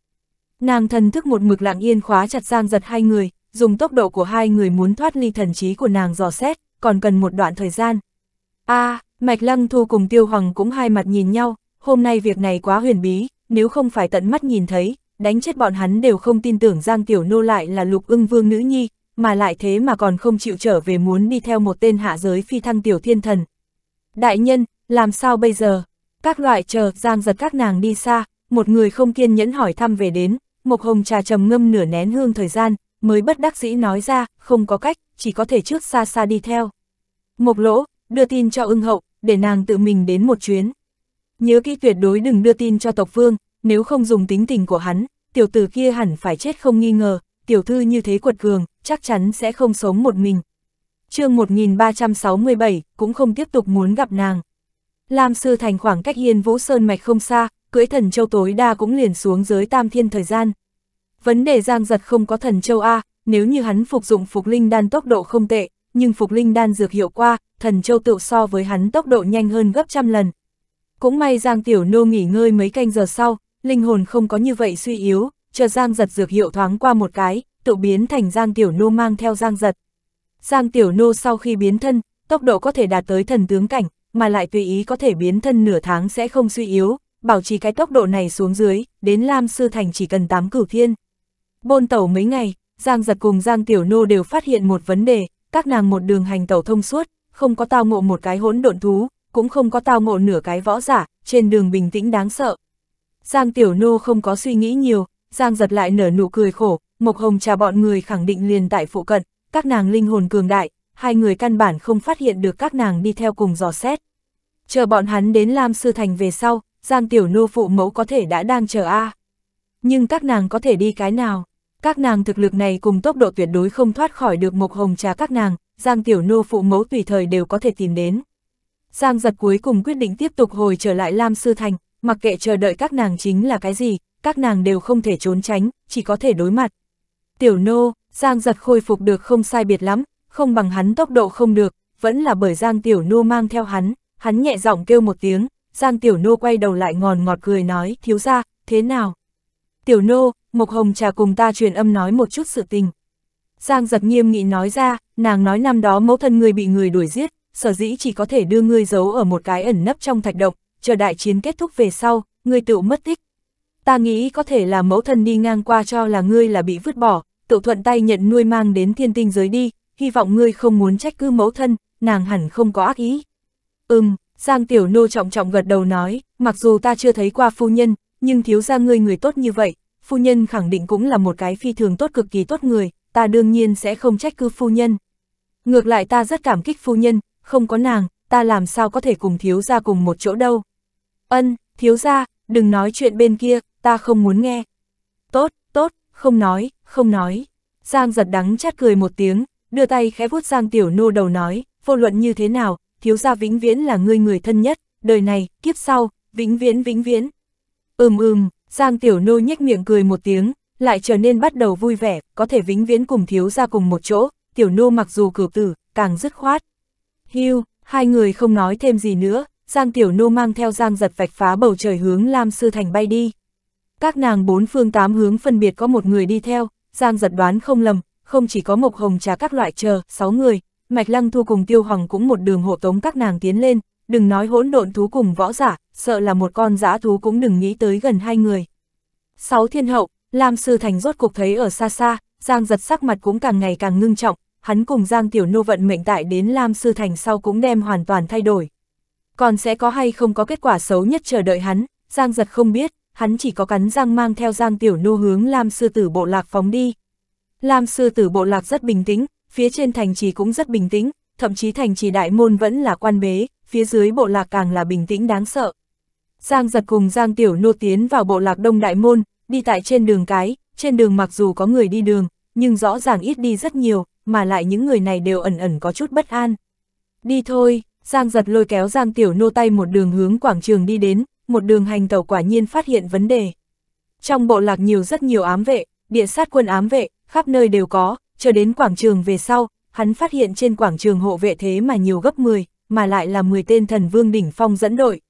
Nàng thần thức một mực lặng yên khóa chặt Giang giật hai người, dùng tốc độ của hai người muốn thoát ly thần trí của nàng dò xét, còn cần một đoạn thời gian. a Mạch Lăng Thu cùng Tiêu Hoàng cũng hai mặt nhìn nhau, hôm nay việc này quá huyền bí, nếu không phải tận mắt nhìn thấy, đánh chết bọn hắn đều không tin tưởng Giang Tiểu Nô lại là lục ưng vương nữ nhi, mà lại thế mà còn không chịu trở về muốn đi theo một tên hạ giới phi thăng tiểu thiên thần. Đại nhân, làm sao bây giờ? Các loại chờ Giang giật các nàng đi xa, một người không kiên nhẫn hỏi thăm về đến, một hồng trà trầm ngâm nửa nén hương thời gian, mới bất đắc dĩ nói ra, không có cách, chỉ có thể trước xa xa đi theo. Một lỗ, đưa tin cho ưng hậu, để nàng tự mình đến một chuyến. Nhớ kỹ tuyệt đối đừng đưa tin cho tộc vương, nếu không dùng tính tình của hắn, tiểu tử kia hẳn phải chết không nghi ngờ, tiểu thư như thế quật cường, chắc chắn sẽ không sống một mình chương 1367, cũng không tiếp tục muốn gặp nàng. Lam Sư Thành khoảng cách Hiên Vũ Sơn Mạch không xa, cưỡi thần châu tối đa cũng liền xuống dưới tam thiên thời gian. Vấn đề Giang giật không có thần châu A, nếu như hắn phục dụng phục linh đan tốc độ không tệ, nhưng phục linh đan dược hiệu qua, thần châu tự so với hắn tốc độ nhanh hơn gấp trăm lần. Cũng may Giang Tiểu Nô nghỉ ngơi mấy canh giờ sau, linh hồn không có như vậy suy yếu, chờ Giang giật dược hiệu thoáng qua một cái, tự biến thành Giang Tiểu Nô mang theo Giang giật. Giang Tiểu Nô sau khi biến thân, tốc độ có thể đạt tới thần tướng cảnh, mà lại tùy ý có thể biến thân nửa tháng sẽ không suy yếu, bảo trì cái tốc độ này xuống dưới, đến Lam Sư Thành chỉ cần 8 cửu thiên. Bôn tẩu mấy ngày, Giang giật cùng Giang Tiểu Nô đều phát hiện một vấn đề, các nàng một đường hành tẩu thông suốt, không có tao ngộ một cái hỗn độn thú, cũng không có tao ngộ nửa cái võ giả, trên đường bình tĩnh đáng sợ. Giang Tiểu Nô không có suy nghĩ nhiều, Giang giật lại nở nụ cười khổ, Mộc Hồng trà bọn người khẳng định liền tại phụ cận, các nàng linh hồn cường đại, hai người căn bản không phát hiện được các nàng đi theo cùng dò xét. Chờ bọn hắn đến Lam Sư Thành về sau, Giang Tiểu Nô phụ mẫu có thể đã đang chờ A. Nhưng các nàng có thể đi cái nào? Các nàng thực lực này cùng tốc độ tuyệt đối không thoát khỏi được một Hồng trà các nàng, Giang Tiểu Nô phụ mẫu tùy thời đều có thể tìm đến. Giang giật cuối cùng quyết định tiếp tục hồi trở lại Lam Sư Thành, mặc kệ chờ đợi các nàng chính là cái gì, các nàng đều không thể trốn tránh, chỉ có thể đối mặt. Tiểu Nô, Giang giật khôi phục được không sai biệt lắm, không bằng hắn tốc độ không được, vẫn là bởi Giang Tiểu Nô mang theo hắn, hắn nhẹ giọng kêu một tiếng, Giang Tiểu Nô quay đầu lại ngòn ngọt cười nói, thiếu ra, thế nào? Tiểu Nô, Mộc Hồng trà cùng ta truyền âm nói một chút sự tình. Giang giật nghiêm nghị nói ra, nàng nói năm đó mẫu thân người bị người đuổi giết, sở dĩ chỉ có thể đưa ngươi giấu ở một cái ẩn nấp trong thạch động, chờ đại chiến kết thúc về sau, ngươi tự mất tích. Ta nghĩ có thể là mẫu thân đi ngang qua cho là ngươi là bị vứt bỏ, tự thuận tay nhận nuôi mang đến thiên tinh giới đi, hy vọng ngươi không muốn trách cứ mẫu thân, nàng hẳn không có ác ý. Ừm, Giang Tiểu Nô trọng trọng gật đầu nói, mặc dù ta chưa thấy qua phu nhân, nhưng thiếu ra ngươi người tốt như vậy, phu nhân khẳng định cũng là một cái phi thường tốt cực kỳ tốt người, ta đương nhiên sẽ không trách cứ phu nhân. Ngược lại ta rất cảm kích phu nhân, không có nàng, ta làm sao có thể cùng thiếu ra cùng một chỗ đâu. Ân, thiếu ra, đừng nói chuyện bên kia, ta không muốn nghe. Tốt, tốt, không nói, không nói. Giang giật đắng chát cười một tiếng, đưa tay khẽ vuốt Giang Tiểu Nô đầu nói, vô luận như thế nào, thiếu gia vĩnh viễn là người người thân nhất, đời này, kiếp sau, vĩnh viễn vĩnh viễn. Ừm ừm, Giang Tiểu Nô nhếch miệng cười một tiếng, lại trở nên bắt đầu vui vẻ, có thể vĩnh viễn cùng thiếu gia cùng một chỗ, Tiểu Nô mặc dù cửu tử, càng dứt khoát. Hiu, hai người không nói thêm gì nữa, Giang Tiểu Nô mang theo Giang giật vạch phá bầu trời hướng Lam Sư Thành bay đi. Các nàng bốn phương tám hướng phân biệt có một người đi theo, Giang giật đoán không lầm, không chỉ có Mộc Hồng trà các loại chờ, sáu người, Mạch Lăng Thu cùng Tiêu Hoàng cũng một đường hộ tống các nàng tiến lên, đừng nói hỗn độn thú cùng võ giả, sợ là một con dã thú cũng đừng nghĩ tới gần hai người. Sáu thiên hậu, Lam Sư Thành rốt cục thấy ở xa xa, Giang giật sắc mặt cũng càng ngày càng ngưng trọng, hắn cùng Giang Tiểu Nô vận mệnh tại đến Lam Sư Thành sau cũng đem hoàn toàn thay đổi. Còn sẽ có hay không có kết quả xấu nhất chờ đợi hắn, Giang giật không biết, hắn chỉ có cắn răng mang theo Giang Tiểu Nô hướng Lam Sư Tử Bộ Lạc phóng đi. Lam Sư Tử Bộ Lạc rất bình tĩnh, phía trên thành trì cũng rất bình tĩnh, thậm chí thành trì đại môn vẫn là quan bế, phía dưới bộ lạc càng là bình tĩnh đáng sợ. Giang giật cùng Giang Tiểu Nô tiến vào bộ lạc đông đại môn, đi tại trên đường cái, trên đường mặc dù có người đi đường, nhưng rõ ràng ít đi rất nhiều, mà lại những người này đều ẩn ẩn có chút bất an. Đi thôi, Giang giật lôi kéo Giang Tiểu Nô tay một đường hướng quảng trường đi đến, một đường hành tàu quả nhiên phát hiện vấn đề. Trong bộ lạc nhiều rất nhiều ám vệ, địa sát quân ám vệ, khắp nơi đều có, chờ đến quảng trường về sau, hắn phát hiện trên quảng trường hộ vệ thế mà nhiều gấp 10, mà lại là 10 tên thần vương đỉnh phong dẫn đội.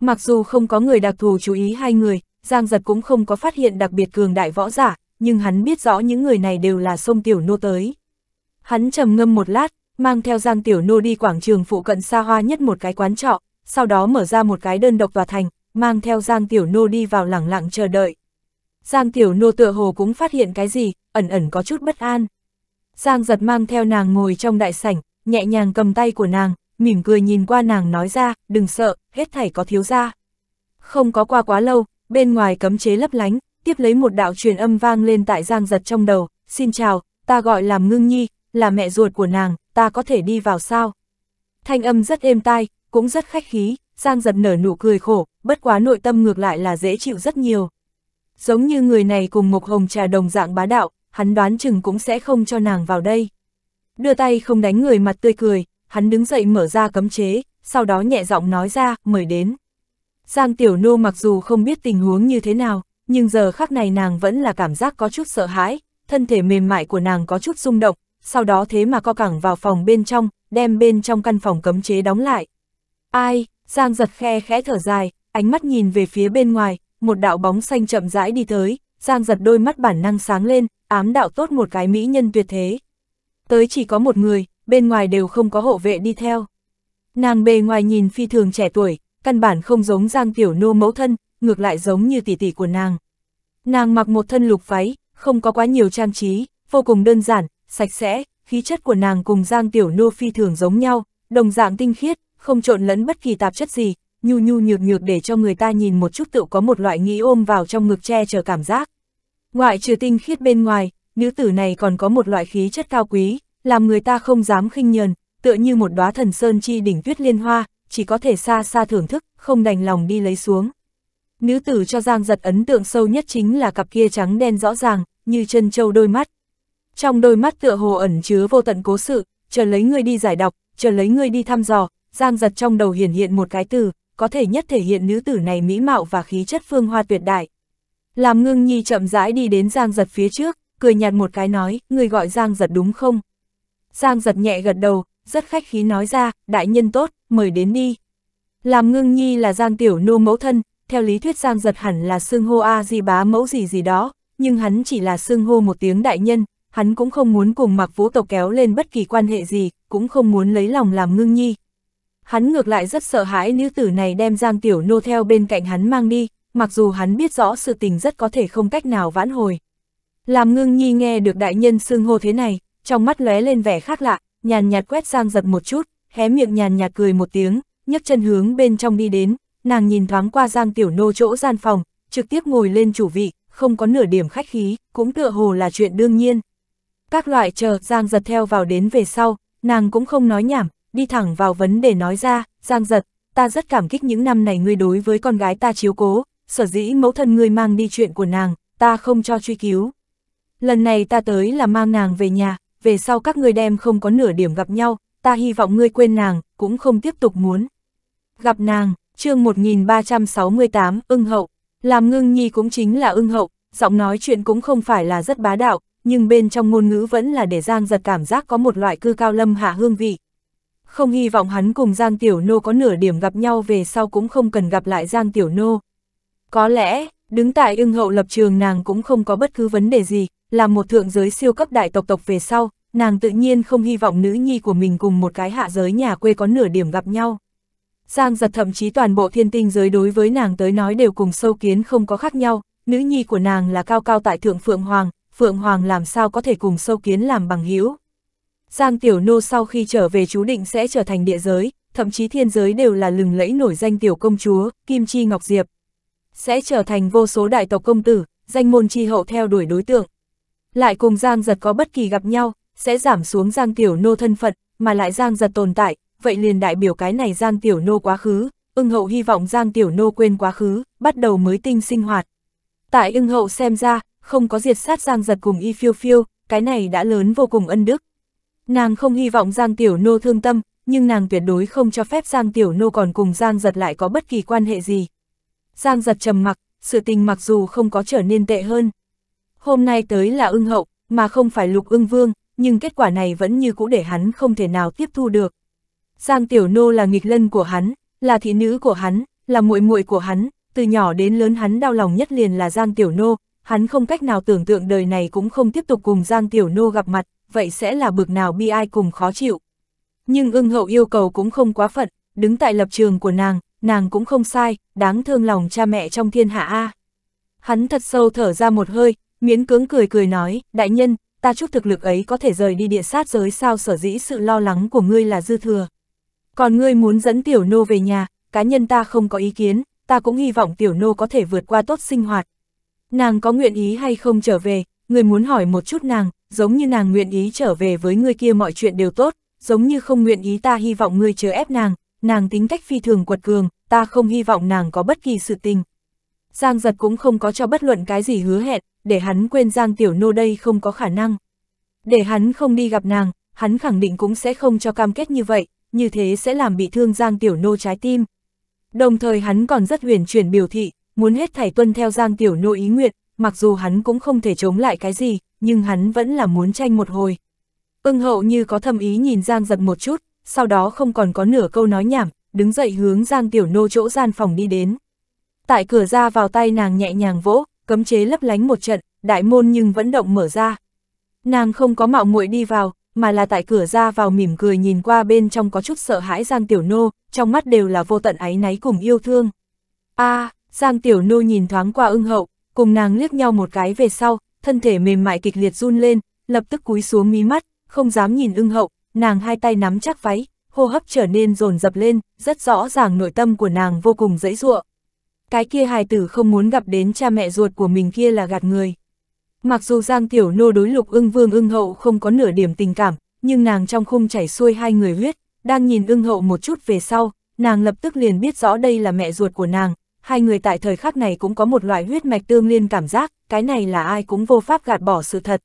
Mặc dù không có người đặc thù chú ý hai người, Giang Giật cũng không có phát hiện đặc biệt cường đại võ giả, nhưng hắn biết rõ những người này đều là sông Tiểu Nô tới. Hắn trầm ngâm một lát, mang theo Giang Tiểu Nô đi quảng trường phụ cận xa hoa nhất một cái quán trọ, sau đó mở ra một cái đơn độc tòa thành, mang theo Giang Tiểu Nô đi vào lẳng lặng chờ đợi. Giang Tiểu Nô tựa hồ cũng phát hiện cái gì, ẩn ẩn có chút bất an. Giang giật mang theo nàng ngồi trong đại sảnh, nhẹ nhàng cầm tay của nàng, mỉm cười nhìn qua nàng nói ra, đừng sợ, hết thảy có thiếu ra. Không có qua quá lâu, bên ngoài cấm chế lấp lánh, tiếp lấy một đạo truyền âm vang lên tại Giang giật trong đầu, xin chào, ta gọi làm ngưng nhi, là mẹ ruột của nàng, ta có thể đi vào sao? Thanh âm rất êm tai, cũng rất khách khí, Giang giật nở nụ cười khổ, bất quá nội tâm ngược lại là dễ chịu rất nhiều. Giống như người này cùng Mộc Hồng trà đồng dạng bá đạo, hắn đoán chừng cũng sẽ không cho nàng vào đây. Đưa tay không đánh người mặt tươi cười, hắn đứng dậy mở ra cấm chế, sau đó nhẹ giọng nói ra, mời đến. Giang Tiểu Nô mặc dù không biết tình huống như thế nào, nhưng giờ khắc này nàng vẫn là cảm giác có chút sợ hãi, thân thể mềm mại của nàng có chút rung động, sau đó thế mà co cẳng vào phòng bên trong, đem bên trong căn phòng cấm chế đóng lại. Ai, Giang giật khe khẽ thở dài, ánh mắt nhìn về phía bên ngoài, một đạo bóng xanh chậm rãi đi tới, Giang giật đôi mắt bản năng sáng lên, ám đạo tốt một cái mỹ nhân tuyệt thế. Tới chỉ có một người, bên ngoài đều không có hộ vệ đi theo. Nàng bề ngoài nhìn phi thường trẻ tuổi, căn bản không giống Giang Tiểu Nô mẫu thân, ngược lại giống như tỷ tỷ của nàng. Nàng mặc một thân lục váy, không có quá nhiều trang trí, vô cùng đơn giản, sạch sẽ, khí chất của nàng cùng Giang Tiểu Nô phi thường giống nhau, đồng dạng tinh khiết, không trộn lẫn bất kỳ tạp chất gì, nhu nhu nhược nhược để cho người ta nhìn một chút tự có một loại nghĩ ôm vào trong ngực che chờ cảm giác. Ngoại trừ tinh khiết bên ngoài, nữ tử này còn có một loại khí chất cao quý, làm người ta không dám khinh nhờn, tựa như một đóa thần sơn chi đỉnh tuyết liên hoa, chỉ có thể xa xa thưởng thức, không đành lòng đi lấy xuống. Nữ tử cho Giang giật ấn tượng sâu nhất chính là cặp kia trắng đen rõ ràng, như chân châu đôi mắt. Trong đôi mắt tựa hồ ẩn chứa vô tận cố sự, chờ lấy người đi giải đọc, chờ lấy người đi thăm dò, Giang giật trong đầu hiển hiện một cái từ, có thể nhất thể hiện nữ tử này mỹ mạo và khí chất phương hoa tuyệt đại. Làm ngưng nhi chậm rãi đi đến Giang giật phía trước, cười nhạt một cái nói, người gọi Giang giật đúng không? Giang giật nhẹ gật đầu, rất khách khí nói ra, đại nhân tốt, mời đến đi. Làm ngưng nhi là Giang tiểu nô mẫu thân, theo lý thuyết Giang giật hẳn là xương hô A di bá mẫu gì gì đó, nhưng hắn chỉ là xương hô một tiếng đại nhân, hắn cũng không muốn cùng mặc vũ tộc kéo lên bất kỳ quan hệ gì, cũng không muốn lấy lòng làm ngưng nhi. Hắn ngược lại rất sợ hãi nữ tử này đem Giang Tiểu Nô theo bên cạnh hắn mang đi, mặc dù hắn biết rõ sự tình rất có thể không cách nào vãn hồi. Làm ngưng nhi nghe được đại nhân xưng hô thế này, trong mắt lóe lên vẻ khác lạ, nhàn nhạt quét sang giật một chút, hé miệng nhàn nhạt cười một tiếng, nhấc chân hướng bên trong đi đến, nàng nhìn thoáng qua Giang Tiểu Nô chỗ gian phòng, trực tiếp ngồi lên chủ vị, không có nửa điểm khách khí, cũng tựa hồ là chuyện đương nhiên. Các loại chờ Giang giật theo vào đến về sau, nàng cũng không nói nhảm, đi thẳng vào vấn đề nói ra, Giang giật, ta rất cảm kích những năm này ngươi đối với con gái ta chiếu cố, sở dĩ mẫu thân ngươi mang đi chuyện của nàng, ta không cho truy cứu. Lần này ta tới là mang nàng về nhà, về sau các ngươi đem không có nửa điểm gặp nhau, ta hy vọng ngươi quên nàng, cũng không tiếp tục muốn. Gặp nàng, chương 1368, ưng hậu, làm ngưng nhi cũng chính là ưng hậu, giọng nói chuyện cũng không phải là rất bá đạo, nhưng bên trong ngôn ngữ vẫn là để Giang giật cảm giác có một loại cư cao lâm hạ hương vị. Không hy vọng hắn cùng Giang Tiểu Nô có nửa điểm gặp nhau về sau cũng không cần gặp lại Giang Tiểu Nô. Có lẽ, đứng tại ưng hậu lập trường nàng cũng không có bất cứ vấn đề gì, là một thượng giới siêu cấp đại tộc tộc về sau, nàng tự nhiên không hy vọng nữ nhi của mình cùng một cái hạ giới nhà quê có nửa điểm gặp nhau. Giang giật thậm chí toàn bộ thiên tinh giới đối với nàng tới nói đều cùng sâu kiến không có khác nhau, nữ nhi của nàng là cao cao tại thượng Phượng Hoàng, Phượng Hoàng làm sao có thể cùng sâu kiến làm bằng hữu Giang Tiểu Nô sau khi trở về chú định sẽ trở thành địa giới, thậm chí thiên giới đều là lừng lẫy nổi danh tiểu công chúa, Kim Chi Ngọc Diệp. Sẽ trở thành vô số đại tộc công tử, danh môn chi hậu theo đuổi đối tượng. Lại cùng Giang Giật có bất kỳ gặp nhau, sẽ giảm xuống Giang Tiểu Nô thân phận, mà lại Giang Giật tồn tại, vậy liền đại biểu cái này Giang Tiểu Nô quá khứ, ưng hậu hy vọng Giang Tiểu Nô quên quá khứ, bắt đầu mới tinh sinh hoạt. Tại ưng hậu xem ra, không có diệt sát Giang Giật cùng y phiêu phiêu, cái này đã lớn vô cùng ân đức. Nàng không hy vọng Giang Tiểu Nô thương tâm, nhưng nàng tuyệt đối không cho phép Giang Tiểu Nô còn cùng Giang Giật lại có bất kỳ quan hệ gì. Giang Giật trầm mặc, sự tình mặc dù không có trở nên tệ hơn. Hôm nay tới là ưng hậu, mà không phải lục ưng vương, nhưng kết quả này vẫn như cũ để hắn không thể nào tiếp thu được. Giang Tiểu Nô là nghịch lân của hắn, là thị nữ của hắn, là muội muội của hắn, từ nhỏ đến lớn hắn đau lòng nhất liền là Giang Tiểu Nô, hắn không cách nào tưởng tượng đời này cũng không tiếp tục cùng Giang Tiểu Nô gặp mặt, vậy sẽ là bực nào bi ai cùng khó chịu. Nhưng ưng hậu yêu cầu cũng không quá phận, đứng tại lập trường của nàng, nàng cũng không sai, đáng thương lòng cha mẹ trong thiên hạ A. Hắn thật sâu thở ra một hơi, miễn cưỡng cười cười nói, đại nhân, ta chúc thực lực ấy có thể rời đi địa sát giới sao sở dĩ sự lo lắng của ngươi là dư thừa. Còn ngươi muốn dẫn tiểu nô về nhà, cá nhân ta không có ý kiến, ta cũng hy vọng tiểu nô có thể vượt qua tốt sinh hoạt. Nàng có nguyện ý hay không trở về, người muốn hỏi một chút nàng, giống như nàng nguyện ý trở về với người kia mọi chuyện đều tốt, giống như không nguyện ý ta hy vọng ngươi chờ ép nàng, nàng tính cách phi thường quật cường, ta không hy vọng nàng có bất kỳ sự tình. Giang giật cũng không có cho bất luận cái gì hứa hẹn, để hắn quên Giang Tiểu Nô đây không có khả năng. Để hắn không đi gặp nàng, hắn khẳng định cũng sẽ không cho cam kết như vậy, như thế sẽ làm bị thương Giang Tiểu Nô trái tim. Đồng thời hắn còn rất huyền chuyển biểu thị, muốn hết thảy tuân theo Giang Tiểu Nô ý nguyện, mặc dù hắn cũng không thể chống lại cái gì, nhưng hắn vẫn là muốn tranh một hồi. Ưng hậu như có thầm ý nhìn Giang giật một chút, sau đó không còn có nửa câu nói nhảm, đứng dậy hướng Giang Tiểu Nô chỗ gian phòng đi đến. Tại cửa ra vào tay nàng nhẹ nhàng vỗ, cấm chế lấp lánh một trận, đại môn nhưng vẫn động mở ra. Nàng không có mạo muội đi vào, mà là tại cửa ra vào mỉm cười nhìn qua bên trong có chút sợ hãi Giang Tiểu Nô, trong mắt đều là vô tận áy náy cùng yêu thương. a Giang Tiểu Nô nhìn thoáng qua ưng hậu, cùng nàng liếc nhau một cái về sau, thân thể mềm mại kịch liệt run lên, lập tức cúi xuống mí mắt, không dám nhìn ưng hậu, nàng hai tay nắm chắc váy, hô hấp trở nên dồn dập lên, rất rõ ràng nội tâm của nàng vô cùng dễ dụa. Cái kia hài tử không muốn gặp đến cha mẹ ruột của mình kia là gạt người. Mặc dù Giang Tiểu Nô đối lục ưng vương ưng hậu không có nửa điểm tình cảm, nhưng nàng trong khung chảy xuôi hai người huyết, đang nhìn ưng hậu một chút về sau, nàng lập tức liền biết rõ đây là mẹ ruột của nàng, hai người tại thời khắc này cũng có một loại huyết mạch tương liên cảm giác, cái này là ai cũng vô pháp gạt bỏ sự thật.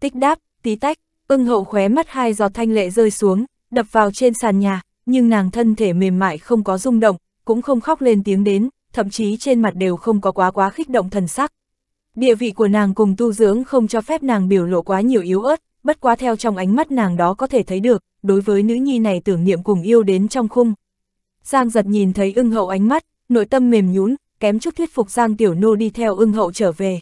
Tích đáp, tí tách, ưng hậu khóe mắt hai giọt thanh lệ rơi xuống, đập vào trên sàn nhà, nhưng nàng thân thể mềm mại không có rung động, cũng không khóc lên tiếng đến, thậm chí trên mặt đều không có quá quá khích động thần sắc. Địa vị của nàng cùng tu dưỡng không cho phép nàng biểu lộ quá nhiều yếu ớt, bất quá theo trong ánh mắt nàng đó có thể thấy được, đối với nữ nhi này tưởng niệm cùng yêu đến trong khung. Giang giật nhìn thấy ưng hậu ánh mắt, nội tâm mềm nhún, kém chút thuyết phục Giang Tiểu Nô đi theo ưng hậu trở về.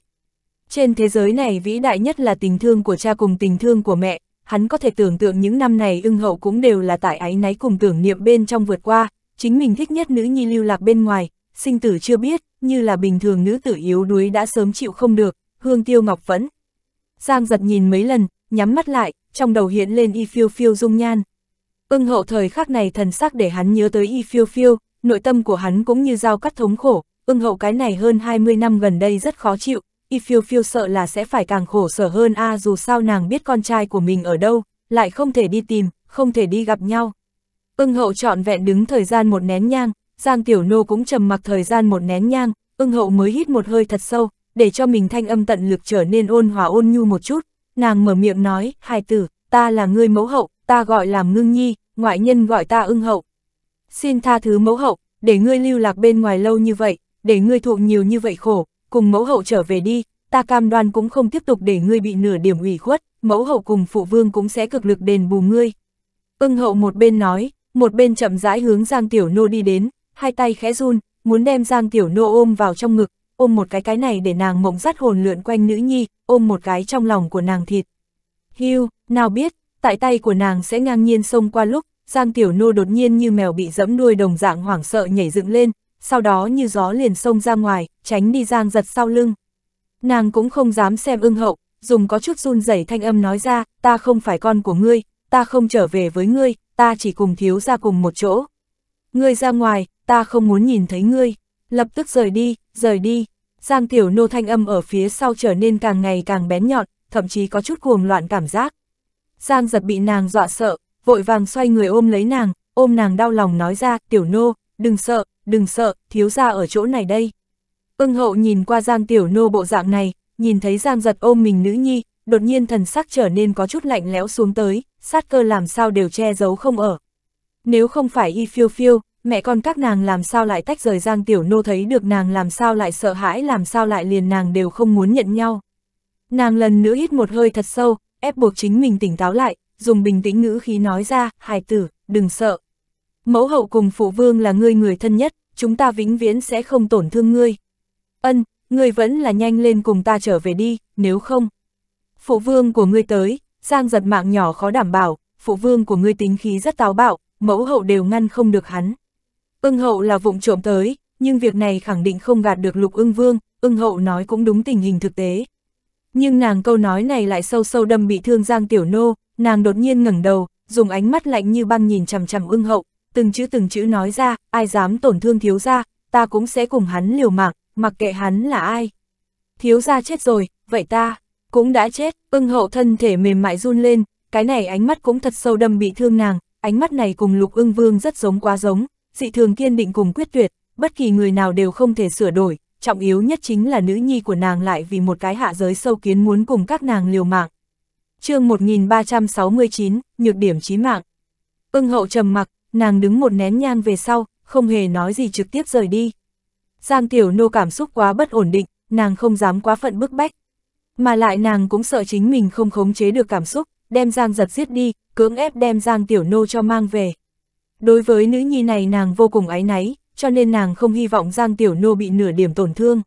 Trên thế giới này vĩ đại nhất là tình thương của cha cùng tình thương của mẹ, hắn có thể tưởng tượng những năm này ưng hậu cũng đều là tại ái náy cùng tưởng niệm bên trong vượt qua, chính mình thích nhất nữ nhi lưu lạc bên ngoài, sinh tử chưa biết, như là bình thường nữ tử yếu đuối đã sớm chịu không được, hương tiêu ngọc vẫn. Giang giật nhìn mấy lần, nhắm mắt lại, trong đầu hiện lên y phiêu phiêu dung nhan. Ưng hậu thời khắc này thần sắc để hắn nhớ tới y phiêu phiêu, nội tâm của hắn cũng như dao cắt thống khổ, ưng hậu cái này hơn 20 năm gần đây rất khó chịu, y phiêu phiêu sợ là sẽ phải càng khổ sở hơn a dù sao nàng biết con trai của mình ở đâu, lại không thể đi tìm, không thể đi gặp nhau. Ưng hậu trọn vẹn đứng thời gian một nén nhang, Giang Tiểu Nô cũng trầm mặc thời gian một nén nhang, ưng hậu mới hít một hơi thật sâu, để cho mình thanh âm tận lực trở nên ôn hòa ôn nhu một chút, nàng mở miệng nói, hài tử, ta là người mẫu hậu, ta gọi làm ngưng nhi, ngoại nhân gọi ta ưng hậu. Xin tha thứ mẫu hậu, để ngươi lưu lạc bên ngoài lâu như vậy, để ngươi thụ nhiều như vậy khổ, cùng mẫu hậu trở về đi, ta cam đoan cũng không tiếp tục để ngươi bị nửa điểm ủy khuất, mẫu hậu cùng phụ vương cũng sẽ cực lực đền bù ngươi. Ưng hậu một bên nói, một bên chậm rãi hướng Giang Tiểu Nô đi đến, hai tay khẽ run, muốn đem Giang Tiểu Nô ôm vào trong ngực, ôm một cái cái này để nàng mộng dắt hồn lượn quanh nữ nhi, ôm một cái trong lòng của nàng thịt. Hiu, nào biết, tại tay của nàng sẽ ngang nhiên xông qua lúc, Giang Tiểu Nô đột nhiên như mèo bị dẫm đuôi đồng dạng hoảng sợ nhảy dựng lên, sau đó như gió liền xông ra ngoài, tránh đi Giang giật sau lưng. Nàng cũng không dám xem ưng hậu, dùng có chút run rẩy thanh âm nói ra, ta không phải con của ngươi, ta không trở về với ngươi, ta chỉ cùng thiếu ra cùng một chỗ. Ngươi ra ngoài, ta không muốn nhìn thấy ngươi, lập tức rời đi, rời đi. Giang tiểu nô thanh âm ở phía sau trở nên càng ngày càng bén nhọn, thậm chí có chút cuồng loạn cảm giác. Giang giật bị nàng dọa sợ, vội vàng xoay người ôm lấy nàng, ôm nàng đau lòng nói ra, tiểu nô, đừng sợ, đừng sợ, thiếu ra ở chỗ này đây. Ưng hậu nhìn qua Giang tiểu nô bộ dạng này, nhìn thấy Giang giật ôm mình nữ nhi, đột nhiên thần sắc trở nên có chút lạnh lẽo xuống tới, sát cơ làm sao đều che giấu không ở. Nếu không phải y phiêu phiêu, mẹ con các nàng làm sao lại tách rời Giang Tiểu Nô thấy được nàng làm sao lại sợ hãi làm sao lại liền nàng đều không muốn nhận nhau. Nàng lần nữa hít một hơi thật sâu, ép buộc chính mình tỉnh táo lại, dùng bình tĩnh ngữ khí nói ra, hài tử, đừng sợ. Mẫu hậu cùng phụ vương là ngươi người thân nhất, chúng ta vĩnh viễn sẽ không tổn thương ngươi. Ân, ngươi vẫn là nhanh lên cùng ta trở về đi, nếu không. Phụ vương của ngươi tới, Giang giật mạng nhỏ khó đảm bảo, phụ vương của ngươi tính khí rất táo bạo, mẫu hậu đều ngăn không được hắn. Ưng hậu là vụng trộm tới, nhưng việc này khẳng định không gạt được lục ưng vương, ưng hậu nói cũng đúng tình hình thực tế. Nhưng nàng câu nói này lại sâu sâu đâm bị thương Giang Tiểu Nô, nàng đột nhiên ngẩng đầu, dùng ánh mắt lạnh như băng nhìn chằm chằm ưng hậu, từng chữ từng chữ nói ra, ai dám tổn thương thiếu gia, ta cũng sẽ cùng hắn liều mạng, mặc kệ hắn là ai. Thiếu gia chết rồi, vậy ta, cũng đã chết, ưng hậu thân thể mềm mại run lên, cái này ánh mắt cũng thật sâu đâm bị thương nàng, ánh mắt này cùng lục ưng vương rất giống quá giống, dị thường kiên định cùng quyết tuyệt, bất kỳ người nào đều không thể sửa đổi, trọng yếu nhất chính là nữ nhi của nàng lại vì một cái hạ giới sâu kiến muốn cùng các nàng liều mạng chương 1369, nhược điểm chí mạng. Ưng hậu trầm mặc, nàng đứng một nén nhang về sau, không hề nói gì trực tiếp rời đi. Giang Tiểu Nô cảm xúc quá bất ổn định, nàng không dám quá phận bức bách. Mà lại nàng cũng sợ chính mình không khống chế được cảm xúc, đem Giang giật giết đi, cưỡng ép đem Giang Tiểu Nô cho mang về. Đối với nữ nhi này nàng vô cùng áy náy, cho nên nàng không hy vọng Giang Tiểu Nô bị nửa điểm tổn thương.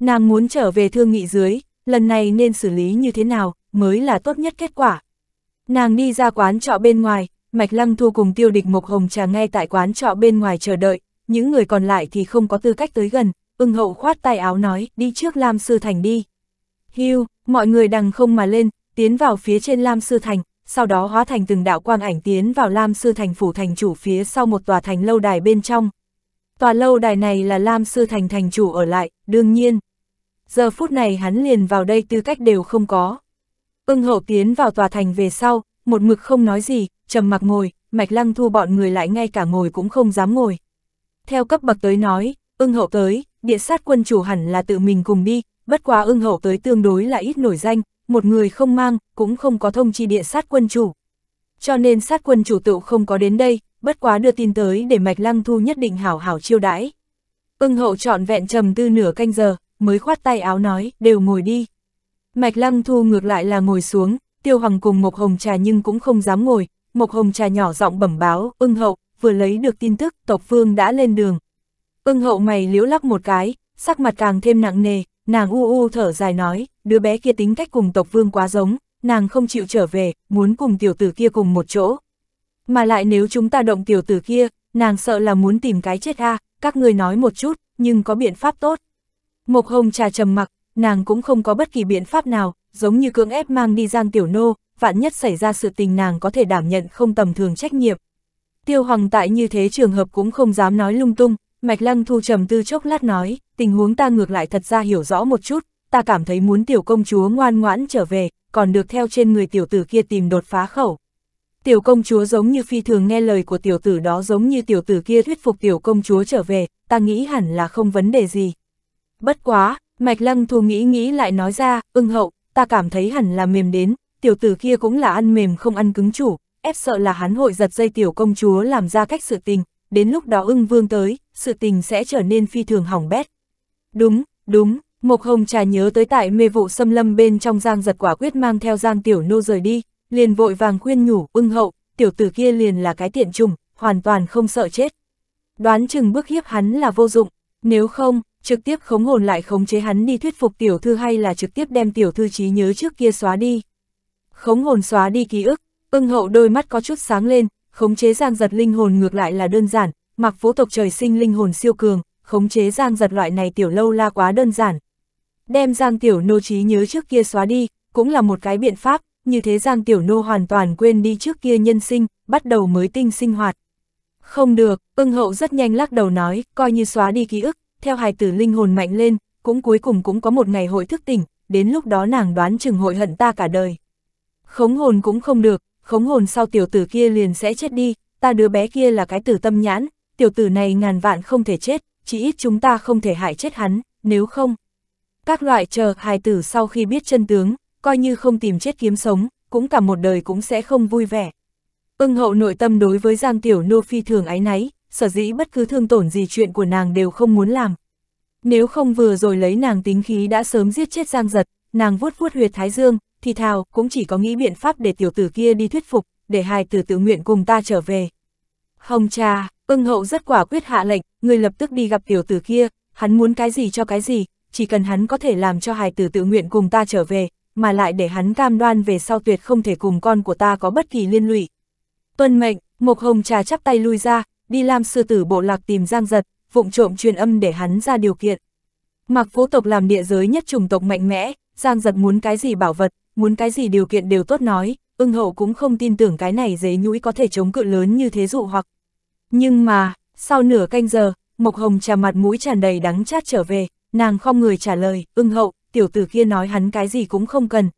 Nàng muốn trở về thương nghị dưới, lần này nên xử lý như thế nào, mới là tốt nhất kết quả. Nàng đi ra quán trọ bên ngoài, Mạch Lăng Thu cùng tiêu địch Mộc Hồng trà ngay tại quán trọ bên ngoài chờ đợi, những người còn lại thì không có tư cách tới gần, ưng hậu khoát tay áo nói, đi trước Lam Sư Thành đi. Hưu, mọi người đằng không mà lên, tiến vào phía trên Lam Sư Thành, sau đó hóa thành từng đạo quang ảnh tiến vào Lam Sư Thành phủ thành chủ phía sau một tòa thành lâu đài bên trong. Tòa lâu đài này là Lam Sư Thành thành chủ ở lại, đương nhiên. Giờ phút này hắn liền vào đây tư cách đều không có. Ưng hậu tiến vào tòa thành về sau, một mực không nói gì, trầm mặc ngồi, mạch lăng thu bọn người lại ngay cả ngồi cũng không dám ngồi. Theo cấp bậc tới nói, ưng hậu tới, địa sát quân chủ hẳn là tự mình cùng đi, bất quá ưng hậu tới tương đối là ít nổi danh, một người không mang, cũng không có thông chi địa sát quân chủ. Cho nên sát quân chủ tự không có đến đây, bất quá đưa tin tới để mạch lăng thu nhất định hảo hảo chiêu đãi. Ưng hậu trọn vẹn trầm tư nửa canh giờ, mới khoát tay áo nói, đều ngồi đi. Mạch lăng thu ngược lại là ngồi xuống, tiêu hoàng cùng Mộc Hồng Trà nhưng cũng không dám ngồi, Mộc Hồng Trà nhỏ giọng bẩm báo, ưng hậu, vừa lấy được tin tức, tộc phương đã lên đường. Ưng hậu mày liễu lắc một cái, sắc mặt càng thêm nặng nề, nàng u u thở dài nói, đứa bé kia tính cách cùng tộc vương quá giống, nàng không chịu trở về, muốn cùng tiểu tử kia cùng một chỗ. Mà lại nếu chúng ta động tiểu tử kia, nàng sợ là muốn tìm cái chết a các người nói một chút, nhưng có biện pháp tốt. Mộc hồng trà trầm mặc, nàng cũng không có bất kỳ biện pháp nào, giống như cưỡng ép mang đi giang tiểu nô, vạn nhất xảy ra sự tình nàng có thể đảm nhận không tầm thường trách nhiệm. Tiêu Hoàng tại như thế trường hợp cũng không dám nói lung tung, Mạch Lăng Thu trầm tư chốc lát nói, tình huống ta ngược lại thật ra hiểu rõ một chút, ta cảm thấy muốn tiểu công chúa ngoan ngoãn trở về, còn được theo trên người tiểu tử kia tìm đột phá khẩu. Tiểu công chúa giống như phi thường nghe lời của tiểu tử đó giống như tiểu tử kia thuyết phục tiểu công chúa trở về, ta nghĩ hẳn là không vấn đề gì. Bất quá, Mạch Lăng Thu nghĩ nghĩ lại nói ra, ưng hậu, ta cảm thấy hẳn là mềm đến, tiểu tử kia cũng là ăn mềm không ăn cứng chủ, ép sợ là hắn hội giật dây tiểu công chúa làm ra cách sự tình, đến lúc đó ưng vương tới, sự tình sẽ trở nên phi thường hỏng bét. Đúng, đúng, Mộc Hồng trà nhớ tới tại mê vụ xâm lâm bên trong giang giật quả quyết mang theo giang tiểu nô rời đi, liền vội vàng khuyên nhủ, ưng hậu, tiểu tử kia liền là cái tiện trùng, hoàn toàn không sợ chết. Đoán chừng bước hiếp hắn là vô dụng, nếu không, trực tiếp khống hồn lại khống chế hắn đi thuyết phục tiểu thư hay là trực tiếp đem tiểu thư trí nhớ trước kia xóa đi. Khống hồn xóa đi ký ức, ưng hậu đôi mắt có chút sáng lên, khống chế giang giật linh hồn ngược lại là đơn giản, mặc phố tộc trời sinh linh hồn siêu cường, khống chế giang giật loại này tiểu lâu la quá đơn giản. Đem giang tiểu nô trí nhớ trước kia xóa đi, cũng là một cái biện pháp, như thế giang tiểu nô hoàn toàn quên đi trước kia nhân sinh, bắt đầu mới tinh sinh hoạt. Không được, ưng hậu rất nhanh lắc đầu nói, coi như xóa đi ký ức, theo hài tử linh hồn mạnh lên, cũng cuối cùng cũng có một ngày hội thức tỉnh, đến lúc đó nàng đoán chừng hội hận ta cả đời. Khống hồn cũng không được, khống hồn sau tiểu tử kia liền sẽ chết đi, ta đứa bé kia là cái tử tâm nhãn, tiểu tử này ngàn vạn không thể chết, chỉ ít chúng ta không thể hại chết hắn, nếu không. Các loại chờ hài tử sau khi biết chân tướng, coi như không tìm chết kiếm sống, cũng cả một đời cũng sẽ không vui vẻ. Ưng hậu nội tâm đối với Giang Tiểu Nô phi thường ái náy, sở dĩ bất cứ thương tổn gì chuyện của nàng đều không muốn làm. Nếu không vừa rồi lấy nàng tính khí đã sớm giết chết Giang giật, nàng vuốt vuốt huyệt thái dương, thì thào cũng chỉ có nghĩ biện pháp để tiểu tử kia đi thuyết phục, để hai tử tự nguyện cùng ta trở về. Hồng trà, ưng hậu rất quả quyết hạ lệnh, người lập tức đi gặp tiểu tử kia, hắn muốn cái gì cho cái gì, chỉ cần hắn có thể làm cho hài tử tự nguyện cùng ta trở về, mà lại để hắn cam đoan về sau tuyệt không thể cùng con của ta có bất kỳ liên lụy. Tuân mệnh, Mộc Hồng trà chắp tay lui ra, đi làm sư tử bộ lạc tìm Giang Giật, vụng trộm truyền âm để hắn ra điều kiện. Mặc vũ tộc làm địa giới nhất chủng tộc mạnh mẽ, Giang Giật muốn cái gì bảo vật, muốn cái gì điều kiện đều tốt nói, ưng hậu cũng không tin tưởng cái này giấy nhũi có thể chống cự lớn như thế dụ hoặc. Nhưng mà, sau nửa canh giờ, Mộc Hồng trà mặt mũi tràn đầy đắng chát trở về, nàng không người trả lời, ưng hậu, tiểu tử kia nói hắn cái gì cũng không cần.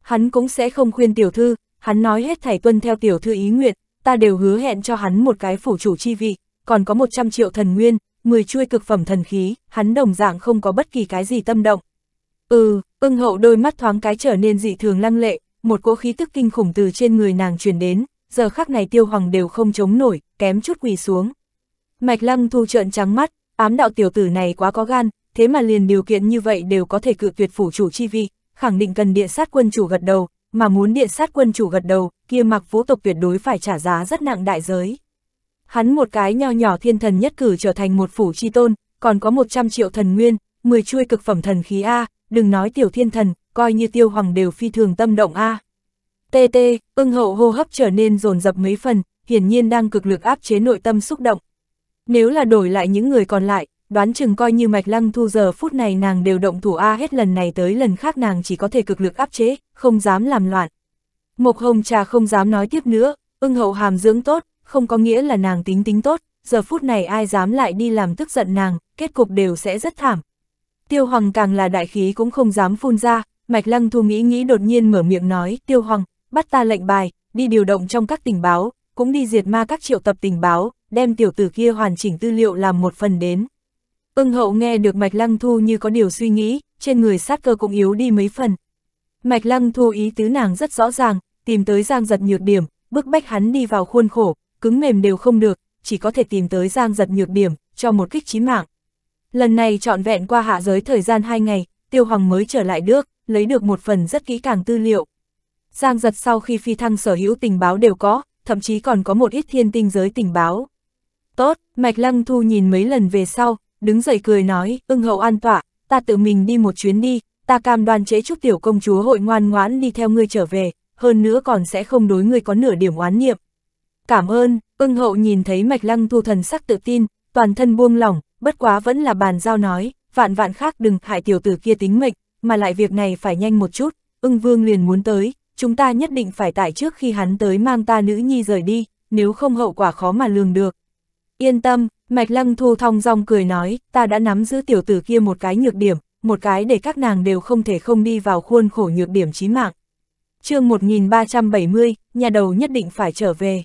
Hắn cũng sẽ không khuyên tiểu thư, hắn nói hết thảy tuân theo tiểu thư ý nguyện, ta đều hứa hẹn cho hắn một cái phủ chủ chi vị, còn có 100 triệu thần nguyên, 10 chuôi cực phẩm thần khí, hắn đồng dạng không có bất kỳ cái gì tâm động. Ừ, ưng hậu đôi mắt thoáng cái trở nên dị thường lăng lệ, một cỗ khí tức kinh khủng từ trên người nàng truyền đến, giờ khắc này tiêu hoàng đều không chống nổi, kém chút quỳ xuống. Mạch Lăng Thu trợn trắng mắt, ám đạo tiểu tử này quá có gan, thế mà liền điều kiện như vậy đều có thể cự tuyệt phủ chủ chi vi, khẳng định cần địa sát quân chủ gật đầu, mà muốn địa sát quân chủ gật đầu, kia mặc vũ tộc tuyệt đối phải trả giá rất nặng đại giới. Hắn một cái nho nhỏ thiên thần nhất cử trở thành một phủ chi tôn, còn có 100 triệu thần nguyên, 10 chuôi cực phẩm thần khí A, đừng nói tiểu thiên thần, coi như tiêu hoàng đều phi thường tâm động A. Tê tê, ưng hậu hô hấp trở nên dồn dập mấy phần, hiển nhiên đang cực lực áp chế nội tâm xúc động. Nếu là đổi lại những người còn lại, đoán chừng coi như mạch lăng thu giờ phút này nàng đều động thủ A hết lần này tới lần khác nàng chỉ có thể cực lực áp chế, không dám làm loạn. Mộc hồng trà không dám nói tiếp nữa, ưng hậu hàm dưỡng tốt, không có nghĩa là nàng tính tính tốt, giờ phút này ai dám lại đi làm tức giận nàng, kết cục đều sẽ rất thảm. Tiêu Hoàng càng là đại khí cũng không dám phun ra, Mạch Lăng Thu nghĩ nghĩ đột nhiên mở miệng nói, Tiêu Hoàng, bắt ta lệnh bài, đi điều động trong các tình báo, cũng đi diệt ma các triệu tập tình báo, đem tiểu tử kia hoàn chỉnh tư liệu làm một phần đến. Ưng hậu nghe được Mạch Lăng Thu như có điều suy nghĩ, trên người sát cơ cũng yếu đi mấy phần. Mạch Lăng Thu ý tứ nàng rất rõ ràng, tìm tới Giang giật nhược điểm, bức bách hắn đi vào khuôn khổ, cứng mềm đều không được, chỉ có thể tìm tới Giang giật nhược điểm, cho một kích chí mạng. Lần này trọn vẹn qua hạ giới thời gian 2 ngày, Tiêu Hoàng mới trở lại được, lấy được một phần rất kỹ càng tư liệu. Giang giật sau khi phi thăng sở hữu tình báo đều có, thậm chí còn có một ít thiên tinh giới tình báo. Tốt, Mạch Lăng Thu nhìn mấy lần về sau, đứng dậy cười nói, ưng hậu an tọa, ta tự mình đi một chuyến đi, ta cam đoan chế chúc tiểu công chúa hội ngoan ngoãn đi theo ngươi trở về, hơn nữa còn sẽ không đối ngươi có nửa điểm oán niệm. Cảm ơn, ưng hậu nhìn thấy Mạch Lăng Thu thần sắc tự tin, toàn thân buông lỏng, bất quá vẫn là bàn giao nói, vạn vạn khác đừng hại tiểu tử kia tính mệnh, mà lại việc này phải nhanh một chút, ưng vương liền muốn tới, chúng ta nhất định phải tại trước khi hắn tới mang ta nữ nhi rời đi, nếu không hậu quả khó mà lường được. Yên tâm, Mạch Lăng Thu thong dong cười nói, ta đã nắm giữ tiểu tử kia một cái nhược điểm, một cái để các nàng đều không thể không đi vào khuôn khổ nhược điểm chí mạng. chương 1370, nhà đầu nhất định phải trở về.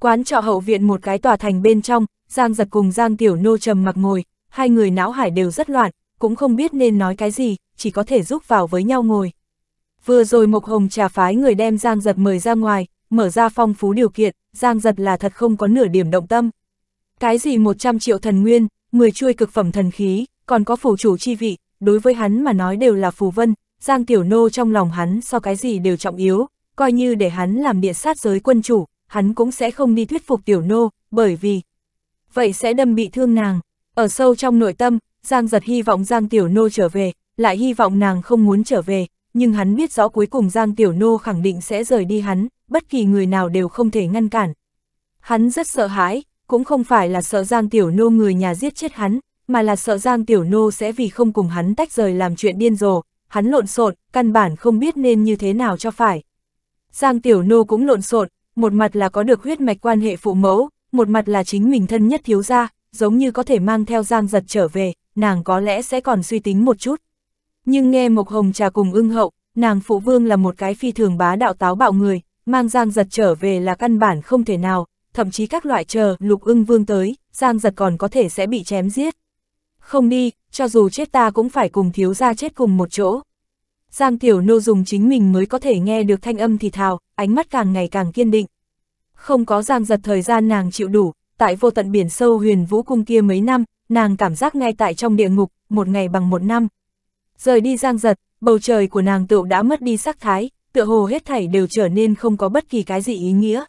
Quán trọ hậu viện một cái tòa thành bên trong, Giang giật cùng Giang Tiểu Nô trầm mặc ngồi, hai người não hải đều rất loạn, cũng không biết nên nói cái gì, chỉ có thể giúp vào với nhau ngồi. Vừa rồi Mộc Hồng trà phái người đem Giang giật mời ra ngoài, mở ra phong phú điều kiện, Giang giật là thật không có nửa điểm động tâm. Cái gì 100 triệu thần nguyên, 10 chuôi cực phẩm thần khí, còn có phủ chủ chi vị, đối với hắn mà nói đều là phù vân, Giang Tiểu Nô trong lòng hắn so cái gì đều trọng yếu, coi như để hắn làm địa sát giới quân chủ, hắn cũng sẽ không đi thuyết phục Tiểu Nô, bởi vì vậy sẽ đâm bị thương nàng. Ở sâu trong nội tâm, Giang giật hy vọng Giang Tiểu Nô trở về, lại hy vọng nàng không muốn trở về, nhưng hắn biết rõ cuối cùng Giang Tiểu Nô khẳng định sẽ rời đi hắn, bất kỳ người nào đều không thể ngăn cản. Hắn rất sợ hãi, cũng không phải là sợ Giang Tiểu Nô người nhà giết chết hắn, mà là sợ Giang Tiểu Nô sẽ vì không cùng hắn tách rời làm chuyện điên rồ, hắn lộn xộn, căn bản không biết nên như thế nào cho phải. Giang Tiểu Nô cũng lộn xộn, một mặt là có được huyết mạch quan hệ phụ mẫu, một mặt là chính mình thân nhất thiếu gia, giống như có thể mang theo Giang giật trở về, nàng có lẽ sẽ còn suy tính một chút. Nhưng nghe Mộc Hồng trà cùng ưng hậu, nàng phụ vương là một cái phi thường bá đạo táo bạo người, mang Giang giật trở về là căn bản không thể nào, thậm chí các loại chờ lục ưng vương tới, Giang giật còn có thể sẽ bị chém giết. Không đi, cho dù chết ta cũng phải cùng thiếu gia chết cùng một chỗ. Giang Tiểu Nô dùng chính mình mới có thể nghe được thanh âm thì thào, ánh mắt càng ngày càng kiên định. Không có Giang giật thời gian nàng chịu đủ, tại vô tận biển sâu huyền vũ cung kia mấy năm, nàng cảm giác ngay tại trong địa ngục, một ngày bằng một năm. Rời đi Giang giật, bầu trời của nàng tựu đã mất đi sắc thái, tựa hồ hết thảy đều trở nên không có bất kỳ cái gì ý nghĩa.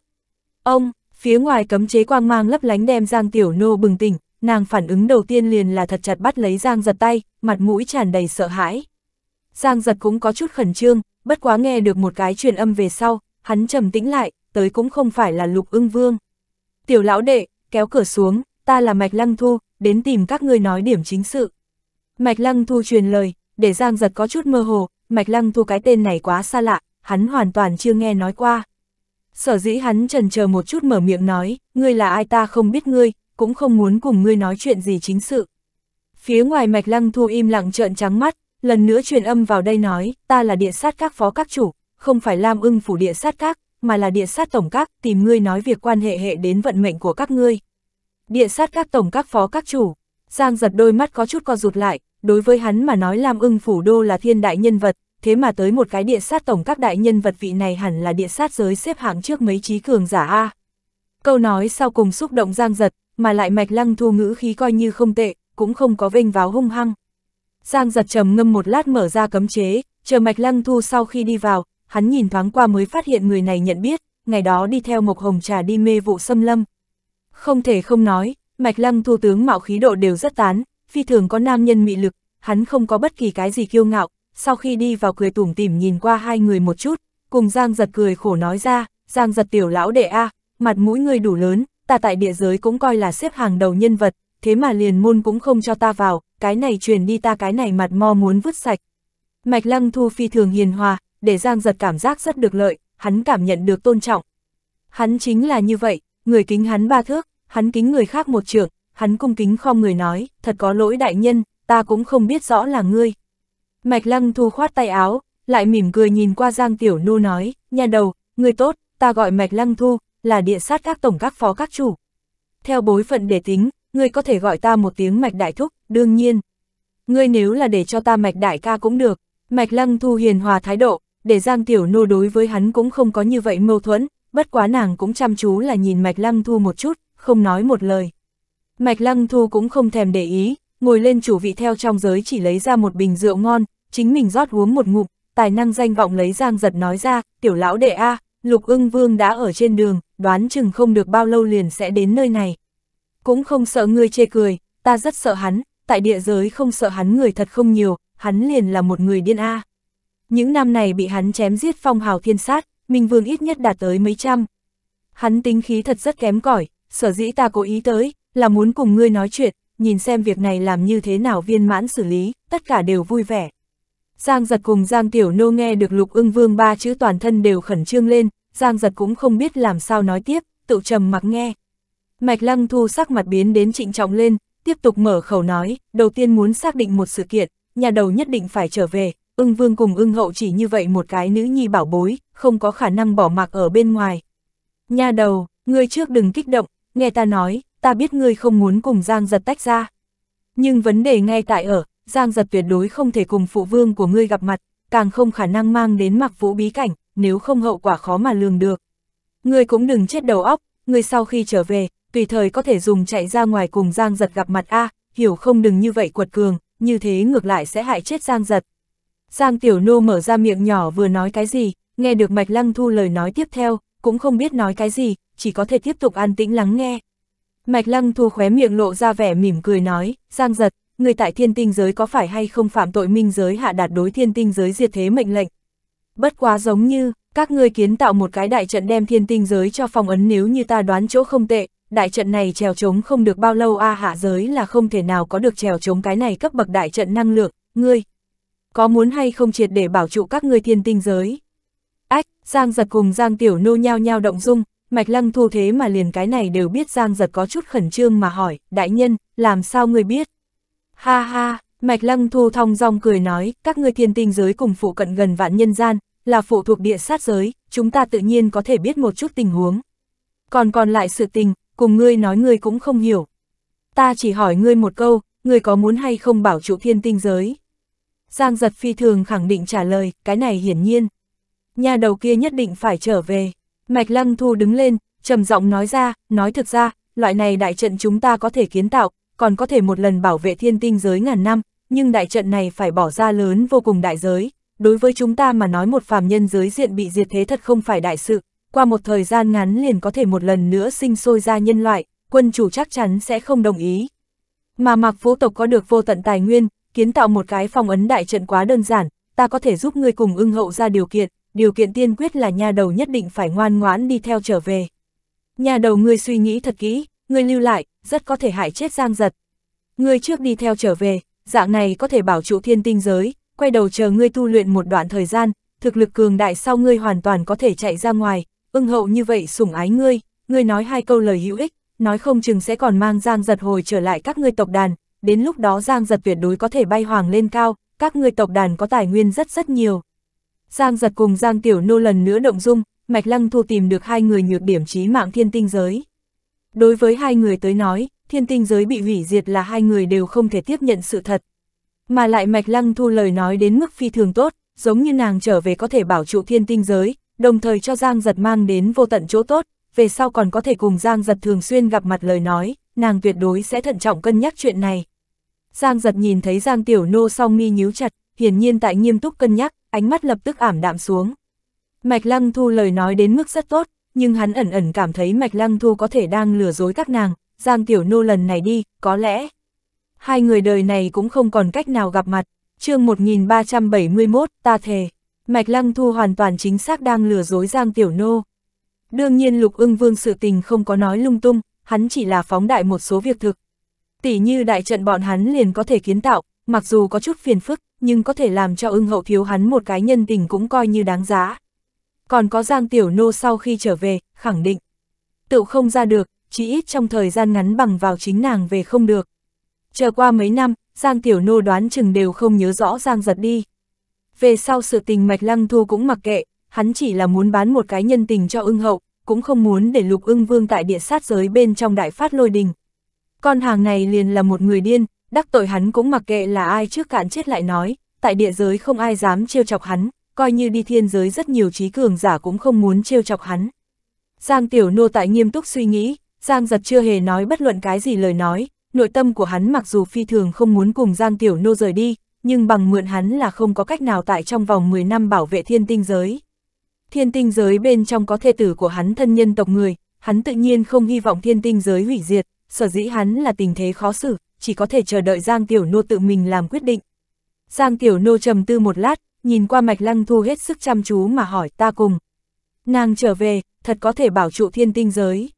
Ông, phía ngoài cấm chế quang mang lấp lánh đem Giang Tiểu Nô bừng tỉnh, nàng phản ứng đầu tiên liền là thật chặt bắt lấy Giang giật tay, mặt mũi tràn đầy sợ hãi. Giang giật cũng có chút khẩn trương, bất quá nghe được một cái truyền âm về sau, hắn trầm tĩnh lại, tới cũng không phải là lục ưng vương. Tiểu lão đệ, kéo cửa xuống, ta là Mạch Lăng Thu, đến tìm các ngươi nói điểm chính sự. Mạch Lăng Thu truyền lời, để Giang giật có chút mơ hồ, Mạch Lăng Thu cái tên này quá xa lạ, hắn hoàn toàn chưa nghe nói qua. Sở dĩ hắn trần chờ một chút mở miệng nói, ngươi là ai ta không biết ngươi, cũng không muốn cùng ngươi nói chuyện gì chính sự. Phía ngoài Mạch Lăng Thu im lặng trợn trắng mắt, lần nữa truyền âm vào đây nói, ta là địa sát các phó các chủ, không phải Lam ưng phủ địa sát các, mà là địa sát tổng các, tìm ngươi nói việc quan hệ hệ đến vận mệnh của các ngươi. Địa sát các tổng các phó các chủ, Giang giật đôi mắt có chút co rụt lại, đối với hắn mà nói Lam ưng phủ đô là thiên đại nhân vật, thế mà tới một cái địa sát tổng các đại nhân vật vị này hẳn là địa sát giới xếp hạng trước mấy trí cường giả A. Câu nói sau cùng xúc động Giang giật, mà lại mạch lăng thu ngữ khí coi như không tệ, cũng không có vênh vào hung hăng. Giang giật trầm ngâm một lát mở ra cấm chế, chờ mạch lăng thu sau khi đi vào, hắn nhìn thoáng qua mới phát hiện người này nhận biết, ngày đó đi theo Mộc Hồng Trà đi mê vụ xâm lâm. Không thể không nói, mạch lăng thu tướng mạo khí độ đều rất tán, phi thường có nam nhân mị lực, hắn không có bất kỳ cái gì kiêu ngạo, sau khi đi vào cười tủm tỉm nhìn qua hai người một chút, cùng Giang giật cười khổ nói ra, Giang giật tiểu lão đệ a mặt mũi người đủ lớn, ta tại địa giới cũng coi là xếp hàng đầu nhân vật, thế mà liền môn cũng không cho ta vào, cái này truyền đi ta cái này mặt mo muốn vứt sạch. Mạch lăng thu phi thường hiền hòa, để Giang giật cảm giác rất được lợi, hắn cảm nhận được tôn trọng. Hắn chính là như vậy, người kính hắn ba thước, hắn kính người khác một trượng, hắn cung kính khom người nói, thật có lỗi đại nhân, ta cũng không biết rõ là ngươi. Mạch lăng thu khoát tay áo, lại mỉm cười nhìn qua Giang Tiểu Nô nói, nhà đầu, người tốt, ta gọi Mạch lăng thu, là địa sát các tổng các phó các chủ. Theo bối phận để tính, ngươi có thể gọi ta một tiếng Mạch Đại Thúc, đương nhiên. Ngươi nếu là để cho ta Mạch Đại ca cũng được, Mạch lăng thu hiền hòa thái độ, để Giang Tiểu Nô đối với hắn cũng không có như vậy mâu thuẫn, bất quá nàng cũng chăm chú là nhìn Mạch Lăng Thu một chút, không nói một lời. Mạch Lăng Thu cũng không thèm để ý, ngồi lên chủ vị theo trong giới chỉ lấy ra một bình rượu ngon, chính mình rót uống một ngụm, tài năng danh vọng lấy Giang giật nói ra, tiểu lão đệ A, Lục ưng vương đã ở trên đường, đoán chừng không được bao lâu liền sẽ đến nơi này. Cũng không sợ ngươi chê cười, ta rất sợ hắn, tại địa giới không sợ hắn người thật không nhiều, hắn liền là một người điên A. Những năm này bị hắn chém giết phong hào thiên sát, Minh Vương ít nhất đạt tới mấy trăm. Hắn tính khí thật rất kém cỏi, sở dĩ ta cố ý tới, là muốn cùng ngươi nói chuyện, nhìn xem việc này làm như thế nào viên mãn xử lý, tất cả đều vui vẻ. Giang giật cùng Giang Tiểu Nô nghe được lục ưng vương ba chữ toàn thân đều khẩn trương lên, Giang giật cũng không biết làm sao nói tiếp, tự trầm mặc nghe. Mạch lăng thu sắc mặt biến đến trịnh trọng lên, tiếp tục mở khẩu nói, đầu tiên muốn xác định một sự kiện, nhà đầu nhất định phải trở về, ưng vương cùng ưng hậu chỉ như vậy một cái nữ nhi bảo bối, không có khả năng bỏ mặc ở bên ngoài. Nhà đầu, ngươi trước đừng kích động, nghe ta nói, ta biết ngươi không muốn cùng Giang giật tách ra. Nhưng vấn đề ngay tại ở, Giang giật tuyệt đối không thể cùng phụ vương của ngươi gặp mặt, càng không khả năng mang đến mặc vũ bí cảnh, nếu không hậu quả khó mà lường được. Ngươi cũng đừng chết đầu óc, ngươi sau khi trở về, tùy thời có thể dùng chạy ra ngoài cùng Giang giật gặp mặt A, hiểu không đừng như vậy quật cường, như thế ngược lại sẽ hại chết Giang giật. Giang Tiểu Nô mở ra miệng nhỏ vừa nói cái gì, nghe được Mạch Lăng Thu lời nói tiếp theo, cũng không biết nói cái gì, chỉ có thể tiếp tục an tĩnh lắng nghe. Mạch Lăng Thu khóe miệng lộ ra vẻ mỉm cười nói, Giang giật, người tại thiên tinh giới có phải hay không phạm tội minh giới hạ đạt đối thiên tinh giới diệt thế mệnh lệnh. Bất quá giống như, các ngươi kiến tạo một cái đại trận đem thiên tinh giới cho phong ấn nếu như ta đoán chỗ không tệ, đại trận này trèo trống không được bao lâu a à, hạ giới là không thể nào có được trèo trống cái này cấp bậc đại trận năng lượng, ngươi, có muốn hay không triệt để bảo trụ các ngươi thiên tinh giới. Ách, Giang giật cùng Giang tiểu nô nhao nhao động dung, mạch lăng thu thế mà liền cái này đều biết Giang giật có chút khẩn trương mà hỏi, đại nhân, làm sao ngươi biết? Ha ha, mạch lăng thu thong dong cười nói, các ngươi thiên tinh giới cùng phụ cận gần vạn nhân gian, là phụ thuộc địa sát giới, chúng ta tự nhiên có thể biết một chút tình huống. Còn còn lại sự tình, cùng ngươi nói ngươi cũng không hiểu. Ta chỉ hỏi ngươi một câu, ngươi có muốn hay không bảo trụ thiên tinh giới? Giang giật phi thường khẳng định trả lời, cái này hiển nhiên. Nhà đầu kia nhất định phải trở về. Mạch Lăng Thu đứng lên, trầm giọng nói ra, nói thực ra, loại này đại trận chúng ta có thể kiến tạo, còn có thể một lần bảo vệ thiên tinh giới ngàn năm, nhưng đại trận này phải bỏ ra lớn vô cùng đại giới. Đối với chúng ta mà nói một phàm nhân giới diện bị diệt thế thật không phải đại sự, qua một thời gian ngắn liền có thể một lần nữa sinh sôi ra nhân loại, quân chủ chắc chắn sẽ không đồng ý. Mà mặc vũ tộc có được vô tận tài nguyên, kiến tạo một cái phong ấn đại trận quá đơn giản, ta có thể giúp ngươi cùng ưng hậu ra điều kiện, điều kiện tiên quyết là nhà đầu nhất định phải ngoan ngoãn đi theo trở về. Nhà đầu ngươi suy nghĩ thật kỹ, ngươi lưu lại, rất có thể hại chết giang giật. Ngươi trước đi theo trở về, dạng này có thể bảo trụ thiên tinh giới, quay đầu chờ ngươi tu luyện một đoạn thời gian, thực lực cường đại sau ngươi hoàn toàn có thể chạy ra ngoài, ưng hậu như vậy sủng ái ngươi, ngươi nói hai câu lời hữu ích, nói không chừng sẽ còn mang giang giật hồi trở lại các ngươi tộc đàn, đến lúc đó Giang Giật tuyệt đối có thể bay hoàng lên cao, các ngươi tộc đàn có tài nguyên rất rất nhiều. Giang Giật cùng Giang Tiểu Nô lần nữa động dung, Mạch Lăng Thu tìm được hai người nhược điểm trí mạng thiên tinh giới. Đối với hai người tới nói, thiên tinh giới bị hủy diệt là hai người đều không thể tiếp nhận sự thật. Mà lại Mạch Lăng Thu lời nói đến mức phi thường tốt, giống như nàng trở về có thể bảo trụ thiên tinh giới, đồng thời cho Giang Giật mang đến vô tận chỗ tốt, về sau còn có thể cùng Giang Giật thường xuyên gặp mặt lời nói, nàng tuyệt đối sẽ thận trọng cân nhắc chuyện này. Giang giật nhìn thấy Giang Tiểu Nô song mi nhíu chặt, hiển nhiên tại nghiêm túc cân nhắc, ánh mắt lập tức ảm đạm xuống. Mạch Lăng Thu lời nói đến mức rất tốt, nhưng hắn ẩn ẩn cảm thấy Mạch Lăng Thu có thể đang lừa dối các nàng, Giang Tiểu Nô lần này đi, có lẽ. Hai người đời này cũng không còn cách nào gặp mặt, chương 1371, ta thề. Mạch Lăng Thu hoàn toàn chính xác đang lừa dối Giang Tiểu Nô. Đương nhiên Lục ưng vương sự tình không có nói lung tung, hắn chỉ là phóng đại một số việc thực. Tỷ như đại trận bọn hắn liền có thể kiến tạo, mặc dù có chút phiền phức, nhưng có thể làm cho ưng hậu thiếu hắn một cái nhân tình cũng coi như đáng giá. Còn có Giang Tiểu Nô sau khi trở về, khẳng định. Tự không ra được, chỉ ít trong thời gian ngắn bằng vào chính nàng về không được. Chờ qua mấy năm, Giang Tiểu Nô đoán chừng đều không nhớ rõ Giang giật đi. Về sau sự tình Mạch Lăng Thu cũng mặc kệ, hắn chỉ là muốn bán một cái nhân tình cho ưng hậu, cũng không muốn để lục ưng vương tại địa sát giới bên trong đại phát lôi đình. Con hàng này liền là một người điên, đắc tội hắn cũng mặc kệ là ai trước cạn chết lại nói, tại địa giới không ai dám trêu chọc hắn, coi như đi thiên giới rất nhiều trí cường giả cũng không muốn trêu chọc hắn. Giang Tiểu Nô tại nghiêm túc suy nghĩ, Giang giật chưa hề nói bất luận cái gì lời nói, nội tâm của hắn mặc dù phi thường không muốn cùng Giang Tiểu Nô rời đi, nhưng bằng mượn hắn là không có cách nào tại trong vòng 10 năm bảo vệ thiên tinh giới. Thiên tinh giới bên trong có thê tử của hắn thân nhân tộc người, hắn tự nhiên không hy vọng thiên tinh giới hủy diệt, sở dĩ hắn là tình thế khó xử, chỉ có thể chờ đợi Giang Tiểu Nô tự mình làm quyết định. Giang Tiểu Nô trầm tư một lát, nhìn qua mạch lăng thu hết sức chăm chú mà hỏi ta cùng. Nàng trở về, thật có thể bảo trụ thiên tinh giới.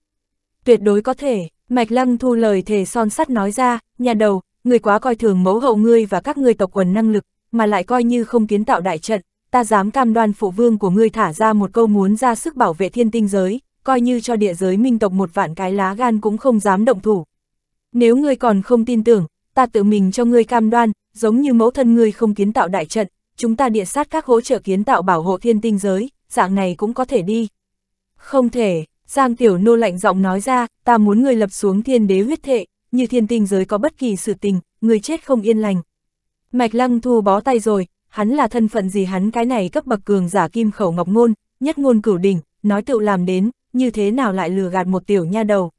Tuyệt đối có thể, mạch lăng thu lời thề son sắt nói ra, nhà đầu, người quá coi thường mẫu hậu ngươi và các ngươi tộc quần năng lực, mà lại coi như không kiến tạo đại trận, ta dám cam đoan phụ vương của ngươi thả ra một câu muốn ra sức bảo vệ thiên tinh giới, coi như cho địa giới minh tộc một vạn cái lá gan cũng không dám động thủ. Nếu ngươi còn không tin tưởng, ta tự mình cho ngươi cam đoan, giống như mẫu thân ngươi không kiến tạo đại trận, chúng ta địa sát các hỗ trợ kiến tạo bảo hộ thiên tinh giới, dạng này cũng có thể đi. Không thể, Giang Tiểu Nô lạnh giọng nói ra, ta muốn ngươi lập xuống thiên đế huyết thệ, như thiên tinh giới có bất kỳ sự tình, người chết không yên lành. Mạch Lăng Thu bó tay rồi, hắn là thân phận gì hắn cái này cấp bậc cường giả kim khẩu ngọc ngôn, nhất ngôn cửu đỉnh, nói tự làm đến, như thế nào lại lừa gạt một tiểu nha đầu.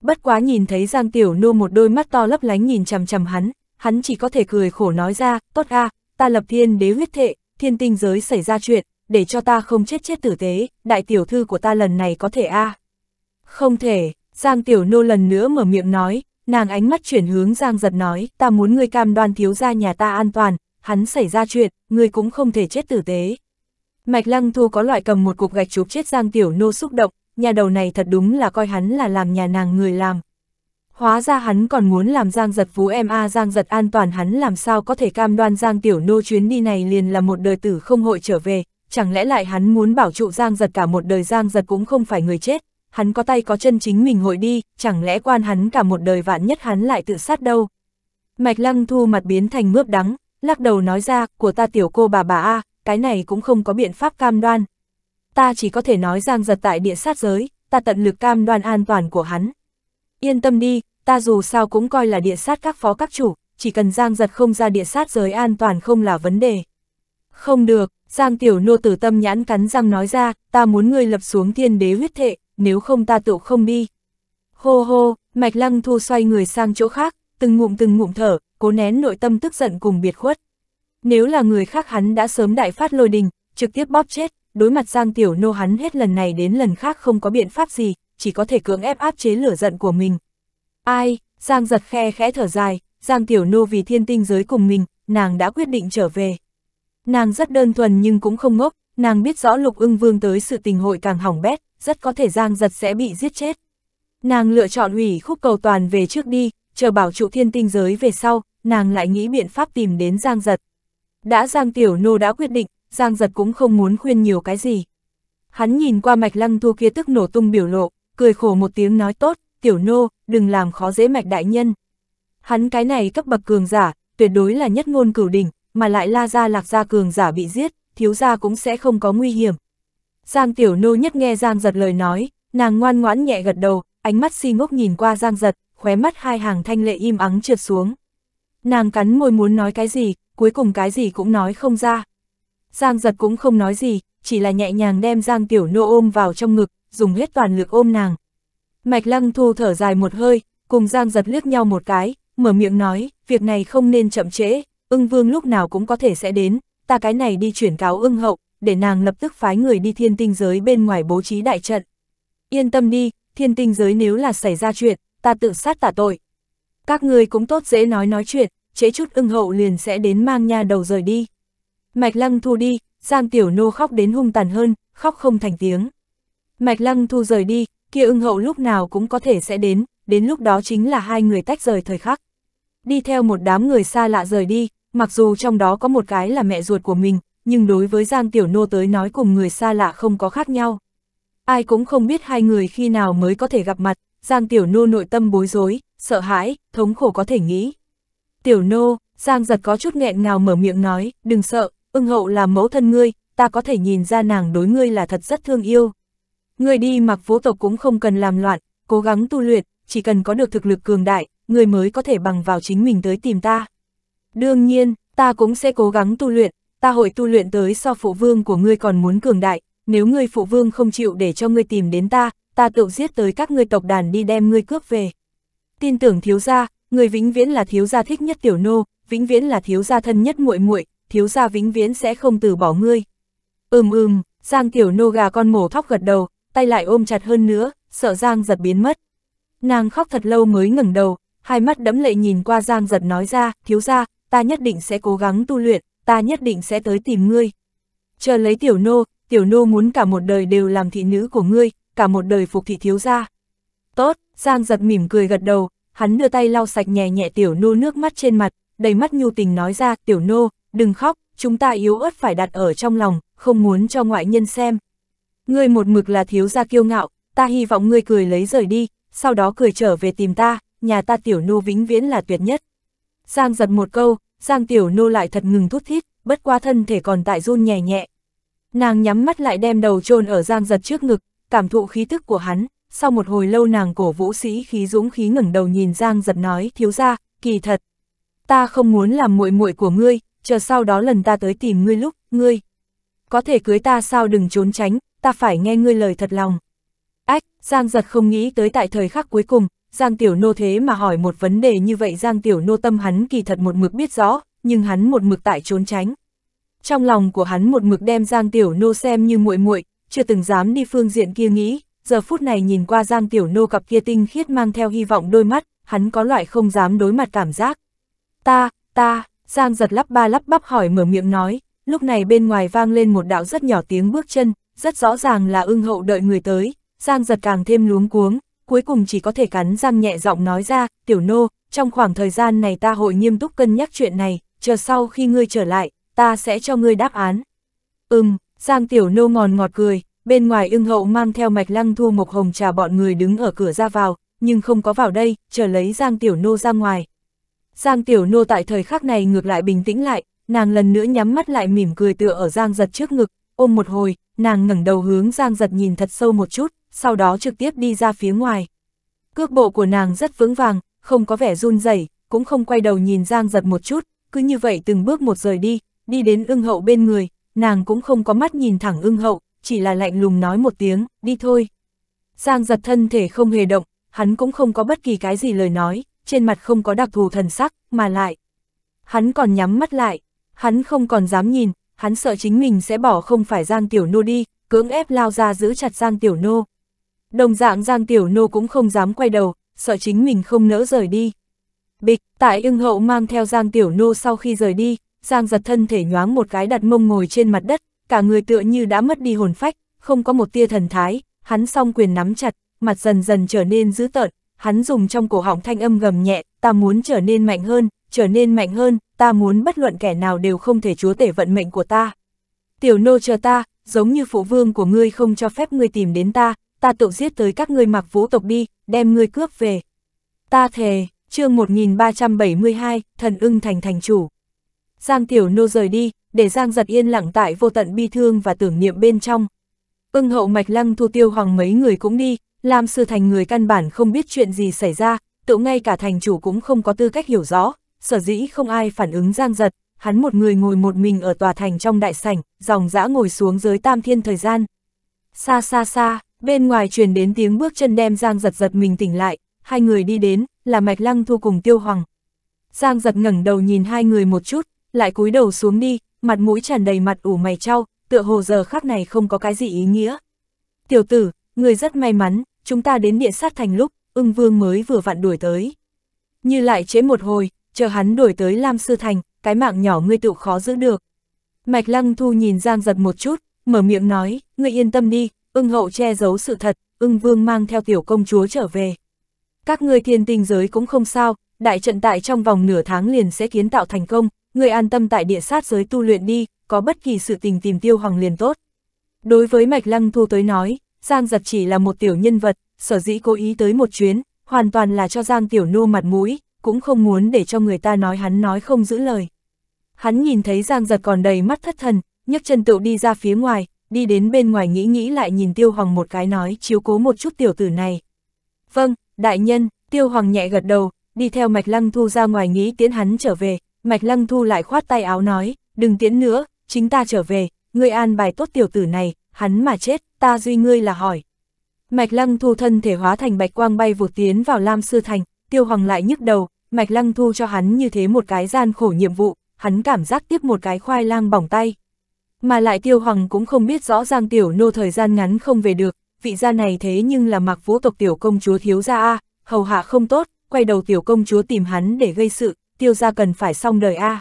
Bất quá nhìn thấy Giang Tiểu Nô một đôi mắt to lấp lánh nhìn chằm chằm hắn, hắn chỉ có thể cười khổ nói ra, tốt a, ta lập thiên đế huyết thệ, thiên tinh giới xảy ra chuyện, để cho ta không chết chết tử tế, đại tiểu thư của ta lần này có thể a Không thể, Giang Tiểu Nô lần nữa mở miệng nói, nàng ánh mắt chuyển hướng Giang giật nói, ta muốn ngươi cam đoan thiếu gia nhà ta an toàn, hắn xảy ra chuyện, ngươi cũng không thể chết tử tế. Mạch Lăng Thu có loại cầm một cục gạch chụp chết Giang Tiểu Nô xúc động, nhà đầu này thật đúng là coi hắn là làm nhà nàng người làm. Hóa ra hắn còn muốn làm Giang giật phú em a Giang giật an toàn hắn làm sao có thể cam đoan Giang Tiểu Nô chuyến đi này liền là một đời tử không hội trở về, chẳng lẽ lại hắn muốn bảo trụ Giang giật cả một đời Giang giật cũng không phải người chết, hắn có tay có chân chính mình hội đi, chẳng lẽ quan hắn cả một đời vạn nhất hắn lại tự sát đâu. Mạch lăng thu mặt biến thành mướp đắng, lắc đầu nói ra, của ta tiểu cô bà bà A, cái này cũng không có biện pháp cam đoan. Ta chỉ có thể nói giang giật tại địa sát giới, ta tận lực cam đoan an toàn của hắn. Yên tâm đi, ta dù sao cũng coi là địa sát các phó các chủ, chỉ cần giang giật không ra địa sát giới an toàn không là vấn đề. Không được, Giang tiểu nô tử tâm nhãn cắn răng nói ra, ta muốn ngươi lập xuống thiên đế huyết thệ, nếu không ta tự không đi. Hô hô, mạch lăng thu xoay người sang chỗ khác, từng ngụm từng ngụm thở, cố nén nội tâm tức giận cùng biệt khuất. Nếu là người khác hắn đã sớm đại phát lôi đình, trực tiếp bóp chết, đối mặt Giang Tiểu Nô hắn hết lần này đến lần khác không có biện pháp gì, chỉ có thể cưỡng ép áp chế lửa giận của mình. Ai, Giang giật khe khẽ thở dài, Giang Tiểu Nô vì thiên tinh giới cùng mình, nàng đã quyết định trở về. Nàng rất đơn thuần nhưng cũng không ngốc, nàng biết rõ lục ưng vương tới sự tình hội càng hỏng bét, rất có thể Giang giật sẽ bị giết chết. Nàng lựa chọn ủy khúc cầu toàn về trước đi, chờ bảo trụ thiên tinh giới về sau, nàng lại nghĩ biện pháp tìm đến Giang giật. Đã Giang Tiểu Nô đã quyết định, Giang giật cũng không muốn khuyên nhiều cái gì. Hắn nhìn qua mạch lăng thu kia tức nổ tung biểu lộ, cười khổ một tiếng nói tốt, Tiểu Nô, đừng làm khó dễ mạch đại nhân. Hắn cái này cấp bậc cường giả, tuyệt đối là nhất ngôn cửu đỉnh, mà lại la ra lạc ra cường giả bị giết, thiếu gia cũng sẽ không có nguy hiểm. Giang Tiểu Nô nhất nghe Giang giật lời nói, nàng ngoan ngoãn nhẹ gật đầu, ánh mắt si ngốc nhìn qua Giang giật, khóe mắt hai hàng thanh lệ im ắng trượt xuống. Nàng cắn môi muốn nói cái gì, cuối cùng cái gì cũng nói không ra. Giang giật cũng không nói gì, chỉ là nhẹ nhàng đem Giang Tiểu Nô ôm vào trong ngực, dùng hết toàn lực ôm nàng. Mạch Lăng Thu thở dài một hơi, cùng Giang giật liếc nhau một cái, mở miệng nói, việc này không nên chậm trễ, ưng vương lúc nào cũng có thể sẽ đến, ta cái này đi chuyển cáo ưng hậu, để nàng lập tức phái người đi thiên tinh giới bên ngoài bố trí đại trận. Yên tâm đi, thiên tinh giới nếu là xảy ra chuyện, ta tự sát tả tội. Các người cũng tốt dễ nói nói chuyện, chế chút ưng hậu liền sẽ đến mang nha đầu rời đi. Mạch lăng thu đi, Giang Tiểu Nô khóc đến hung tàn hơn, khóc không thành tiếng. Mạch lăng thu rời đi, kia ưng hậu lúc nào cũng có thể sẽ đến, đến lúc đó chính là hai người tách rời thời khắc. Đi theo một đám người xa lạ rời đi, mặc dù trong đó có một cái là mẹ ruột của mình, nhưng đối với Giang Tiểu Nô tới nói cùng người xa lạ không có khác nhau. Ai cũng không biết hai người khi nào mới có thể gặp mặt, Giang Tiểu Nô nội tâm bối rối, sợ hãi, thống khổ có thể nghĩ. Tiểu Nô, Giang giật có chút nghẹn ngào mở miệng nói, đừng sợ, ưng hậu là mẫu thân ngươi, ta có thể nhìn ra nàng đối ngươi là thật rất thương yêu người đi mặc vũ tộc cũng không cần làm loạn, cố gắng tu luyện, chỉ cần có được thực lực cường đại, người mới có thể bằng vào chính mình tới tìm ta. Đương nhiên, ta cũng sẽ cố gắng tu luyện, ta hội tu luyện tới so phụ vương của ngươi còn muốn cường đại, nếu ngươi phụ vương không chịu để cho ngươi tìm đến ta, ta tự giết tới các ngươi tộc đàn đi đem ngươi cướp về. Tin tưởng thiếu gia, người vĩnh viễn là thiếu gia thích nhất tiểu nô, vĩnh viễn là thiếu gia thân nhất muội muội, thiếu gia vĩnh viễn sẽ không từ bỏ ngươi. Ừm ừm, Giang tiểu nô gà con mổ thóc gật đầu, tay lại ôm chặt hơn nữa, sợ Giang giật biến mất. Nàng khóc thật lâu mới ngẩng đầu, hai mắt đẫm lệ nhìn qua Giang giật nói ra, thiếu gia, ta nhất định sẽ cố gắng tu luyện, ta nhất định sẽ tới tìm ngươi. Chờ lấy tiểu nô, tiểu nô muốn cả một đời đều làm thị nữ của ngươi, cả một đời phục thị thiếu gia. Tốt, Giang giật mỉm cười gật đầu, hắn đưa tay lau sạch nhẹ nhẹ tiểu nô nước mắt trên mặt, đầy mắt nhu tình nói ra, tiểu nô, đừng khóc, chúng ta yếu ớt phải đặt ở trong lòng, không muốn cho ngoại nhân xem. Ngươi một mực là thiếu gia kiêu ngạo, ta hy vọng ngươi cười lấy rời đi, sau đó cười trở về tìm ta, nhà ta tiểu nô vĩnh viễn là tuyệt nhất. Giang giật một câu, Giang tiểu nô lại thật ngừng thút thít, bất qua thân thể còn tại run nhẹ nhẹ. Nàng nhắm mắt lại đem đầu chôn ở Giang giật trước ngực, cảm thụ khí thức của hắn, sau một hồi lâu nàng cổ vũ sĩ khí dũng khí ngẩng đầu nhìn Giang giật nói thiếu ra, kỳ thật. Ta không muốn làm muội muội của ngươi, chờ sau đó lần ta tới tìm ngươi lúc, ngươi. Có thể cưới ta sao đừng trốn tránh, ta phải nghe ngươi lời thật lòng. Ách, Giang giật không nghĩ tới tại thời khắc cuối cùng, Giang Tiểu Nô thế mà hỏi một vấn đề như vậy Giang Tiểu Nô tâm hắn kỳ thật một mực biết rõ, nhưng hắn một mực tại trốn tránh. Trong lòng của hắn một mực đem Giang Tiểu Nô xem như muội muội, chưa từng dám đi phương diện kia nghĩ, giờ phút này nhìn qua Giang Tiểu Nô cặp kia tinh khiết mang theo hy vọng đôi mắt, hắn có loại không dám đối mặt cảm giác. Ta, ta, Giang giật lắp ba lắp bắp hỏi mở miệng nói, lúc này bên ngoài vang lên một đạo rất nhỏ tiếng bước chân, rất rõ ràng là ưng hậu đợi người tới, Giang giật càng thêm luống cuống, cuối cùng chỉ có thể cắn răng nhẹ giọng nói ra, tiểu nô, trong khoảng thời gian này ta hội nghiêm túc cân nhắc chuyện này, chờ sau khi ngươi trở lại, ta sẽ cho ngươi đáp án. Ừm, Giang tiểu nô ngòn ngọt cười, bên ngoài ưng hậu mang theo mạch lăng thu mộc hồng trà bọn người đứng ở cửa ra vào, nhưng không có vào đây, chờ lấy Giang tiểu nô ra ngoài. Giang tiểu nô tại thời khắc này ngược lại bình tĩnh lại, nàng lần nữa nhắm mắt lại mỉm cười tựa ở Giang giật trước ngực, ôm một hồi, nàng ngẩng đầu hướng Giang giật nhìn thật sâu một chút, sau đó trực tiếp đi ra phía ngoài. Cước bộ của nàng rất vững vàng, không có vẻ run rẩy, cũng không quay đầu nhìn Giang giật một chút, cứ như vậy từng bước một rời đi, đi đến ưng hậu bên người, nàng cũng không có mắt nhìn thẳng ưng hậu, chỉ là lạnh lùng nói một tiếng, đi thôi. Giang giật thân thể không hề động, hắn cũng không có bất kỳ cái gì lời nói, trên mặt không có đặc thù thần sắc, mà lại. Hắn còn nhắm mắt lại, hắn không còn dám nhìn, hắn sợ chính mình sẽ bỏ không phải Giang Tiểu Nô đi, cưỡng ép lao ra giữ chặt Giang Tiểu Nô. Đồng dạng Giang Tiểu Nô cũng không dám quay đầu, sợ chính mình không nỡ rời đi. Bịch, tại ưng hậu mang theo Giang Tiểu Nô sau khi rời đi, Giang giật thân thể nhoáng một cái đặt mông ngồi trên mặt đất, cả người tựa như đã mất đi hồn phách, không có một tia thần thái, hắn song quyền nắm chặt, mặt dần dần trở nên dữ tợn, hắn dùng trong cổ họng thanh âm gầm nhẹ, ta muốn trở nên mạnh hơn, trở nên mạnh hơn, ta muốn bất luận kẻ nào đều không thể chúa tể vận mệnh của ta. Tiểu nô chờ ta, giống như phụ vương của ngươi không cho phép ngươi tìm đến ta, ta tự giết tới các ngươi mặc vũ tộc đi, đem ngươi cướp về. Ta thề, chương 1372, thần ưng thành thành chủ. Giang Tiểu Nô rời đi, để Giang giật yên lặng tại vô tận bi thương và tưởng niệm bên trong. Ưng hậu mạch lăng thu tiêu hoàng mấy người cũng đi, làm sư thành người căn bản không biết chuyện gì xảy ra, tự ngay cả thành chủ cũng không có tư cách hiểu rõ, sở dĩ không ai phản ứng Giang giật, hắn một người ngồi một mình ở tòa thành trong đại sảnh, dòng dã ngồi xuống dưới tam thiên thời gian. Xa xa xa, bên ngoài truyền đến tiếng bước chân đem Giang giật giật mình tỉnh lại, hai người đi đến, là Mạch Lăng Thu cùng Tiêu Hoàng. Giang giật ngẩng đầu nhìn hai người một chút, lại cúi đầu xuống đi, mặt mũi tràn đầy mặt ủ mày trao, tựa hồ giờ khắc này không có cái gì ý nghĩa. Tiểu tử, người rất may mắn, chúng ta đến địa sát thành lúc, ưng vương mới vừa vặn đuổi tới. Như lại chế một hồi, chờ hắn đuổi tới Lam Sư Thành, cái mạng nhỏ ngươi tự khó giữ được. Mạch Lăng Thu nhìn Giang giật một chút, mở miệng nói, ngươi yên tâm đi, ưng hậu che giấu sự thật, ưng vương mang theo tiểu công chúa trở về. Các ngươi thiên tinh giới cũng không sao, đại trận tại trong vòng nửa tháng liền sẽ kiến tạo thành công, ngươi an tâm tại địa sát giới tu luyện đi, có bất kỳ sự tình tìm tiêu hoàng liền tốt. Đối với Mạch Lăng Thu tới nói, Giang giật chỉ là một tiểu nhân vật, sở dĩ cố ý tới một chuyến, hoàn toàn là cho Giang tiểu nô mặt mũi, cũng không muốn để cho người ta nói hắn nói không giữ lời. Hắn nhìn thấy Giang giật còn đầy mắt thất thần, nhấc chân tựu đi ra phía ngoài, đi đến bên ngoài nghĩ nghĩ lại nhìn Tiêu Hoàng một cái nói chiếu cố một chút tiểu tử này. Vâng, đại nhân, Tiêu Hoàng nhẹ gật đầu, đi theo Mạch Lăng Thu ra ngoài nghĩ tiễn hắn trở về, Mạch Lăng Thu lại khoát tay áo nói, đừng tiễn nữa, chính ta trở về, ngươi an bài tốt tiểu tử này, hắn mà chết, ta duy ngươi là hỏi. Mạch Lăng Thu thân thể hóa thành bạch quang bay vụt tiến vào Lam Sư Thành, Tiêu Hoàng lại nhức đầu, Mạch Lăng Thu cho hắn như thế một cái gian khổ nhiệm vụ, hắn cảm giác tiếp một cái khoai lang bỏng tay. Mà lại Tiêu Hoàng cũng không biết rõ Giang Tiểu Nô thời gian ngắn không về được, vị gia này thế nhưng là mặc vũ tộc Tiểu Công Chúa thiếu gia A, hầu hạ không tốt, quay đầu Tiểu Công Chúa tìm hắn để gây sự, Tiêu gia cần phải xong đời A.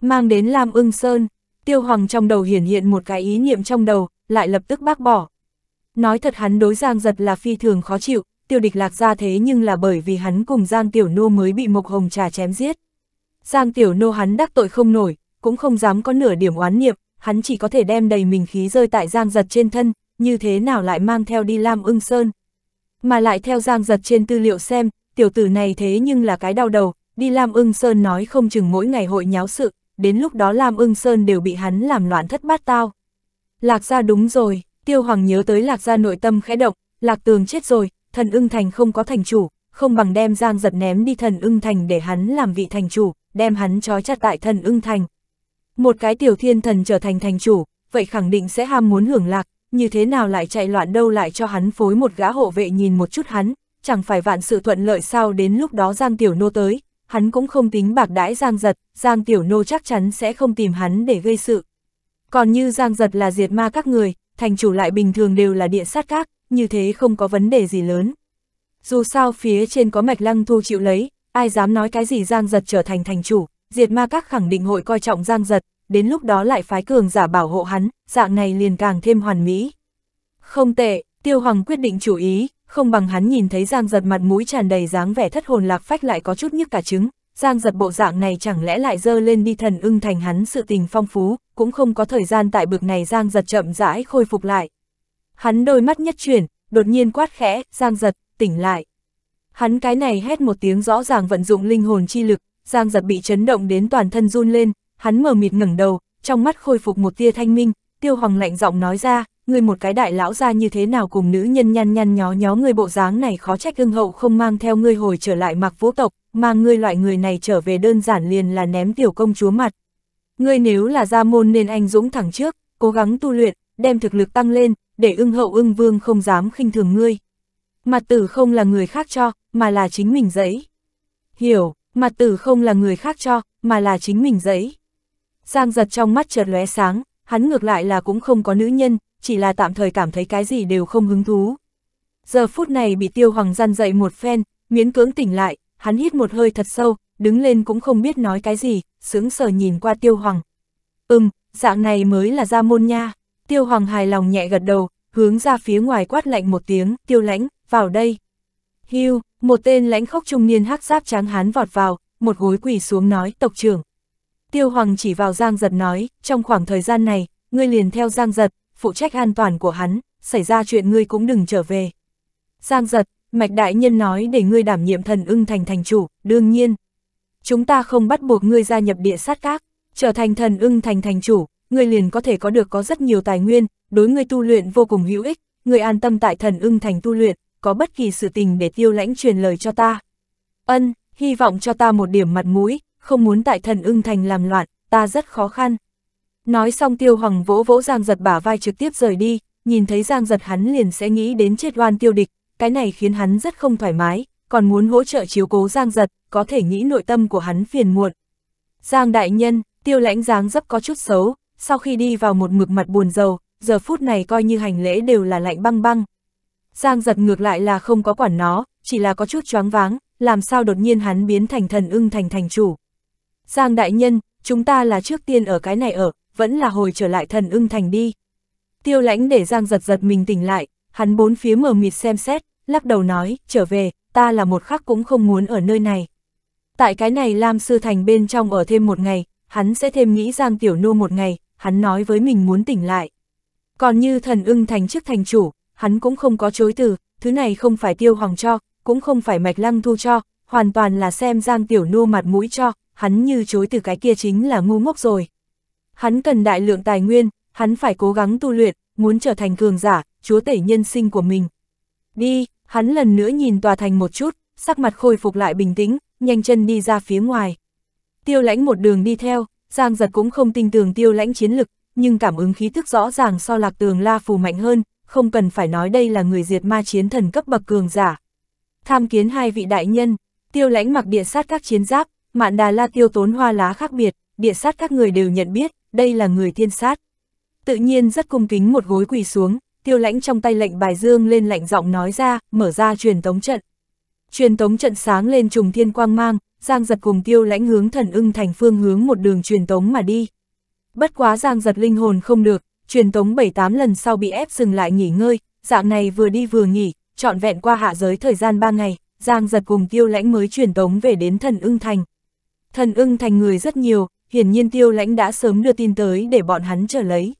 Mang đến Lam ưng Sơn, Tiêu Hoàng trong đầu hiển hiện một cái ý niệm trong đầu, lại lập tức bác bỏ. Nói thật hắn đối Giang giật là phi thường khó chịu, tiêu địch lạc ra thế nhưng là bởi vì hắn cùng Giang Tiểu Nô mới bị Mộc Hồng Trà chém giết. Giang Tiểu Nô hắn đắc tội không nổi, cũng không dám có nửa điểm oán niệm, hắn chỉ có thể đem đầy mình khí rơi tại Giang giật trên thân, như thế nào lại mang theo đi Lam ưng sơn. Mà lại theo Giang giật trên tư liệu xem, tiểu tử này thế nhưng là cái đau đầu, đi Lam ưng sơn nói không chừng mỗi ngày hội nháo sự, đến lúc đó Lam ưng sơn đều bị hắn làm loạn thất bát tao. Lạc gia đúng rồi, tiêu hoàng nhớ tới lạc gia nội tâm khẽ động, lạc tường chết rồi, thần ưng thành không có thành chủ, không bằng đem giang giật ném đi thần ưng thành để hắn làm vị thành chủ, đem hắn trói chặt tại thần ưng thành. Một cái tiểu thiên thần trở thành thành chủ, vậy khẳng định sẽ ham muốn hưởng lạc, như thế nào lại chạy loạn đâu lại cho hắn phối một gã hộ vệ nhìn một chút hắn, chẳng phải vạn sự thuận lợi sao đến lúc đó Giang Tiểu Nô tới, hắn cũng không tính bạc đãi Giang Giật, Giang Tiểu Nô chắc chắn sẽ không tìm hắn để gây sự. Còn như Giang Giật là diệt ma các người, thành chủ lại bình thường đều là địa sát các, như thế không có vấn đề gì lớn. Dù sao phía trên có mạch lăng thu chịu lấy, ai dám nói cái gì Giang Giật trở thành thành chủ, diệt ma các khẳng định hội coi trọng Giang Giật, đến lúc đó lại phái cường giả bảo hộ hắn, dạng này liền càng thêm hoàn mỹ. Không tệ, Tiêu Hoàng quyết định chủ ý, không bằng hắn nhìn thấy Giang Giật mặt mũi tràn đầy dáng vẻ thất hồn lạc phách lại có chút nhức cả trứng, Giang Giật bộ dạng này chẳng lẽ lại dơ lên đi thần ưng thành hắn sự tình phong phú, cũng không có thời gian tại bực này Giang Giật chậm rãi khôi phục lại. Hắn đôi mắt nhất chuyển, đột nhiên quát khẽ, Giang Giật, tỉnh lại. Hắn cái này hét một tiếng rõ ràng vận dụng linh hồn chi lực, Giang giật bị chấn động đến toàn thân run lên, hắn mở mịt ngẩng đầu, trong mắt khôi phục một tia thanh minh, tiêu hoàng lạnh giọng nói ra, người một cái đại lão ra như thế nào cùng nữ nhân nhăn nhăn nhó nhó người bộ dáng này khó trách ưng hậu không mang theo ngươi hồi trở lại mặc vũ tộc, mang ngươi loại người này trở về đơn giản liền là ném tiểu công chúa mặt. Ngươi nếu là gia môn nên anh dũng thẳng trước, cố gắng tu luyện, đem thực lực tăng lên, để ưng hậu ưng vương không dám khinh thường ngươi. Mặt tử không là người khác cho, mà là chính mình giấy. Hiểu, mặt tử không là người khác cho, mà là chính mình giấy. Giang giật trong mắt chợt lóe sáng, hắn ngược lại là cũng không có nữ nhân, chỉ là tạm thời cảm thấy cái gì đều không hứng thú. Giờ phút này bị tiêu hoàng gian dậy một phen, miễn cưỡng tỉnh lại, hắn hít một hơi thật sâu, đứng lên cũng không biết nói cái gì, sướng sờ nhìn qua tiêu hoàng. Ừm, dạng này mới là ra môn nha. Tiêu hoàng hài lòng nhẹ gật đầu, hướng ra phía ngoài quát lạnh một tiếng, tiêu lãnh, vào đây. Hưu, một tên lãnh khốc trung niên hắc giáp trắng hán vọt vào, một gối quỳ xuống nói, tộc trưởng. Tiêu Hoàng chỉ vào Giang Giật nói, trong khoảng thời gian này, ngươi liền theo Giang Giật, phụ trách an toàn của hắn, xảy ra chuyện ngươi cũng đừng trở về. Giang Giật, Mạch Đại Nhân nói để ngươi đảm nhiệm thần ưng thành thành chủ, đương nhiên. Chúng ta không bắt buộc ngươi gia nhập địa sát các, trở thành thần ưng thành thành chủ, ngươi liền có thể có được có rất nhiều tài nguyên, đối ngươi tu luyện vô cùng hữu ích, ngươi an tâm tại thần ưng thành tu luyện, có bất kỳ sự tình để tiêu lãnh truyền lời cho ta. Ân, hy vọng cho ta một điểm mặt mũi, không muốn tại thần ưng thành làm loạn, ta rất khó khăn. Nói xong tiêu hoàng vỗ vỗ Giang giật bả vai trực tiếp rời đi, nhìn thấy Giang giật hắn liền sẽ nghĩ đến chết oan tiêu địch, cái này khiến hắn rất không thoải mái, còn muốn hỗ trợ chiếu cố Giang giật, có thể nghĩ nội tâm của hắn phiền muộn. Giang đại nhân, tiêu lãnh dáng dấp có chút xấu, sau khi đi vào một mực mặt buồn rầu, giờ phút này coi như hành lễ đều là lạnh băng băng. Giang giật ngược lại là không có quản nó, chỉ là có chút choáng váng, làm sao đột nhiên hắn biến thành thần ưng thành thành chủ. Giang đại nhân, chúng ta là trước tiên ở cái này ở, vẫn là hồi trở lại thần ưng thành đi. Tiêu lãnh để Giang giật giật mình tỉnh lại, hắn bốn phía mờ mịt xem xét, lắc đầu nói, trở về, ta là một khắc cũng không muốn ở nơi này. Tại cái này Lam Sư Thành bên trong ở thêm một ngày, hắn sẽ thêm nghĩ Giang Tiểu Nô một ngày, hắn nói với mình muốn tỉnh lại. Còn như thần ưng thành chức thành chủ, hắn cũng không có chối từ, thứ này không phải tiêu hoàng cho, cũng không phải mạch lăng thu cho, hoàn toàn là xem Giang Tiểu Nô mặt mũi cho, hắn như chối từ cái kia chính là ngu ngốc rồi. Hắn cần đại lượng tài nguyên, hắn phải cố gắng tu luyện, muốn trở thành cường giả, chúa tể nhân sinh của mình. Đi, hắn lần nữa nhìn tòa thành một chút, sắc mặt khôi phục lại bình tĩnh, nhanh chân đi ra phía ngoài. Tiêu lãnh một đường đi theo, Giang giật cũng không tin tưởng tiêu lãnh chiến lực, nhưng cảm ứng khí thức rõ ràng so lạc tường la phù mạnh hơn, không cần phải nói đây là người diệt ma chiến thần cấp bậc cường giả. Tham kiến hai vị đại nhân, tiêu lãnh mặc địa sát các chiến giáp, mạn đà la tiêu tốn hoa lá khác biệt, địa sát các người đều nhận biết, đây là người thiên sát. Tự nhiên rất cung kính một gối quỳ xuống, tiêu lãnh trong tay lệnh bài dương lên lạnh giọng nói ra, mở ra truyền tống trận. Truyền tống trận sáng lên trùng thiên quang mang, Giang giật cùng tiêu lãnh hướng thần ưng thành phương hướng một đường truyền tống mà đi. Bất quá Giang giật linh hồn không được, truyền tống 7-8 lần sau bị ép dừng lại nghỉ ngơi, dạng này vừa đi vừa nghỉ, trọn vẹn qua hạ giới thời gian 3 ngày, Giang giật cùng tiêu lãnh mới truyền tống về đến thần ưng thành. Thần ưng thành người rất nhiều, hiển nhiên tiêu lãnh đã sớm đưa tin tới để bọn hắn trở lấy.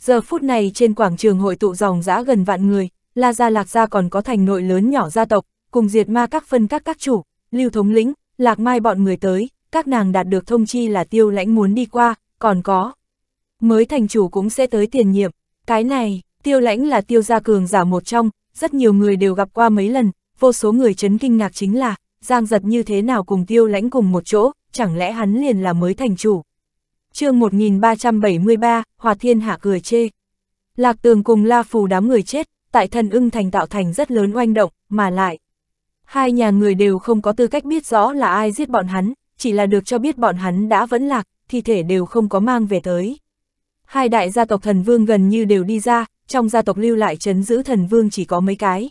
Giờ phút này trên quảng trường hội tụ dòng dã gần vạn người, La Gia Lạc Gia còn có thành nội lớn nhỏ gia tộc, cùng diệt ma các phân các các chủ, lưu thống lĩnh, Lạc Mai bọn người tới, các nàng đạt được thông chi là tiêu lãnh muốn đi qua, còn có. Mới thành chủ cũng sẽ tới tiền nhiệm, cái này, tiêu lãnh là tiêu gia cường giả một trong, rất nhiều người đều gặp qua mấy lần, vô số người chấn kinh ngạc chính là, Giang giật như thế nào cùng tiêu lãnh cùng một chỗ, chẳng lẽ hắn liền là mới thành chủ. chương 1373, Hòa Thiên Hạ cười chê. Lạc tường cùng La Phù đám người chết, tại thần ưng thành tạo thành rất lớn oanh động, mà lại. Hai nhà người đều không có tư cách biết rõ là ai giết bọn hắn, chỉ là được cho biết bọn hắn đã vẫn lạc, thi thể đều không có mang về tới. Hai đại gia tộc thần vương gần như đều đi ra, trong gia tộc lưu lại chấn giữ thần vương chỉ có mấy cái.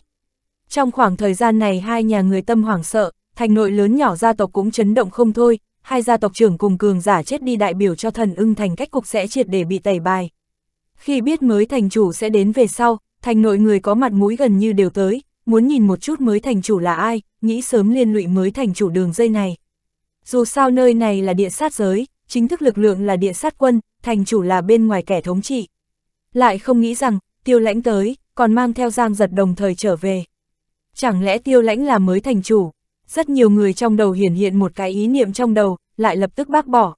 Trong khoảng thời gian này hai nhà người tâm hoảng sợ, thành nội lớn nhỏ gia tộc cũng chấn động không thôi, hai gia tộc trưởng cùng cường giả chết đi đại biểu cho thần ưng thành cách cục sẽ triệt để bị tẩy bài. Khi biết mới thành chủ sẽ đến về sau, thành nội người có mặt mũi gần như đều tới, muốn nhìn một chút mới thành chủ là ai, nghĩ sớm liên lụy mới thành chủ đường dây này. Dù sao nơi này là địa sát giới, chính thức lực lượng là địa sát quân, thành chủ là bên ngoài kẻ thống trị. Lại không nghĩ rằng, tiêu lãnh tới, còn mang theo giang giật đồng thời trở về. Chẳng lẽ tiêu lãnh là mới thành chủ? Rất nhiều người trong đầu hiển hiện một cái ý niệm trong đầu, lại lập tức bác bỏ.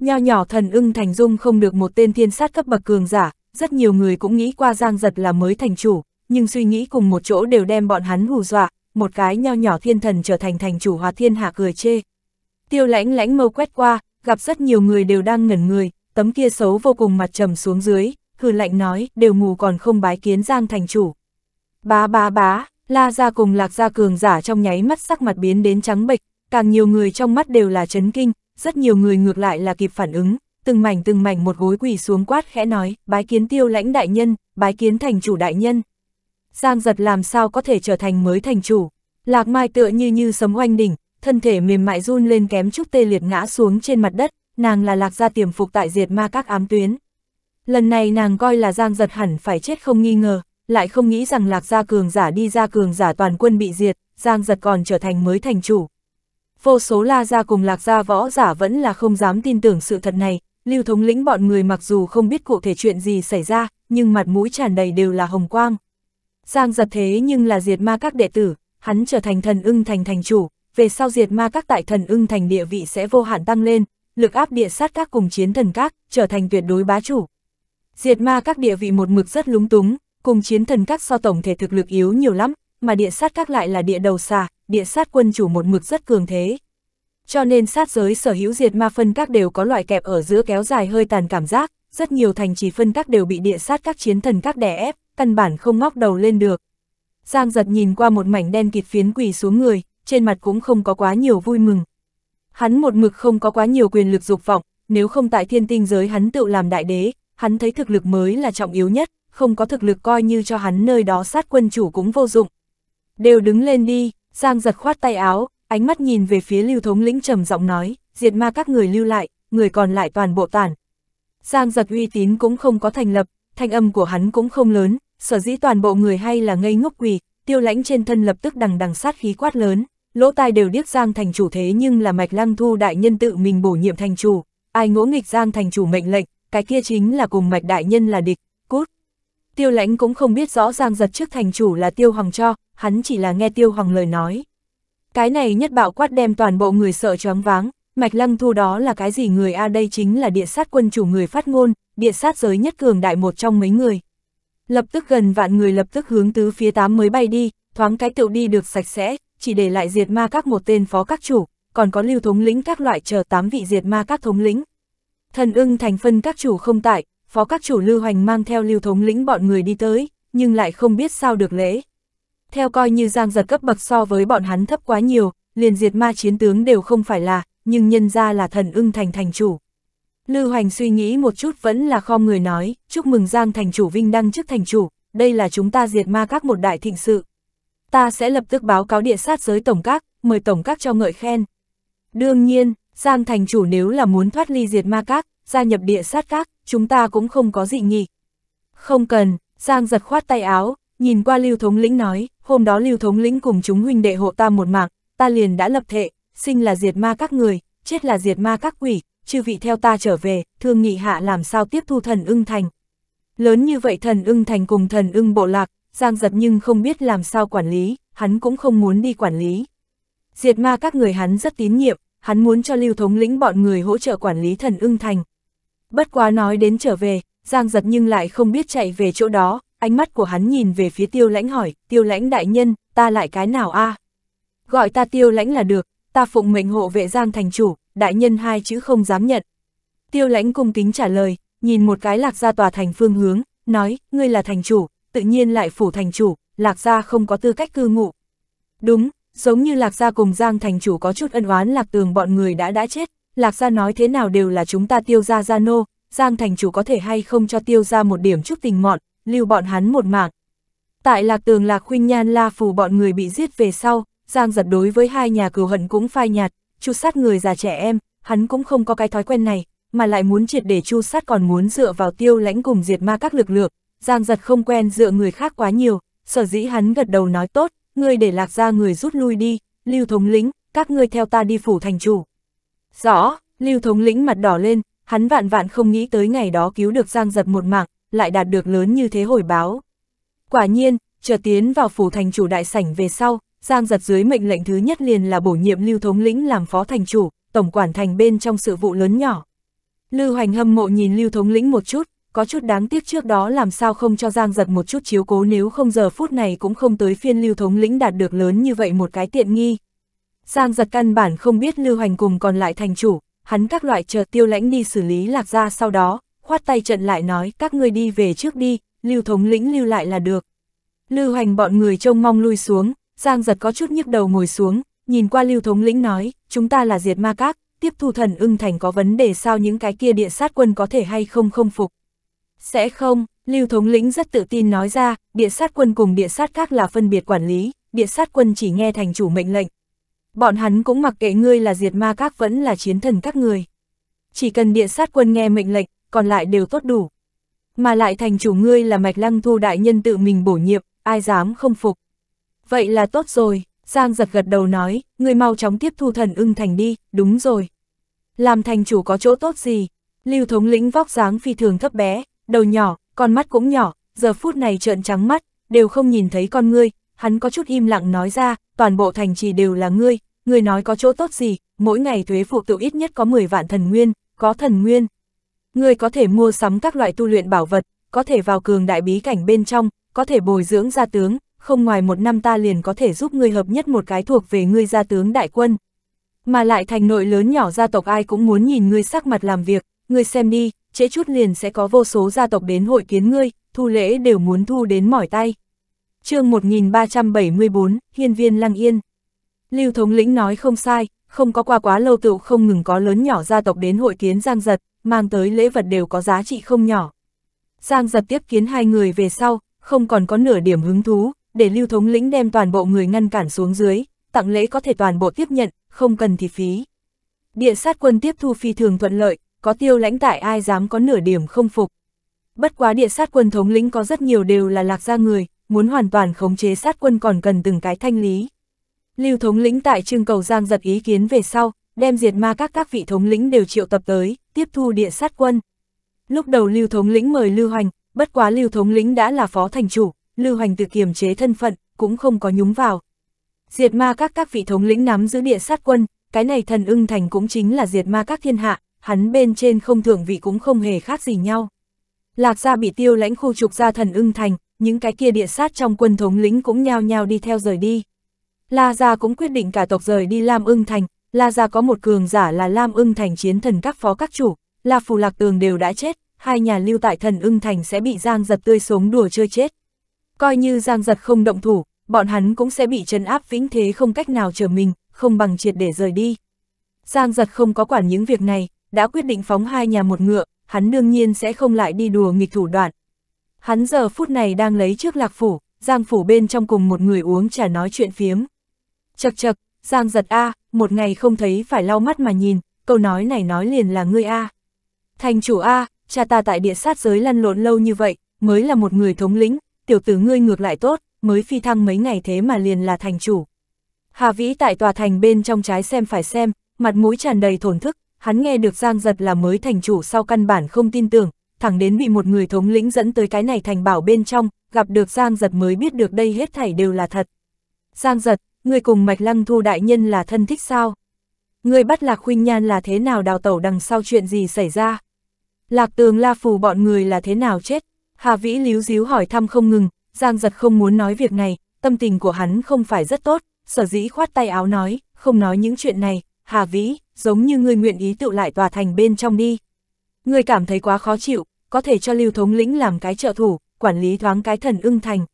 Nho nhỏ thần ưng thành dung không được một tên thiên sát cấp bậc cường giả, rất nhiều người cũng nghĩ qua giang giật là mới thành chủ, nhưng suy nghĩ cùng một chỗ đều đem bọn hắn hù dọa, một cái nho nhỏ thiên thần trở thành thành chủ hòa thiên hạ cười chê. Tiêu lãnh lãnh mâu quét qua, gặp rất nhiều người đều đang ngẩn người, tấm kia xấu vô cùng mặt trầm xuống dưới, hừ lạnh nói, đều ngủ còn không bái kiến giang thành chủ. Bá bá bá, la ra cùng lạc ra cường giả trong nháy mắt sắc mặt biến đến trắng bệch, càng nhiều người trong mắt đều là chấn kinh, rất nhiều người ngược lại là kịp phản ứng, từng mảnh từng mảnh một gối quỳ xuống quát khẽ nói, bái kiến tiêu lãnh đại nhân, bái kiến thành chủ đại nhân. Giang giật làm sao có thể trở thành mới thành chủ. Lạc Mai tựa như như sấm oanh đỉnh, thân thể mềm mại run lên kém chút tê liệt ngã xuống trên mặt đất, nàng là lạc gia tiềm phục tại diệt ma các ám tuyến. Lần này nàng coi là Giang giật hẳn phải chết không nghi ngờ, lại không nghĩ rằng lạc gia cường giả đi ra cường giả toàn quân bị diệt, Giang giật còn trở thành mới thành chủ. Vô số la gia cùng lạc gia võ giả vẫn là không dám tin tưởng sự thật này, lưu thống lĩnh bọn người mặc dù không biết cụ thể chuyện gì xảy ra, nhưng mặt mũi tràn đầy đều là hồng quang. Giang giật thế nhưng là diệt ma các đệ tử, hắn trở thành thần ưng thành thành chủ, về sau diệt ma các tại thần ưng thành địa vị sẽ vô hạn tăng lên, lực áp địa sát các cùng chiến thần các, trở thành tuyệt đối bá chủ. Diệt ma các địa vị một mực rất lúng túng, cùng chiến thần các so tổng thể thực lực yếu nhiều lắm, mà địa sát các lại là địa đầu xà, địa sát quân chủ một mực rất cường thế. Cho nên sát giới sở hữu diệt ma phân các đều có loại kẹp ở giữa kéo dài hơi tàn cảm giác, rất nhiều thành trì phân các đều bị địa sát các chiến thần các đè ép, căn bản không ngóc đầu lên được. Giang giật nhìn qua một mảnh đen kịt phiến quỷ xuống người, trên mặt cũng không có quá nhiều vui mừng. Hắn một mực không có quá nhiều quyền lực dục vọng, nếu không tại thiên tinh giới hắn tự làm đại đế, hắn thấy thực lực mới là trọng yếu nhất, không có thực lực coi như cho hắn nơi đó sát quân chủ cũng vô dụng. Đều đứng lên đi, Giang giật khoát tay áo, ánh mắt nhìn về phía lưu thống lĩnh trầm giọng nói, diệt ma các người lưu lại, người còn lại toàn bộ tản. Giang giật uy tín cũng không có thành lập, thanh âm của hắn cũng không lớn, sở dĩ toàn bộ người hay là ngây ngốc quỳ, tiêu lãnh trên thân lập tức đằng đằng sát khí quát lớn, lỗ tai đều điếc Giang thành chủ thế nhưng là mạch lăng thu đại nhân tự mình bổ nhiệm thành chủ, ai ngỗ nghịch Giang thành chủ mệnh lệnh, cái kia chính là cùng mạch đại nhân là địch, cút. Tiêu lãnh cũng không biết rõ Giang giật trước thành chủ là tiêu hoàng cho, hắn chỉ là nghe tiêu hoàng lời nói. Cái này nhất bạo quát đem toàn bộ người sợ choáng váng, mạch lăng thu đó là cái gì người a đây chính là địa sát quân chủ người phát ngôn, địa sát giới nhất cường đại một trong mấy người. Lập tức gần vạn người lập tức hướng tứ phía tám mới bay đi, thoáng cái tựu đi được sạch sẽ, chỉ để lại diệt ma các một tên phó các chủ, còn có lưu thống lĩnh các loại chờ tám vị diệt ma các thống lĩnh. Thần ưng thành phân các chủ không tại, phó các chủ lưu hoành mang theo lưu thống lĩnh bọn người đi tới, nhưng lại không biết sao được lễ. Theo coi như giang giật cấp bậc so với bọn hắn thấp quá nhiều, liền diệt ma chiến tướng đều không phải là, nhưng nhân ra là thần ưng thành thành chủ. Lưu Hoành suy nghĩ một chút vẫn là khom người nói, chúc mừng Giang thành chủ vinh đăng chức thành chủ, đây là chúng ta diệt ma các một đại thịnh sự. Ta sẽ lập tức báo cáo địa sát giới tổng các, mời tổng các cho ngợi khen. Đương nhiên, Giang thành chủ nếu là muốn thoát ly diệt ma các, gia nhập địa sát các, chúng ta cũng không có dị nghị. Không cần, Giang giật khoát tay áo, nhìn qua lưu thống lĩnh nói, hôm đó lưu thống lĩnh cùng chúng huynh đệ hộ ta một mạng, ta liền đã lập thệ, sinh là diệt ma các người, chết là diệt ma các quỷ, chư vị theo ta trở về, thương nghị hạ làm sao tiếp thu thần ưng thành. Lớn như vậy thần ưng thành cùng thần ưng bộ lạc, giang giật nhưng không biết làm sao quản lý, hắn cũng không muốn đi quản lý. Diệt ma các người hắn rất tín nhiệm, hắn muốn cho lưu thống lĩnh bọn người hỗ trợ quản lý thần ưng thành. Bất quá nói đến trở về, giang giật nhưng lại không biết chạy về chỗ đó, ánh mắt của hắn nhìn về phía tiêu lãnh hỏi, tiêu lãnh đại nhân, ta lại cái nào a Gọi ta tiêu lãnh là được, ta phụng mệnh hộ vệ giang thành chủ, đại nhân hai chữ không dám nhận. Tiêu lãnh cung kính trả lời, nhìn một cái lạc gia tòa thành phương hướng, nói, ngươi là thành chủ, tự nhiên lại phủ thành chủ, lạc gia không có tư cách cư ngụ. Đúng, giống như lạc gia cùng giang thành chủ có chút ân oán lạc tường bọn người đã đã chết, lạc gia nói thế nào đều là chúng ta tiêu gia gia nô, giang thành chủ có thể hay không cho tiêu gia một điểm chút tình mọn, lưu bọn hắn một mạng. Tại lạc tường lạc khuynh nhan la phù bọn người bị giết về sau, giang giật đối với hai nhà cừu hận cũng phai nhạt, chu sát người già trẻ em, hắn cũng không có cái thói quen này, mà lại muốn triệt để chu sát còn muốn dựa vào tiêu lãnh cùng diệt ma các lực lượng, giang giật không quen dựa người khác quá nhiều, sở dĩ hắn gật đầu nói tốt, ngươi để lạc ra người rút lui đi, lưu thống lĩnh, các ngươi theo ta đi phủ thành chủ. Rõ, lưu thống lĩnh mặt đỏ lên, hắn vạn vạn không nghĩ tới ngày đó cứu được giang giật một mạng, lại đạt được lớn như thế hồi báo. Quả nhiên, chờ tiến vào phủ thành chủ đại sảnh về sau, Giang giật dưới mệnh lệnh thứ nhất liền là bổ nhiệm Lưu Thống lĩnh làm phó thành chủ, tổng quản thành bên trong sự vụ lớn nhỏ. Lưu Hoành hâm mộ nhìn Lưu Thống lĩnh một chút, có chút đáng tiếc trước đó làm sao không cho Giang giật một chút chiếu cố nếu không giờ phút này cũng không tới phiên Lưu Thống lĩnh đạt được lớn như vậy một cái tiện nghi. Giang giật căn bản không biết Lưu Hoành cùng còn lại thành chủ, hắn các loại chờ tiêu lãnh đi xử lý lạc ra sau đó, khoát tay trận lại nói các ngươi đi về trước đi, Lưu Thống lĩnh lưu lại là được. Lưu Hoành bọn người trông mong lui xuống, Giang giật có chút nhức đầu ngồi xuống, nhìn qua lưu thống lĩnh nói, chúng ta là diệt ma các, tiếp thu thần ưng thành có vấn đề sao những cái kia địa sát quân có thể hay không không phục. Sẽ không, lưu thống lĩnh rất tự tin nói ra, địa sát quân cùng địa sát các là phân biệt quản lý, địa sát quân chỉ nghe thành chủ mệnh lệnh. Bọn hắn cũng mặc kệ ngươi là diệt ma các vẫn là chiến thần các người. Chỉ cần địa sát quân nghe mệnh lệnh, còn lại đều tốt đủ. Mà lại thành chủ ngươi là mạch lăng thu đại nhân tự mình bổ nhiệm, ai dám không phục. Vậy là tốt rồi, Giang giật gật đầu nói, người mau chóng tiếp thu thần ưng thành đi, đúng rồi. Làm thành chủ có chỗ tốt gì? Lưu thống lĩnh vóc dáng phi thường thấp bé, đầu nhỏ, con mắt cũng nhỏ, giờ phút này trợn trắng mắt, đều không nhìn thấy con ngươi, hắn có chút im lặng nói ra, toàn bộ thành trì đều là ngươi, ngươi nói có chỗ tốt gì, mỗi ngày thuế phụ tự ít nhất có 10 vạn thần nguyên, có thần nguyên. Ngươi có thể mua sắm các loại tu luyện bảo vật, có thể vào cường đại bí cảnh bên trong, có thể bồi dưỡng gia tướng, không ngoài một năm ta liền có thể giúp ngươi hợp nhất một cái thuộc về ngươi gia tướng đại quân. Mà lại thành nội lớn nhỏ gia tộc ai cũng muốn nhìn ngươi sắc mặt làm việc, ngươi xem đi, trễ chút liền sẽ có vô số gia tộc đến hội kiến ngươi, thu lễ đều muốn thu đến mỏi tay. chương 1374, Hiên viên Lăng Yên. Lưu thống lĩnh nói không sai, không có qua quá lâu tựu không ngừng có lớn nhỏ gia tộc đến hội kiến Giang Giật, mang tới lễ vật đều có giá trị không nhỏ. Giang Giật tiếp kiến hai người về sau, không còn có nửa điểm hứng thú, để lưu thống lĩnh đem toàn bộ người ngăn cản xuống dưới, tặng lễ có thể toàn bộ tiếp nhận, không cần thì phí. Địa sát quân tiếp thu phi thường thuận lợi, có tiêu lãnh tại ai dám có nửa điểm không phục. Bất quá địa sát quân thống lĩnh có rất nhiều đều là lạc gia người, muốn hoàn toàn khống chế sát quân còn cần từng cái thanh lý. Lưu thống lĩnh tại trưng cầu giang giật ý kiến về sau, đem diệt ma các các vị thống lĩnh đều triệu tập tới, tiếp thu địa sát quân. Lúc đầu Lưu thống lĩnh mời Lưu Hoành, bất quá Lưu thống lĩnh đã là phó thành chủ, Lưu Hoành tự kiềm chế thân phận, cũng không có nhúng vào. Diệt ma các các vị thống lĩnh nắm giữ địa sát quân, cái này thần ưng thành cũng chính là diệt ma các thiên hạ, hắn bên trên không thưởng vị cũng không hề khác gì nhau. Lạc gia bị tiêu lãnh khu trục ra thần ưng thành, những cái kia địa sát trong quân thống lĩnh cũng nhao nhao đi theo rời đi. La gia cũng quyết định cả tộc rời đi Lam ưng thành, La gia có một cường giả là Lam ưng thành chiến thần các phó các chủ, La phù lạc tường đều đã chết, hai nhà lưu tại thần ưng thành sẽ bị giang giật tươi sống đùa chơi chết. Coi như giang giật không động thủ, bọn hắn cũng sẽ bị trấn áp vĩnh thế không cách nào trở mình, không bằng triệt để rời đi. Giang giật không có quản những việc này, đã quyết định phóng hai nhà một ngựa, hắn đương nhiên sẽ không lại đi đùa nghịch thủ đoạn. Hắn giờ phút này đang lấy trước lạc phủ, Giang phủ bên trong cùng một người uống trà nói chuyện phiếm. Chật chật, Giang giật A, một ngày không thấy phải lau mắt mà nhìn, câu nói này nói liền là ngươi A. Thành chủ A, cha ta tại địa sát giới lăn lộn lâu như vậy, mới là một người thống lĩnh, tiểu tử ngươi ngược lại tốt, mới phi thăng mấy ngày thế mà liền là thành chủ. Hà Vĩ tại tòa thành bên trong trái xem phải xem, mặt mũi tràn đầy thổn thức, hắn nghe được Giang Giật là mới thành chủ sau căn bản không tin tưởng, thẳng đến bị một người thống lĩnh dẫn tới cái này thành bảo bên trong, gặp được Giang Giật mới biết được đây hết thảy đều là thật. Giang Giật, người cùng Mạch Lăng Thu đại nhân là thân thích sao? Người bắt Lạc Khuynh Nhan là thế nào đào tẩu đằng sau chuyện gì xảy ra? Lạc Tường La Phù bọn người là thế nào chết? Hà Vĩ líu díu hỏi thăm không ngừng, Giang Giật không muốn nói việc này, tâm tình của hắn không phải rất tốt, sở dĩ khoát tay áo nói, không nói những chuyện này, Hà Vĩ, giống như ngươi nguyện ý tự lại tòa thành bên trong đi. Ngươi cảm thấy quá khó chịu, có thể cho lưu thống lĩnh làm cái trợ thủ, quản lý thoáng cái thần ưng thành.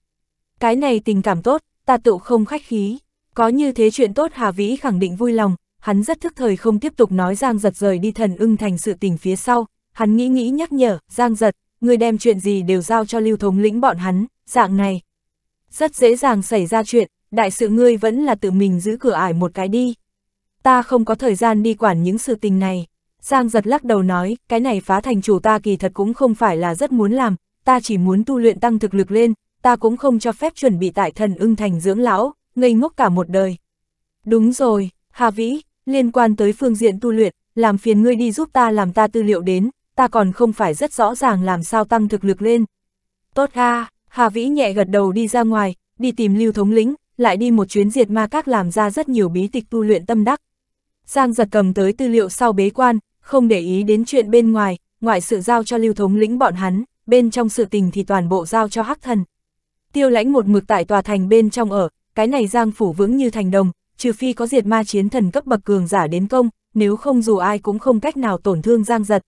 Cái này tình cảm tốt, ta tự không khách khí. Có như thế chuyện tốt Hà Vĩ khẳng định vui lòng, hắn rất thức thời không tiếp tục nói Giang Giật rời đi thần ưng thành sự tình phía sau. Hắn nghĩ nghĩ nhắc nhở, Giang Giật, ngươi đem chuyện gì đều giao cho lưu thống lĩnh bọn hắn, dạng này. Rất dễ dàng xảy ra chuyện, đại sự ngươi vẫn là tự mình giữ cửa ải một cái đi. Ta không có thời gian đi quản những sự tình này. Giang giật lắc đầu nói, cái này phá thành chủ ta kỳ thật cũng không phải là rất muốn làm, ta chỉ muốn tu luyện tăng thực lực lên, ta cũng không cho phép chuẩn bị tại thần ưng thành dưỡng lão, ngây ngốc cả một đời. Đúng rồi, Hà Vĩ, liên quan tới phương diện tu luyện, làm phiền ngươi đi giúp ta làm ta tư liệu đến, ta còn không phải rất rõ ràng làm sao tăng thực lực lên. Tốt ha, Hà Vĩ nhẹ gật đầu đi ra ngoài, đi tìm lưu thống lĩnh, lại đi một chuyến diệt ma các làm ra rất nhiều bí tịch tu luyện tâm đắc. Giang giật cầm tới tư liệu sau bế quan, không để ý đến chuyện bên ngoài, ngoại sự giao cho lưu thống lĩnh bọn hắn, bên trong sự tình thì toàn bộ giao cho hắc thần. Tiêu lãnh một mực tại tòa thành bên trong ở, cái này giang phủ vững như thành đồng, trừ phi có diệt ma chiến thần cấp bậc cường giả đến công, nếu không dù ai cũng không cách nào tổn thương giang giật.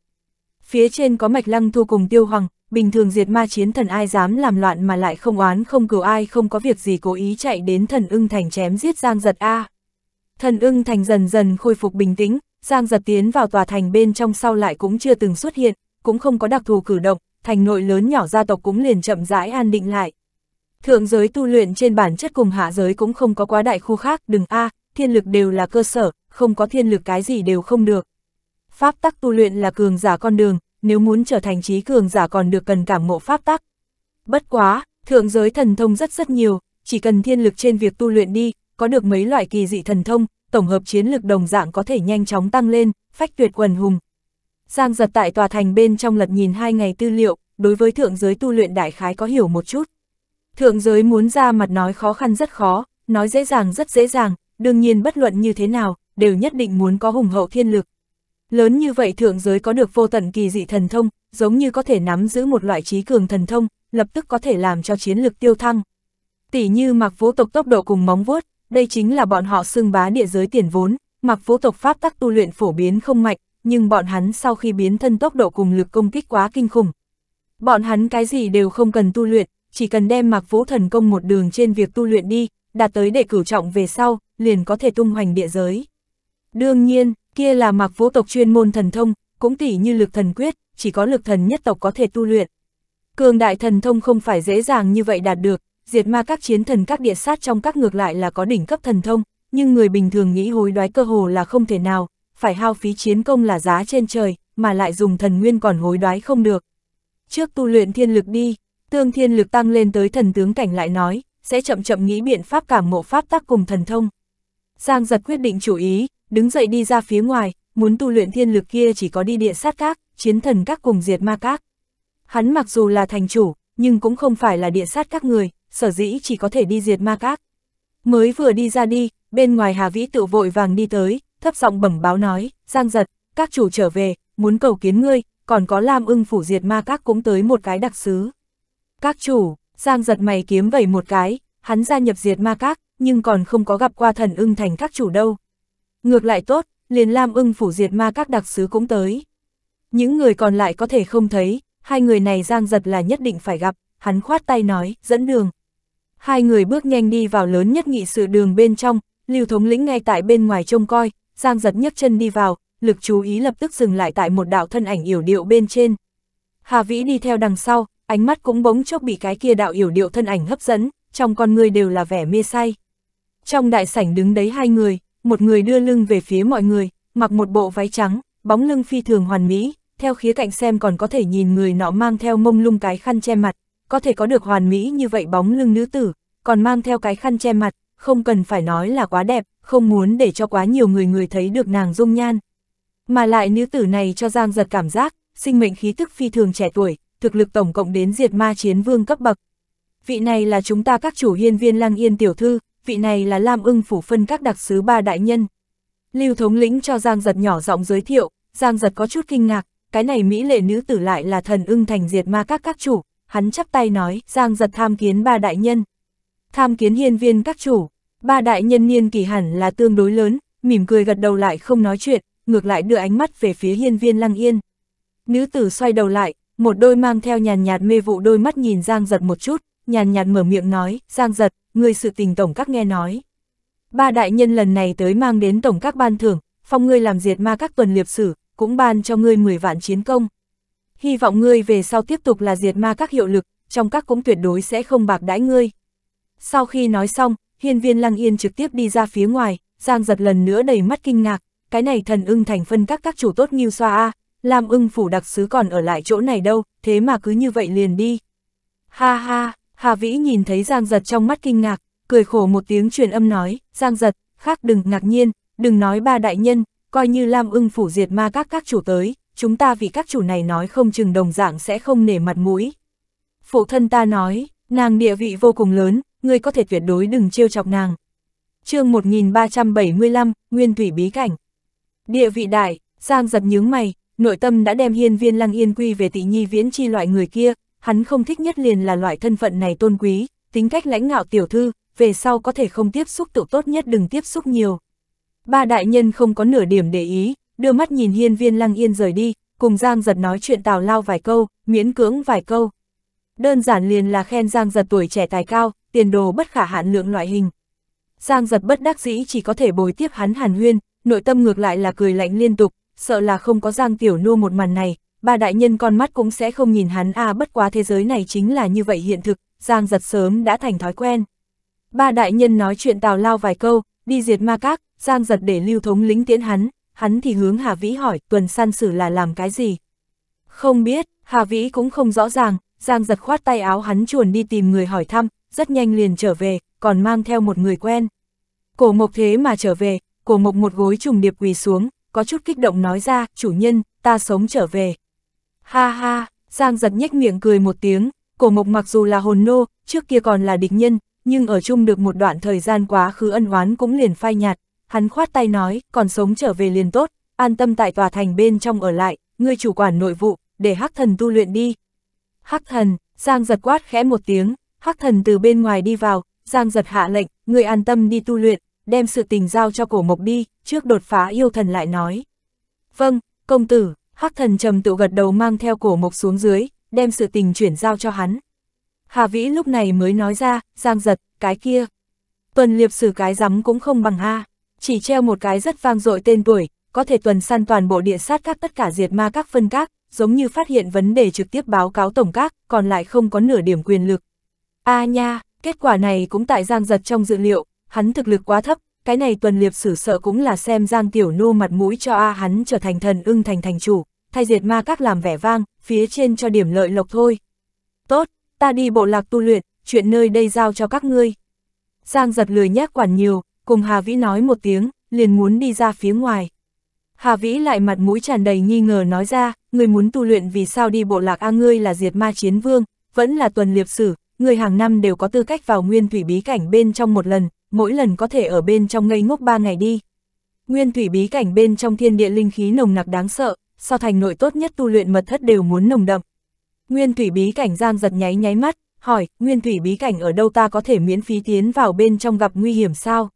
Phía trên có mạch lăng thu cùng tiêu hoàng, bình thường diệt ma chiến thần ai dám làm loạn mà lại không oán không cừu ai không có việc gì cố ý chạy đến thần ưng thành chém giết giang giật A. Thần ưng thành dần dần khôi phục bình tĩnh, Giang giật tiến vào tòa thành bên trong sau lại cũng chưa từng xuất hiện, cũng không có đặc thù cử động, thành nội lớn nhỏ gia tộc cũng liền chậm rãi an định lại. Thượng giới tu luyện trên bản chất cùng hạ giới cũng không có quá đại khu khác, đừng a thiên lực đều là cơ sở, không có thiên lực cái gì đều không được. Pháp tắc tu luyện là cường giả con đường, nếu muốn trở thành trí cường giả còn được cần cảm ngộ pháp tắc. Bất quá, thượng giới thần thông rất rất nhiều, chỉ cần thiên lực trên việc tu luyện đi, có được mấy loại kỳ dị thần thông, tổng hợp chiến lực đồng dạng có thể nhanh chóng tăng lên, phách tuyệt quần hùng. Giang giật tại tòa thành bên trong lật nhìn hai ngày tư liệu, đối với thượng giới tu luyện đại khái có hiểu một chút. Thượng giới muốn ra mặt nói khó khăn rất khó, nói dễ dàng rất dễ dàng, đương nhiên bất luận như thế nào, đều nhất định muốn có hùng hậu thiên lực. Lớn như vậy thượng giới có được vô tận kỳ dị thần thông, giống như có thể nắm giữ một loại trí cường thần thông, lập tức có thể làm cho chiến lực tiêu thăng. Tỷ như mặc vũ tộc tốc độ cùng móng vuốt, đây chính là bọn họ xưng bá địa giới tiền vốn, mặc vũ tộc pháp tắc tu luyện phổ biến không mạnh, nhưng bọn hắn sau khi biến thân tốc độ cùng lực công kích quá kinh khủng. Bọn hắn cái gì đều không cần tu luyện, chỉ cần đem mặc vũ thần công một đường trên việc tu luyện đi, đạt tới đệ cửu trọng về sau, liền có thể tung hoành địa giới. Đương nhiên, kia là mặc vũ tộc chuyên môn thần thông, cũng tỉ như lực thần quyết, chỉ có lực thần nhất tộc có thể tu luyện. Cường đại thần thông không phải dễ dàng như vậy đạt được, diệt ma các chiến thần các địa sát trong các ngược lại là có đỉnh cấp thần thông, nhưng người bình thường nghĩ hối đoái cơ hồ là không thể nào, phải hao phí chiến công là giá trên trời, mà lại dùng thần nguyên còn hối đoái không được. Trước tu luyện thiên lực đi, tương thiên lực tăng lên tới thần tướng cảnh lại nói, sẽ chậm chậm nghĩ biện pháp cảm ngộ pháp tác cùng thần thông. Giang giật quyết định chủ ý, đứng dậy đi ra phía ngoài, muốn tu luyện thiên lực kia chỉ có đi địa sát các, chiến thần các cùng diệt ma các. Hắn mặc dù là thành chủ, nhưng cũng không phải là địa sát các người, sở dĩ chỉ có thể đi diệt ma các. Mới vừa đi ra đi, bên ngoài Hà Vĩ tự vội vàng đi tới, thấp giọng bẩm báo nói, Giang giật, các chủ trở về, muốn cầu kiến ngươi, còn có Lam ưng phủ diệt ma các cũng tới một cái đặc sứ. Các chủ, Giang giật mày kiếm vẩy một cái, hắn gia nhập diệt ma các, nhưng còn không có gặp qua thần ưng thành các chủ đâu. Ngược lại tốt, liền Lam ưng phủ diệt ma các đặc sứ cũng tới. Những người còn lại có thể không thấy, hai người này Giang giật là nhất định phải gặp, hắn khoát tay nói, dẫn đường. Hai người bước nhanh đi vào lớn nhất nghị sự đường bên trong, lưu thống lĩnh ngay tại bên ngoài trông coi, Giang giật nhấc chân đi vào, lực chú ý lập tức dừng lại tại một đạo thân ảnh yểu điệu bên trên. Hà Vĩ đi theo đằng sau, ánh mắt cũng bỗng chốc bị cái kia đạo yểu điệu thân ảnh hấp dẫn, trong con người đều là vẻ mê say. Trong đại sảnh đứng đấy hai người, một người đưa lưng về phía mọi người, mặc một bộ váy trắng, bóng lưng phi thường hoàn mỹ, theo khía cạnh xem còn có thể nhìn người nọ mang theo mông lung cái khăn che mặt, có thể có được hoàn mỹ như vậy bóng lưng nữ tử, còn mang theo cái khăn che mặt, không cần phải nói là quá đẹp, không muốn để cho quá nhiều người người thấy được nàng dung nhan. Mà lại nữ tử này cho Giang giật cảm giác, sinh mệnh khí tức phi thường trẻ tuổi, thực lực tổng cộng đến diệt ma chiến vương cấp bậc. Vị này là chúng ta các chủ hiên viên lang yên tiểu thư, vị này là Lam ưng phủ phân các đặc sứ ba đại nhân. Lưu thống lĩnh cho Giang giật nhỏ giọng giới thiệu, Giang giật có chút kinh ngạc, cái này Mỹ lệ nữ tử lại là thần ưng thành diệt ma các các chủ, hắn chắp tay nói, Giang giật tham kiến ba đại nhân. Tham kiến hiên viên các chủ, ba đại nhân niên kỳ hẳn là tương đối lớn, mỉm cười gật đầu lại không nói chuyện, ngược lại đưa ánh mắt về phía hiên viên lăng yên. Nữ tử xoay đầu lại, một đôi mang theo nhàn nhạt mê vụ đôi mắt nhìn Giang giật một chút, nhàn nhạt mở miệng nói, Giang giật, người sự tình tổng các nghe nói. Ba đại nhân lần này tới mang đến tổng các ban thưởng, phong ngươi làm diệt ma các tuần liệp sử, cũng ban cho ngươi 10 vạn chiến công. Hy vọng ngươi về sau tiếp tục là diệt ma các hiệu lực, trong các cũng tuyệt đối sẽ không bạc đãi ngươi. Sau khi nói xong, hiên viên lăng yên trực tiếp đi ra phía ngoài, Giang giật lần nữa đầy mắt kinh ngạc, cái này thần ưng thành phân các các chủ tốt nghiêu xoa a làm ưng phủ đặc sứ còn ở lại chỗ này đâu, thế mà cứ như vậy liền đi. Ha ha, Hà Vĩ nhìn thấy Giang giật trong mắt kinh ngạc, cười khổ một tiếng truyền âm nói, Giang giật, khác đừng ngạc nhiên, đừng nói ba đại nhân, coi như Lam ưng phủ diệt ma các các chủ tới, chúng ta vì các chủ này nói không chừng đồng dạng sẽ không nể mặt mũi. Phụ thân ta nói, nàng địa vị vô cùng lớn, ngươi có thể tuyệt đối đừng trêu chọc nàng. chương 1375, Nguyên Thủy Bí Cảnh Địa vị đại, Giang giật nhướng mày, nội tâm đã đem hiên viên lăng yên quy về tị nhi viễn chi loại người kia, hắn không thích nhất liền là loại thân phận này tôn quý, tính cách lãnh ngạo tiểu thư, về sau có thể không tiếp xúc tự tốt nhất đừng tiếp xúc nhiều. Ba đại nhân không có nửa điểm để ý, đưa mắt nhìn hiên viên lăng yên rời đi, cùng Giang giật nói chuyện tào lao vài câu, miễn cưỡng vài câu. Đơn giản liền là khen Giang giật tuổi trẻ tài cao, tiền đồ bất khả hạn lượng loại hình. Giang giật bất đắc dĩ chỉ có thể bồi tiếp hắn hàn huyên, nội tâm ngược lại là cười lạnh liên tục, sợ là không có Giang Tiểu Nô một màn này, ba đại nhân con mắt cũng sẽ không nhìn hắn a à, bất quá thế giới này chính là như vậy hiện thực, Giang giật sớm đã thành thói quen. Ba đại nhân nói chuyện tào lao vài câu, đi diệt ma các, Giang giật để lưu thống lĩnh tiễn hắn, hắn thì hướng Hà Vĩ hỏi tuần săn sử là làm cái gì. Không biết, Hà Vĩ cũng không rõ ràng, Giang giật khoát tay áo hắn chuồn đi tìm người hỏi thăm, rất nhanh liền trở về, còn mang theo một người quen. Cổ mộc thế mà trở về, cổ mộc một gối trùng điệp quỳ xuống, có chút kích động nói ra, chủ nhân, ta sống trở về. Ha ha, Giang giật nhếch miệng cười một tiếng, cổ mộc mặc dù là hồn nô, trước kia còn là địch nhân, nhưng ở chung được một đoạn thời gian quá khứ ân oán cũng liền phai nhạt, hắn khoát tay nói, còn sống trở về liền tốt, an tâm tại tòa thành bên trong ở lại, ngươi chủ quản nội vụ, để hắc thần tu luyện đi. Hắc thần, Giang giật quát khẽ một tiếng, hắc thần từ bên ngoài đi vào, Giang giật hạ lệnh, ngươi an tâm đi tu luyện, đem sự tình giao cho cổ mộc đi, trước đột phá yêu thần lại nói. Vâng, công tử, hắc thần trầm tự gật đầu mang theo cổ mộc xuống dưới, đem sự tình chuyển giao cho hắn. Hà Vĩ lúc này mới nói ra, giang giật, cái kia. Tuần liệp sử cái rắm cũng không bằng ha, chỉ treo một cái rất vang dội tên tuổi, có thể tuần săn toàn bộ địa sát các tất cả diệt ma các phân các, giống như phát hiện vấn đề trực tiếp báo cáo tổng các, còn lại không có nửa điểm quyền lực. A nha, kết quả này cũng tại Giang giật trong dự liệu, hắn thực lực quá thấp, cái này tuần liệp sử sợ cũng là xem Giang Tiểu Nô mặt mũi cho A hắn trở thành thần ưng thành thành chủ, thay diệt ma các làm vẻ vang, phía trên cho điểm lợi lộc thôi. Tốt, ta đi bộ lạc tu luyện, chuyện nơi đây giao cho các ngươi. Giang giật lười nhác quản nhiều, cùng Hà Vĩ nói một tiếng, liền muốn đi ra phía ngoài. Hà Vĩ lại mặt mũi tràn đầy nghi ngờ nói ra, người muốn tu luyện vì sao đi bộ lạc A ngươi là diệt ma chiến vương, vẫn là tuần liệp sử, người hàng năm đều có tư cách vào nguyên thủy bí cảnh bên trong một lần, mỗi lần có thể ở bên trong ngây ngốc ba ngày đi. Nguyên thủy bí cảnh bên trong thiên địa linh khí nồng nặc đáng sợ, so thành nội tốt nhất tu luyện mật thất đều muốn nồng đậm. Nguyên thủy bí cảnh giang giật nháy nháy mắt, hỏi, nguyên thủy bí cảnh ở đâu ta có thể miễn phí tiến vào bên trong gặp nguy hiểm sao?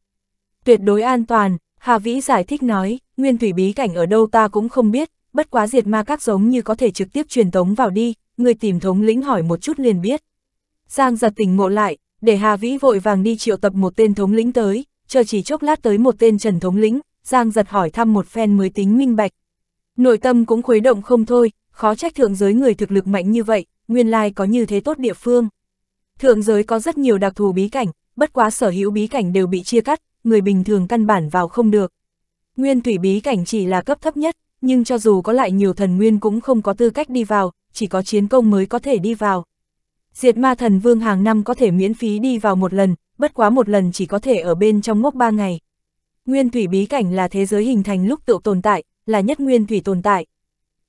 Tuyệt đối an toàn, Hà Vĩ giải thích nói, nguyên thủy bí cảnh ở đâu ta cũng không biết, bất quá diệt ma các giống như có thể trực tiếp truyền tống vào đi, người tìm thống lĩnh hỏi một chút liền biết. Giang giật tỉnh ngộ lại, để Hà Vĩ vội vàng đi triệu tập một tên thống lĩnh tới, chờ chỉ chốc lát tới một tên trần thống lĩnh, Giang giật hỏi thăm một phen mới tính minh bạch. Nội tâm cũng khuấy động không thôi, khó trách thượng giới người thực lực mạnh như vậy, nguyên lai có như thế tốt địa phương. Thượng giới có rất nhiều đặc thù bí cảnh, bất quá sở hữu bí cảnh đều bị chia cắt, người bình thường căn bản vào không được. Nguyên thủy bí cảnh chỉ là cấp thấp nhất, nhưng cho dù có lại nhiều thần nguyên cũng không có tư cách đi vào, chỉ có chiến công mới có thể đi vào. Diệt ma thần vương hàng năm có thể miễn phí đi vào một lần, bất quá một lần chỉ có thể ở bên trong ngốc ba ngày. Nguyên thủy bí cảnh là thế giới hình thành lúc tự tồn tại, là nhất nguyên thủy tồn tại.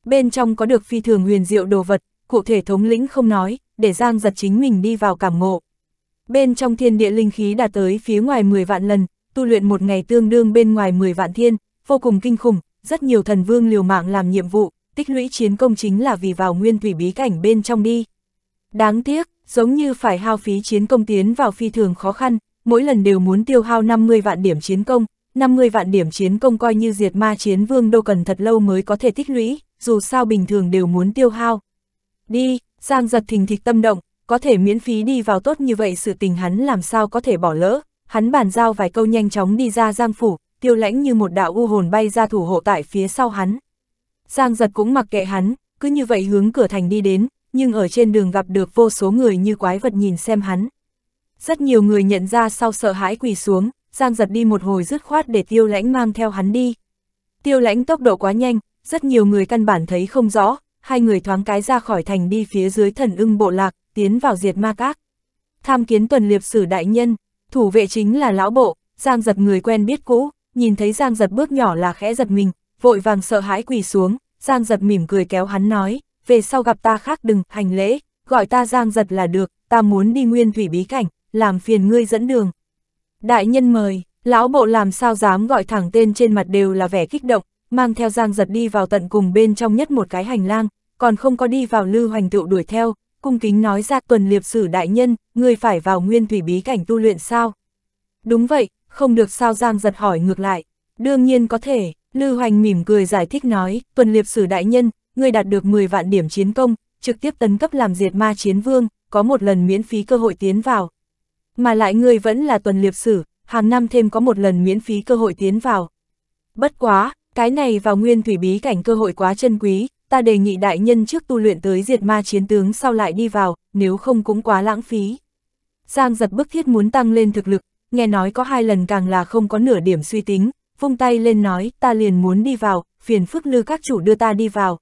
Bên trong có được phi thường huyền diệu đồ vật, cụ thể thống lĩnh không nói, để Giang giật chính mình đi vào cảm ngộ. Bên trong thiên địa linh khí đạt tới phía ngoài 10 vạn lần, tu luyện một ngày tương đương bên ngoài 10 vạn thiên, vô cùng kinh khủng, rất nhiều thần vương liều mạng làm nhiệm vụ, tích lũy chiến công chính là vì vào nguyên thủy bí cảnh bên trong đi. Đáng tiếc, giống như phải hao phí chiến công tiến vào phi thường khó khăn, mỗi lần đều muốn tiêu hao 50 vạn điểm chiến công, 50 vạn điểm chiến công coi như diệt ma chiến vương đâu cần thật lâu mới có thể tích lũy, dù sao bình thường đều muốn tiêu hao. Đi, Giang giật thình thịch tâm động, có thể miễn phí đi vào tốt như vậy sự tình hắn làm sao có thể bỏ lỡ, hắn bàn giao vài câu nhanh chóng đi ra Giang phủ, tiêu lãnh như một đạo u hồn bay ra thủ hộ tại phía sau hắn. Giang giật cũng mặc kệ hắn, cứ như vậy hướng cửa thành đi đến, nhưng ở trên đường gặp được vô số người như quái vật nhìn xem hắn. Rất nhiều người nhận ra sau sợ hãi quỳ xuống, Giang giật đi một hồi dứt khoát để tiêu lãnh mang theo hắn đi. Tiêu lãnh tốc độ quá nhanh, rất nhiều người căn bản thấy không rõ, hai người thoáng cái ra khỏi thành đi phía dưới thần ưng bộ lạc, tiến vào diệt ma các. Tham kiến tuần liệp sử đại nhân, thủ vệ chính là lão bộ, Giang giật người quen biết cũ, nhìn thấy Giang giật bước nhỏ là khẽ giật mình, vội vàng sợ hãi quỳ xuống, Giang giật mỉm cười kéo hắn nói, về sau gặp ta khác đừng hành lễ, gọi ta Giang giật là được, ta muốn đi nguyên thủy bí cảnh, làm phiền ngươi dẫn đường. Đại nhân mời, lão bộ làm sao dám gọi thẳng tên trên mặt đều là vẻ kích động, mang theo Giang giật đi vào tận cùng bên trong nhất một cái hành lang, còn không có đi vào lưu hoành tựu đuổi theo, cung kính nói ra tuần liệp sử đại nhân, người phải vào nguyên thủy bí cảnh tu luyện sao? Đúng vậy, không được sao Giang giật hỏi ngược lại. Đương nhiên có thể, Lưu Hoành mỉm cười giải thích nói, tuần liệp sử đại nhân, người đạt được 10 vạn điểm chiến công, trực tiếp tấn cấp làm diệt ma chiến vương, có một lần miễn phí cơ hội tiến vào. Mà lại người vẫn là tuần liệp sử, hàng năm thêm có một lần miễn phí cơ hội tiến vào. Bất quá, cái này vào nguyên thủy bí cảnh cơ hội quá chân quý, ta đề nghị đại nhân trước tu luyện tới diệt ma chiến tướng sau lại đi vào, nếu không cũng quá lãng phí. Giang giật bức thiết muốn tăng lên thực lực, nghe nói có hai lần càng là không có nửa điểm suy tính, vung tay lên nói ta liền muốn đi vào, phiền phức lư các chủ đưa ta đi vào.